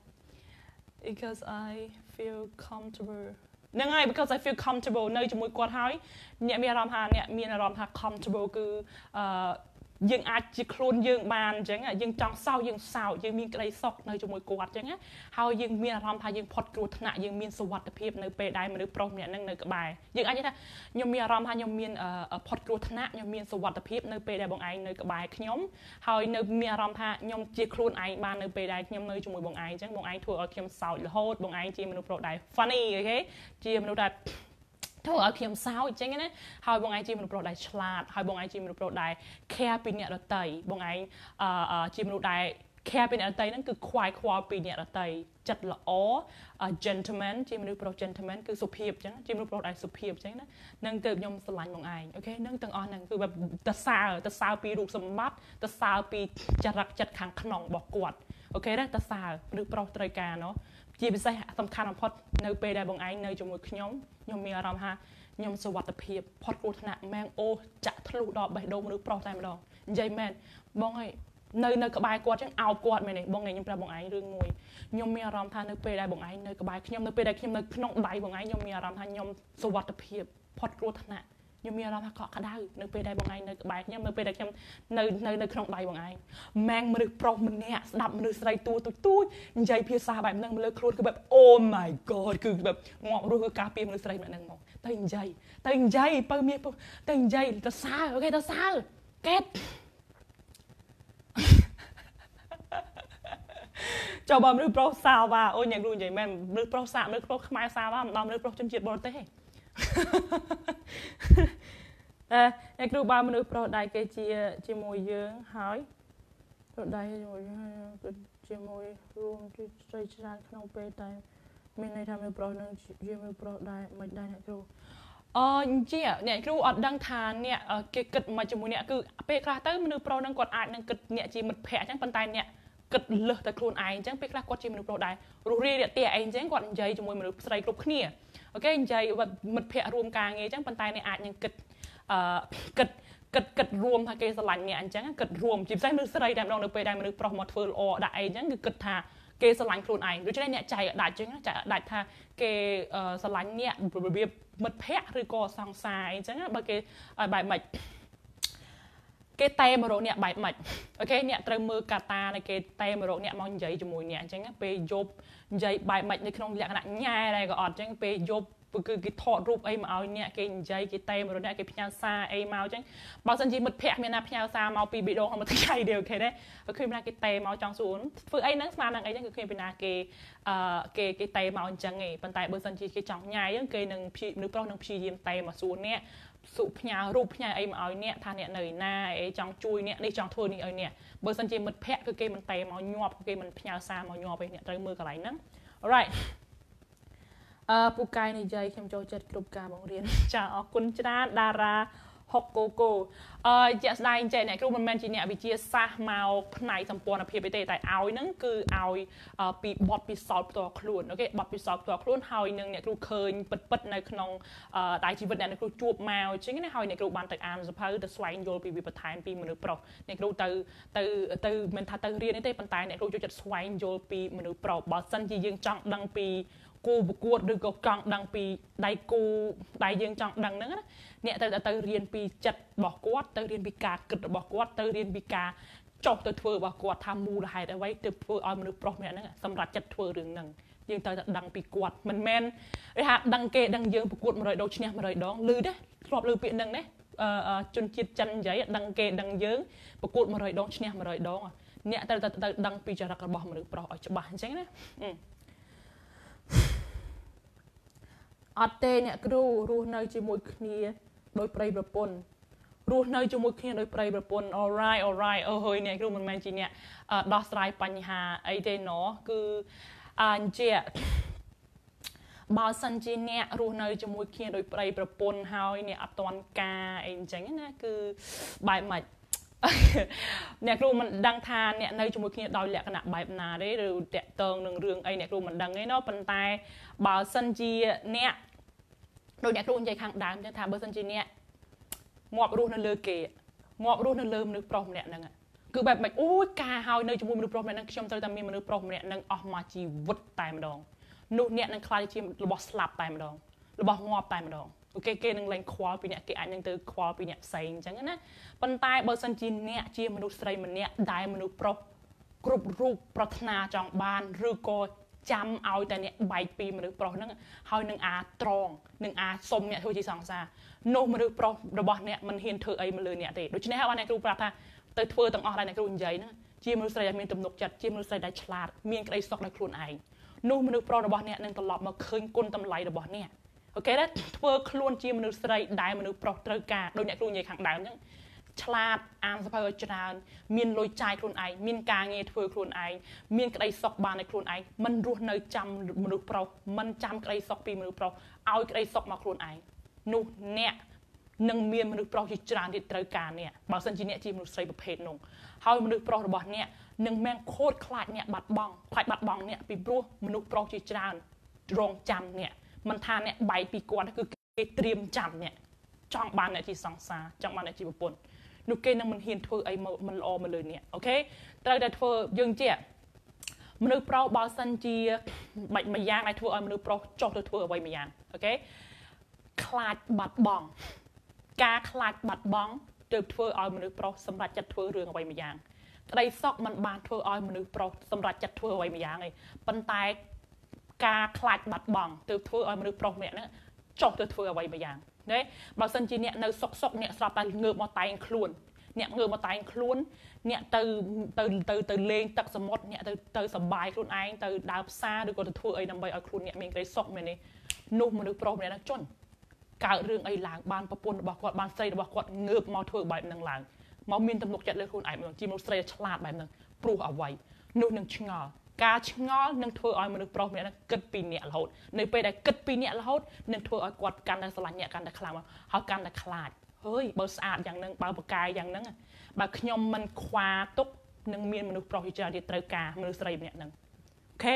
because I feel comfortable ហ្នឹងហើយ because I feel comfortable នៅជាមួយគាត់ហើយអ្នកមានអារម្មណ៍ថាអ្នកមានអារម្មណ៍ថា comfortable គឺអឺ យើងអាចជាខ្លួនយើងបានអញ្ចឹងយើងចង់សោកយើងសោកយើងមានក្តីសុខនៅជាមួយគាត់អញ្ចឹងហើយយើងមានអារម្មណ៍ថាយើងផុតគ្រោះថ្នាក់យើងមានសុវត្ថិភាពនៅពេលដែលមនុស្សប្រុសម្នាក់នឹងនៅក្បែរយើងអាចនិយាយថាខ្ញុំមានអារម្មណ៍ថាខ្ញុំមានផុតគ្រោះថ្នាក់ខ្ញុំមានសុវត្ថិភាពនៅពេលដែលបងឯងនៅក្បែរខ្ញុំហើយនៅមានអារម្មណ៍ថាខ្ញុំជាខ្លួនឯងបាននៅពេលដែលខ្ញុំនៅជាមួយបងឯងអញ្ចឹងបងឯងធ្វើឲ្យខ្ញុំសោករហូតបងឯងជាមនុស្សប្រុសដែល funny អូខេជាមនុស្សដែល ធ្វើឲ្យខ្ញុំសោចអញ្ចឹងណាហើយបងឯងជាមនុស្សប្រុសដែលឆ្លាតហើយបងឯងជាមនុស្សប្រុសដែល care ពីអ្នកដតីបងឯងអឺជាមនុស្សដែល care ពីអ្នកដតីហ្នឹងគឺខ្វាយខ្វល់ពីអ្នកដតីចិត្តល្អ gentleman ជាមនុស្សប្រុស gentleman គឺសុភាពអញ្ចឹងជាមនុស្សប្រុសដែលសុភាពអញ្ចឹងណានឹងទៅខ្ញុំស្រឡាញ់បងឯងអូខេនឹងទាំងអស់ហ្នឹងគឺបែបតសើតសើពីរូបសម្បត្តិតសើពីចរិតចិត្តខាងក្នុងរបស់គាត់អូខេណាតសើមនុស្សប្រុសត្រូវការណោះ ជាពិសេសសំខាន់បំផុតនៅពេលដែលបងឯងនៅជាមួយខ្ញុំខ្ញុំមានអារម្មណ៍ថាខ្ញុំសុវត្ថិភាពផុតគ្រោះថ្នាក់ម៉ែងអូចាក់ធ្លុះដល់បេះដូងមនុស្សប្រុសតែម្ដងនិយាយមែនបងអើយនៅនៅក្បែរគាត់ចឹងអោបគាត់មែនទេបងខ្ញុំប្រាប់បងឯងរឿងមួយខ្ញុំមានអារម្មណ៍ថានៅពេលដែលបងឯងនៅក្បែរខ្ញុំនៅពេលដែលខ្ញុំនៅក្នុងដៃបងឯងខ្ញុំមានអារម្មណ៍ថាខ្ញុំសុវត្ថិភាពផុតគ្រោះថ្នាក់ ខ្ញុំមានអារម្មណ៍ថាកក់ក្ដៅនៅពេលដែលបងឯងនៅក្បែរខ្ញុំនៅពេលដែលខ្ញុំនៅនៅនៅក្នុងដៃបងឯងម៉ែងមនុស្សប្រុសម្នាក់ស្ដាប់មនុស្សស្រីតួទូចទូចនិយាយភាសាបែបហ្នឹងមកលើខ្លួនគឺបែប Oh my god គឺបែបងាប់រស់គឺការពារមនុស្សស្រីបែបហ្នឹងមកទៅនិយាយទៅនិយាយបើមានទៅនិយាយទៅសើអូខេទៅសើកេតចូលបើមនុស្សប្រុសសាវ៉ាអូញ៉ាំគ្រូនិយាយមែនមនុស្សប្រុសសាមនុស្សប្រុសខ្មែរសាវ៉ាមិនដល់មនុស្សប្រុសជនជាតិបរទេសទេ តែអ្នកគ្រូបើមនុស្សប្រុសដែរគេជាជាមួយយើងហើយប្រុសដែរជាមួយគឺជាមួយរួមជាស្រីច្រើនក្នុងពេលតែមានន័យថាមនុស្សប្រុសនឹងជាមនុស្សប្រុសដែរមិនដែរអ្នកគ្រូអអជាអ្នកគ្រូអត់ដឹងថាអ្នកគេគិតមកជាមួយអ្នកគឺពេលខ្លះទៅមនុស្សប្រុសនឹងគាត់អាចនឹងគិតអ្នកជាមិត្តភក្តិអញ្ចឹងប៉ុន្តែអ្នកគិតលើសតែខ្លួនឯងអញ្ចឹងពេលខ្លះគាត់ជាមនុស្សប្រុសដែររស់រាយរាក់ទាក់អីអញ្ចឹងគាត់និយាយជាមួយមនុស្សស្រីគ្រប់គ្នា okay និយាយមិត្តភ័ក្តិរួមការងារអញ្ចឹងប៉ុន្តែអ្នកអាចនឹងគិតអឺគិតគិតគិតរួមថាគេស្រឡាញ់អ្នកអញ្ចឹងគិតរួមជាពិសេសមនុស្សស្រីតែម្ដងនៅពេលដែលមនុស្សប្រុសមកធ្វើល្អដាក់អីអញ្ចឹងគឺគិតថាគេស្រឡាញ់ខ្លួនឯងដូច្នេះអ្នកចៃដាច់អញ្ចឹងចៃដាច់ថាគេស្រឡាញ់អ្នករបៀបមិត្តភ័ក្តិឬក៏សង្សារអីអញ្ចឹងបើគេឲ្យបែបម៉េច គេតែមករកអ្នកបែបម៉េច okay អ្នកត្រូវមើលកាតានៃគេតែមករកអ្នកមកនិយាយជាមួយអ្នកអញ្ចឹងពេលយប់និយាយបែបម៉េចនៅក្នុងលក្ខណៈញ៉ែដែរក៏អត់អញ្ចឹងពេលយប់គឺគេថតរូបអីមកឲ្យអ្នកគេនិយាយគេតែមករកអ្នកគេផ្ញើសារអីមកអញ្ចឹងបើសិនជាមិត្តភ័ក្តិមានណាផ្ញើសារមកពីបេដងក្នុងមួយថ្ងៃទេអូខេទេគឺឃើញពីណាគេតែមកចង់សួរធ្វើអីហ្នឹងស្មាននឹងអីហ្នឹងគឺឃើញពីណាគេអឺគេគេតែមកអញ្ចឹងឯងប៉ុន្តែបើសិនជាគេចង់ញ៉ាយហ្នឹងគេនឹងព្យាមនុស្សប្រុសនឹងព្យាយាមតែមកសួរអ្នក សុផ្ញើរូបផ្ញើអីមកឲ្យអ្នកថាអ្នកនៅឯណាអីចង់ជួយអ្នកនេះចង់ធ្វើនេះឲ្យអ្នកបើសិនជាមិត្តភ័ក្តិគឺគេមិនតែមកញាប់គេមិនផ្ញើសារមកញាប់ឯអ្នកត្រូវមើលកន្លែងហ្នឹង alright អឺពូកែនិយាយខ្ញុំចូលចិត្តគ្រប់ការបង្រៀនចាអរគុណច្រើនតារា ហុកកូកូអឺជាក់ស្ដែងចេះអ្នកគ្រូមិនមែនជាអ្នកវិទ្យាសាស្ត្រមកផ្នែកសម្ព័ន្ធភាពទេតែឲ្យហ្នឹងគឺឲ្យពីបទពិសោធន៍ផ្ទាល់ខ្លួនអូខេបទពិសោធន៍ផ្ទាល់ខ្លួនហើយនឹងអ្នកគ្រូឃើញពិតពិតនៅក្នុងដៃជីវិតអ្នកគ្រូជួបមកអញ្ចឹងណាហើយអ្នកគ្រូបានទៅអានសភៅទៅស្វែងយល់ពីវិបត្តិពីមនុស្សប្រុសអ្នកគ្រូទៅទៅទៅមិនថាទៅរៀនទេប៉ុន្តែអ្នកគ្រូចូលចិត្តស្វែងយល់ពីមនុស្សប្រុសបើសិនជាយើងចង់ដឹងពី គូប្រកួតឬក៏ចង់ដឹងពីដៃគូដែលយើងចង់ដឹងហ្នឹងណាអ្នកត្រូវទៅរៀនពីចិត្តរបស់គាត់ទៅរៀនពីការគិតរបស់គាត់ទៅរៀនពីការចុះទៅធ្វើរបស់គាត់ថាមូលហេតុអ្វីទើបធ្វើឲ្យមនុស្សប្រុសម្នាក់ហ្នឹងសម្រាប់ចិត្តធ្វើរឿងហ្នឹងយើងត្រូវតែដឹងពីគាត់មិនមែនគេថាដឹងគេដឹងយើងប្រកួត100ដងឈ្នះ100ដងឮទេធ្លាប់ឮពាក្យហ្នឹងណាជនជាតិចិននិយាយដឹងគេដឹងយើងប្រកួត100ដងឈ្នះ100ដងអ្នកត្រូវតែដឹងពីចរិតរបស់មនុស្សប្រុសឲ្យច្បាស់អញ្ចឹងណា អត់ទេអ្នកគ្រូរស់នៅជាមួយគ្នាដោយប្រិយប្រពន្ធរស់នៅជាមួយគ្នាដោយប្រិយប្រពន្ធ alright alright អើហើយអ្នកគ្រូមិនមែនជាអ្នកដោះស្រាយបញ្ហាអីទេណោះគឺអញ្ជាបើសិនជាអ្នករស់នៅជាមួយគ្នាដោយប្រិយប្រពន្ធហើយអ្នកអត់តន់ការអីអញ្ចឹងណាគឺបែបម៉េច អ្នកគ្រូមិនដឹងថាអ្នកនៅជាមួយគ្នាដោយលក្ខណៈបែបណាទេឬតាក់ទងនឹងរឿងអីអ្នកគ្រូមិនដឹងទេណោះប៉ុន្តែបើសិនជាអ្នកដូចអ្នកគ្រូនិយាយខាងដើមចឹងថាបើសិនជាអ្នកងាប់រស់នៅលើគេងាប់រស់នៅលើមនុស្សប្រុសម្នាក់ហ្នឹងគឺបែបមិនអូយការហើយនៅជាមួយមនុស្សប្រុសម្នាក់ហ្នឹងខ្ញុំត្រូវតែមានមនុស្សប្រុសម្នាក់ហ្នឹងអស់មកជីវិតតែម្ដងនោះអ្នកនឹងខ្លាចជារបស់ស្លាប់តែម្ដងរបស់ងាប់តែម្ដង អូខេគេនឹងលែងខ្វល់ពីអ្នកគេអាចនឹងទៅខ្វល់ពីអ្នកផ្សេងអញ្ចឹងណាប៉ុន្តែបើសិនជាអ្នកជាមនុស្សស្រីម្នាក់ដែលមនុស្សប្រុសគ្រប់រូបប្រាថ្នាចង់បានឬក៏ចាំឲ្យតែអ្នកបែកពីមនុស្សប្រុសហ្នឹងហើយនឹងអាត្រង់នឹងអាសុំអ្នកធ្វើជាសង្សារនោះមនុស្សប្រុសរបស់អ្នកមិនហ៊ានធ្វើអីមកលើអ្នកទេដូច្នេះហើយបានអ្នកគ្រូប្រាប់ថាទៅធ្វើទាំងអស់ដែលអ្នកគ្រូនិយាយហ្នឹងជាមនុស្សស្រីដែលមានទំនុកចិត្តជាមនុស្សស្រីដែលឆ្លាតមានក្តីសុខដោយខ្លួនឯងនោះមនុស្សប្រុសរបស់អ្នកនឹងត្រឡប់មកឃើញគុណតម្លៃរបស់អ្នក អូខេទេធ្វើខ្លួនជាមនុស្សស្រីដែលមនុស្សប្រុសត្រូវការដូចអ្នកគ្រូនិយាយខាងដើមអញ្ចឹងឆ្លាតអានសភៅឲ្យច្រើន មានលុយចាយខ្លួនឯងមានការងារធ្វើខ្លួនឯងមានក្តីសុខបានในខ្លួនឯងមិនរស់នៅចាំមនុស្សប្រុសមិនចាំក្តីសុខពីមនុស្សប្រុសឲ្យក្តីសុខមកខ្លួនឯងនោះអ្នកនឹងមានមនុស្សប្រុសជាច្រើនទៀតត្រូវការអ្នកបើសិនជាអ្នកជាមនុស្សស្រីប្រភេទនោះហើយមនុស្សប្រុសរបស់អ្នកនឹងមិនខូចខ្លាចអ្នកបាត់បង់ខ្លាចបាត់បង់អ្នកពីព្រោះមនុស្សប្រុសជាច្រើនរងចាំអ្នក មិនថាអ្នកបែកពីគាត់គឺគេត្រៀមចាំអ្នកចង់បានអ្នកជាសង្សារចង់បានអ្នកជាប្រពន្ធនោះគេនឹងមិនហ៊ានធ្វើអីមិនល្អមកលើអ្នកអូខេត្រូវតែធ្វើយើងជាមនុស្សប្រុសបើសិនជាបាច់មួយយ៉ាងដែលធ្វើឲ្យមនុស្សប្រុសចុះទៅធ្វើអ្វីមួយយ៉ាងអូខេខ្លាចបាត់បង់ការខ្លាចបាត់បង់ទើបធ្វើឲ្យមនុស្សប្រុសសម្រេចចិត្តធ្វើរឿងអ្វីមួយយ៉ាងក្តីសក់มันបានធ្វើឲ្យមនុស្សប្រុសសម្រេចចិត្តធ្វើអ្វីមួយយ៉ាងឯងប៉ុន្តែ ការខ្លាចបាត់បង់ទើបធ្វើឲ្យមនុស្សប្រុសម្នាក់ហ្នឹងចុះទៅធ្វើអ្វីមួយយ៉ាងណាបើសិនជាអ្នកនៅសុកសុកអ្នកស្រាប់តែងើបមកតែងខ្លួនអ្នកងើបមកតែងខ្លួនអ្នកទៅទៅទៅទៅលេងទឹកសមុទ្រអ្នកទៅទៅសបាយខ្លួនឯងទៅដើរផ្សារឬក៏ទៅធ្វើអីដើម្បីឲ្យខ្លួនអ្នកមានក្តីសុខមែនទេនោះមនុស្សប្រុសម្នាក់ហ្នឹងជន់កើតរឿងអីឡើងបានប្រពន្ធរបស់គាត់បានស្រីរបស់គាត់ងើបមកធ្វើបែបហ្នឹងឡើងមកមានទំនុកចិត្តលើខ្លួនឯងម្ដងជាមនុស្សស្រីឆ្លាតបែបហ្នឹងព្រោះអ្វីនោះនឹងឆ្ងល់ ការឆ្ងល់នឹងធ្វើឲ្យមនុស្សប្រុសម្នាក់គិតពីអ្នករហូតនៅពេលដែលគិតពីអ្នករហូតនឹងធ្វើឲ្យគាត់កាន់តែស្រឡាញ់អ្នកកាន់តែខ្លាំងហើយកាន់តែខ្លាចហើយបើស្អាតយ៉ាងហ្នឹងបើប្រកាយយ៉ាងហ្នឹងបើខ្ញុំមិនខ្វាទុកនឹងមានមនុស្សប្រុសជាច្រើនទៀតត្រូវការមនុស្សស្រីម្នាក់ហ្នឹងអូខេ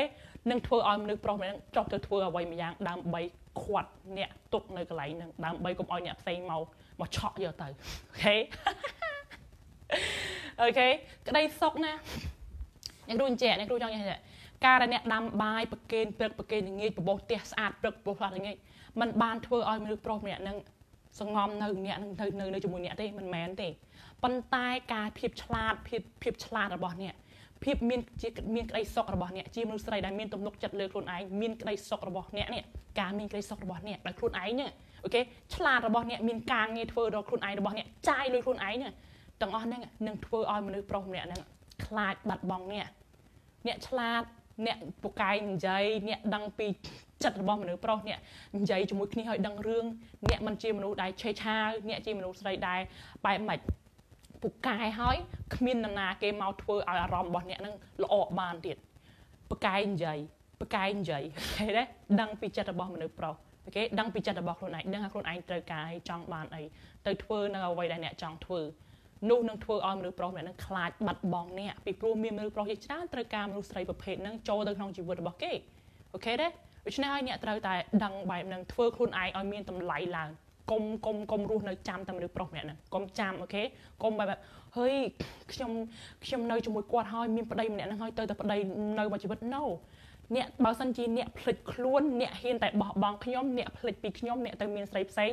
នឹងធ្វើឲ្យមនុស្សប្រុសម្នាក់ចុះទៅធ្វើអ្វីម្យ៉ាងដើម្បីឃាត់អ្នកទុកនៅកន្លែងហ្នឹងដើម្បីកុំឲ្យអ្នកផ្សេងមកមកឆក់យកទៅ okay okay ក្តីសុខណា អ្នកគ្រូអញ្ចឹងអ្នកគ្រូចង់និយាយថាការដែលអ្នកដាំបាយប្រគេនព្រឹកប្រគេនល្ងាចបោសផ្ទះស្អាតព្រឹកបបោសផ្លាស់ល្ងាចមិនបានធ្វើឲ្យមនុស្សប្រុសម្នាក់នឹងសងំនៅម្នាក់នឹងនៅនៅជាមួយអ្នកទេមិនមែនទេប៉ុន្តែការភាពឆ្លាតភាពភាពឆ្លាតរបស់អ្នកភាពមានជាមានក្តីសុខរបស់អ្នកជាមនុស្សស្រីដែលមានទំនុកចិត្តលើខ្លួនឯងមានក្តីសុខរបស់អ្នកនេះការមានក្តីសុខរបស់អ្នកដោយខ្លួនឯងហ្នឹងអូខេឆ្លាតរបស់អ្នកមានការងារធ្វើដល់ខ្លួនឯងរបស់អ្នកចាយលុយខ្លួនឯងហ្នឹងទាំងអស់ហ្នឹងនឹងធ្វើឲ្យមនុស្សប្រុសម្នាក់ហ្នឹងខ្លាចបាត់បង់អ្នក អ្នកឆ្លាតអ្នកពូកែនិយាយអ្នកដឹងពីចិត្តរបស់មនុស្សប្រុសអ្នកនិយាយជាមួយគ្នាឲ្យដឹងរឿងអ្នកមិនជាមនុស្សដែលឆេឆាវអ្នកជាមនុស្សស្រីដែលបែបម៉េចពូកែហើយគ្មាននរណាគេមកធ្វើឲ្យអារម្មណ៍របស់អ្នកនឹងល្អបានទៀតពូកែនិយាយពូកែនិយាយឃើញទេដឹងពីចិត្តរបស់មនុស្សប្រុសអូខេដឹងពីចិត្តរបស់ខ្លួនឯងដឹងថាខ្លួនឯងត្រូវការអីចង់បានអីទៅធ្វើនៅអ្វីដែលអ្នកចង់ធ្វើ នោះនឹងធ្វើឲ្យមនុស្សប្រុសម្នាក់នឹងខ្លាចបាត់បង់អ្នកពីព្រោះមានមនុស្សប្រុសជាច្រើនត្រូវការមនុស្សស្រីប្រភេទហ្នឹងចូលទៅក្នុងជីវិតរបស់គេអូខេទេដូច្នេះហើយអ្នកត្រូវតែដឹងបែបហ្នឹងធ្វើខ្លួនឯងឲ្យមានតម្លៃឡើងកុំកុំកុំរស់នៅចាំតែមនុស្សប្រុសម្នាក់ហ្នឹងកុំចាំអូខេកុំបែបហេយខ្ញុំខ្ញុំនៅជាមួយគាត់ហើយមានប្តីម្នាក់ហ្នឹងហើយទៅតែប្តីនៅមួយជីវិត no អ្នកបើសិនជាអ្នកភ្លេចខ្លួនអ្នកហ៊ានតែបោះបង់ខ្ញុំអ្នកភ្លេចពីខ្ញុំអ្នកទៅមានស្រីផ្សេង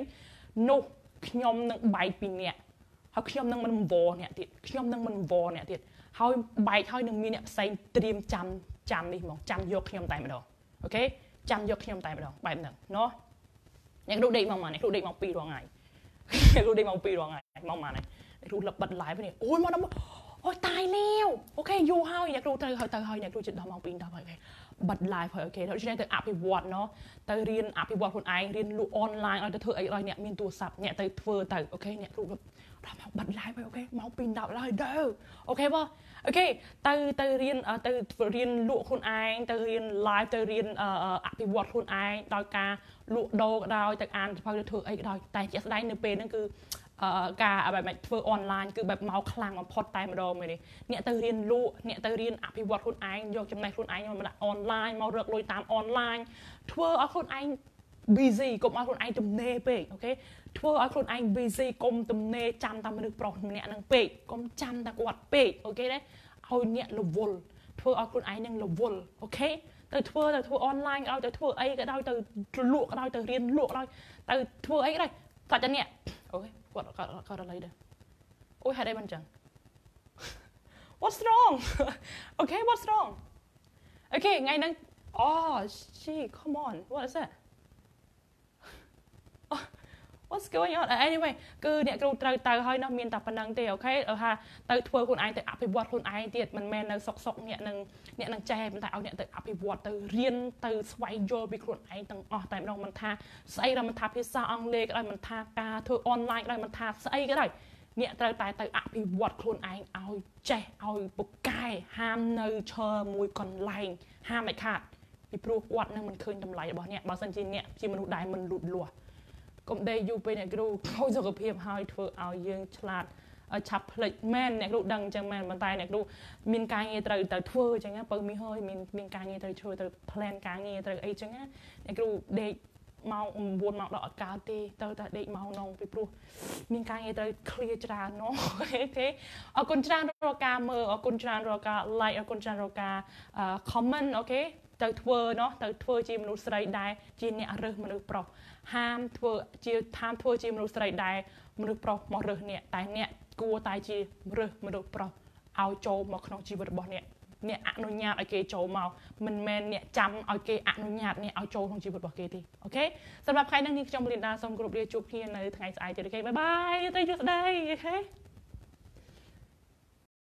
នោះខ្ញុំនឹងបែកពីអ្នក ហើយខ្ញុំនឹងមិនវល់អ្នកទៀតខ្ញុំនឹងមិនវល់អ្នកទៀតហើយបែកហើយនឹងមានអ្នកផ្សេងត្រៀមចាំចាំនេះហ្មងចាំយកខ្ញុំតែម្ដងអូខេចាំយកខ្ញុំតែម្ដងបែបហ្នឹងណោះអ្នកគ្រូដេកមកម៉ានអ្នកគ្រូដេកមក2រងថ្ងៃអ្នកគ្រូដេកមក2រងថ្ងៃមកម៉ានអ្នកគ្រូលឹបបិទ live នេះអូយមកដល់អូយតាយលាវអូខេយូរហើយអ្នកគ្រូទៅហើយទៅហើយអ្នកគ្រូជិតដល់ម៉ោង2ដល់ហើយអូខេបិទ live ហើយអូខេដូច្នេះទៅអភិវឌ្ឍណោះទៅរៀនអភិវឌ្ឍខ្លួនឯងរៀនលក់អនឡាញឲ្យទៅធ្វើអីឲ្យអ្នកមានទូរស័ព្ទអ្នកទៅធ្វើទៅអូខេអ្នកគ្រូ ដល់មកបិទ live ហើយអូខេមកពី10ឡើយដើអូខេបងokay ទៅទៅរៀនទៅរៀនលក់ខ្លួនឯងទៅរៀន live ទៅរៀនអភិវឌ្ឍខ្លួនឯងដោយការលក់ដូរក៏ដោយទៅអានសភៅទៅធ្វើអីក៏ដោយតែជាក់ស្ដែងនៅពេលហ្នឹងគឺការបែបម៉េចធ្វើអនឡាញគឺបែបមកខ្លាំងបំផុតតែម្ដងមែនទេអ្នកទៅរៀនលក់អ្នកទៅរៀនអភិវឌ្ឍខ្លួនឯងយកចំណេះខ្លួនឯងមកដាក់អនឡាញមករកលុយតាមអនឡាញធ្វើឲ្យខ្លួនឯង busy កុំឲ្យខ្លួនឯងទំនេរពេក okay ធ្វើឲ្យខ្លួនឯង busy កុំទំនេរចាំតែមនុស្សប្រុសម្នាក់ហ្នឹងពេកកុំចាំតែគាត់ពេក okay ទេឲ្យអ្នករវល់ធ្វើឲ្យខ្លួនឯងនឹងរវល់អូខេទៅធ្វើទៅធ្វើអនឡាញក៏ដោយទៅធ្វើអីក៏ដោយទៅលក់ក៏ដោយទៅរៀនលក់ក៏ដោយទៅធ្វើអីក៏ដោយគាត់តែអ្នកអូយគាត់គាត់គាត់រលៃដែរអូយហេតុអីមិនចឹង What's wrong Okay what's wrong Okay ថ្ងៃហ្នឹង Oh gee come on what is that what's going on anyway គឺអ្នកគ្រូត្រូវទៅហើយនោះមានតែប៉ុណ្្នឹងទេអូខេថាទៅធ្វើខ្លួនឯងទៅអភិវឌ្ឍខ្លួនឯងទៀតមិនមែននៅសុកសុកអ្នកនឹងអ្នកនឹងចេះប៉ុន្តែឲ្យអ្នកទៅអភិវឌ្ឍទៅរៀនទៅស្វែងយល់ពីខ្លួនឯងទាំងអស់តែម្ដងមិនថាស្អីក៏មិនថាភាសាអង់គ្លេសក៏ដោយមិនថាការធ្វើអនឡាញក៏ដោយមិនថាស្អីក៏ដោយអ្នកត្រូវតែទៅអភិវឌ្ឍខ្លួនឯងឲ្យចេះឲ្យពូកែហាមនៅឈរមួយកន្លែងហាមមិនខាតពីព្រោះគាត់នឹងមិនឃើញតម្លៃរបស់អ្នកបើសិនជាអ្នកជាមនុស្សដែលមិនលូតលាស់ កុំដេកយូរពេកអ្នកគ្រូខូចសុខភាពហើយធ្វើឲ្យយើងឆ្លាតឆាប់ភ្លេចមែនអ្នកគ្រូដឹងអញ្ចឹងមែនប៉ុន្តែអ្នកគ្រូមានការងារត្រូវទៅធ្វើអញ្ចឹងបើមានហើយមានមានការងារត្រូវធ្វើទៅ plan ការងារត្រូវអីអញ្ចឹងអ្នកគ្រូដេកម៉ោង9ម៉ោងដល់អត់កើតទេទៅតែដេកម៉ោងនងពីព្រោះមានការងារត្រូវ clear ច្រើនណោះអូខេអរគុណច្រើនរកការមើលអរគុណច្រើនរកការ like អរគុណច្រើនរកការ comment អូខេទៅធ្វើណោះទៅធ្វើជាមនុស្សស្រីដែលជាអ្នករើសមនុស្សប្រុស ហាមធ្វើជាហាមធ្វើជាមនុស្សស្រីដែលមនុស្សប្រុសមករើសអ្នកតែអ្នកគួរតែជារើសមនុស្សប្រុសឲ្យចូលមកក្នុងជីវិតរបស់អ្នកអ្នកអនុញ្ញាតឲ្យគេចូលមកមិនមែនអ្នកចាំឲ្យគេអនុញ្ញាតអ្នកឲ្យចូលក្នុងជីវិតរបស់គេទេ OK សម្រាប់ថ្ងៃនេះខ្ញុំលីនដាសូមគោរពលាជួបគ្នានៅថ្ងៃស្អែកទៀត OK bye bye ទៅជួបស្ដី OK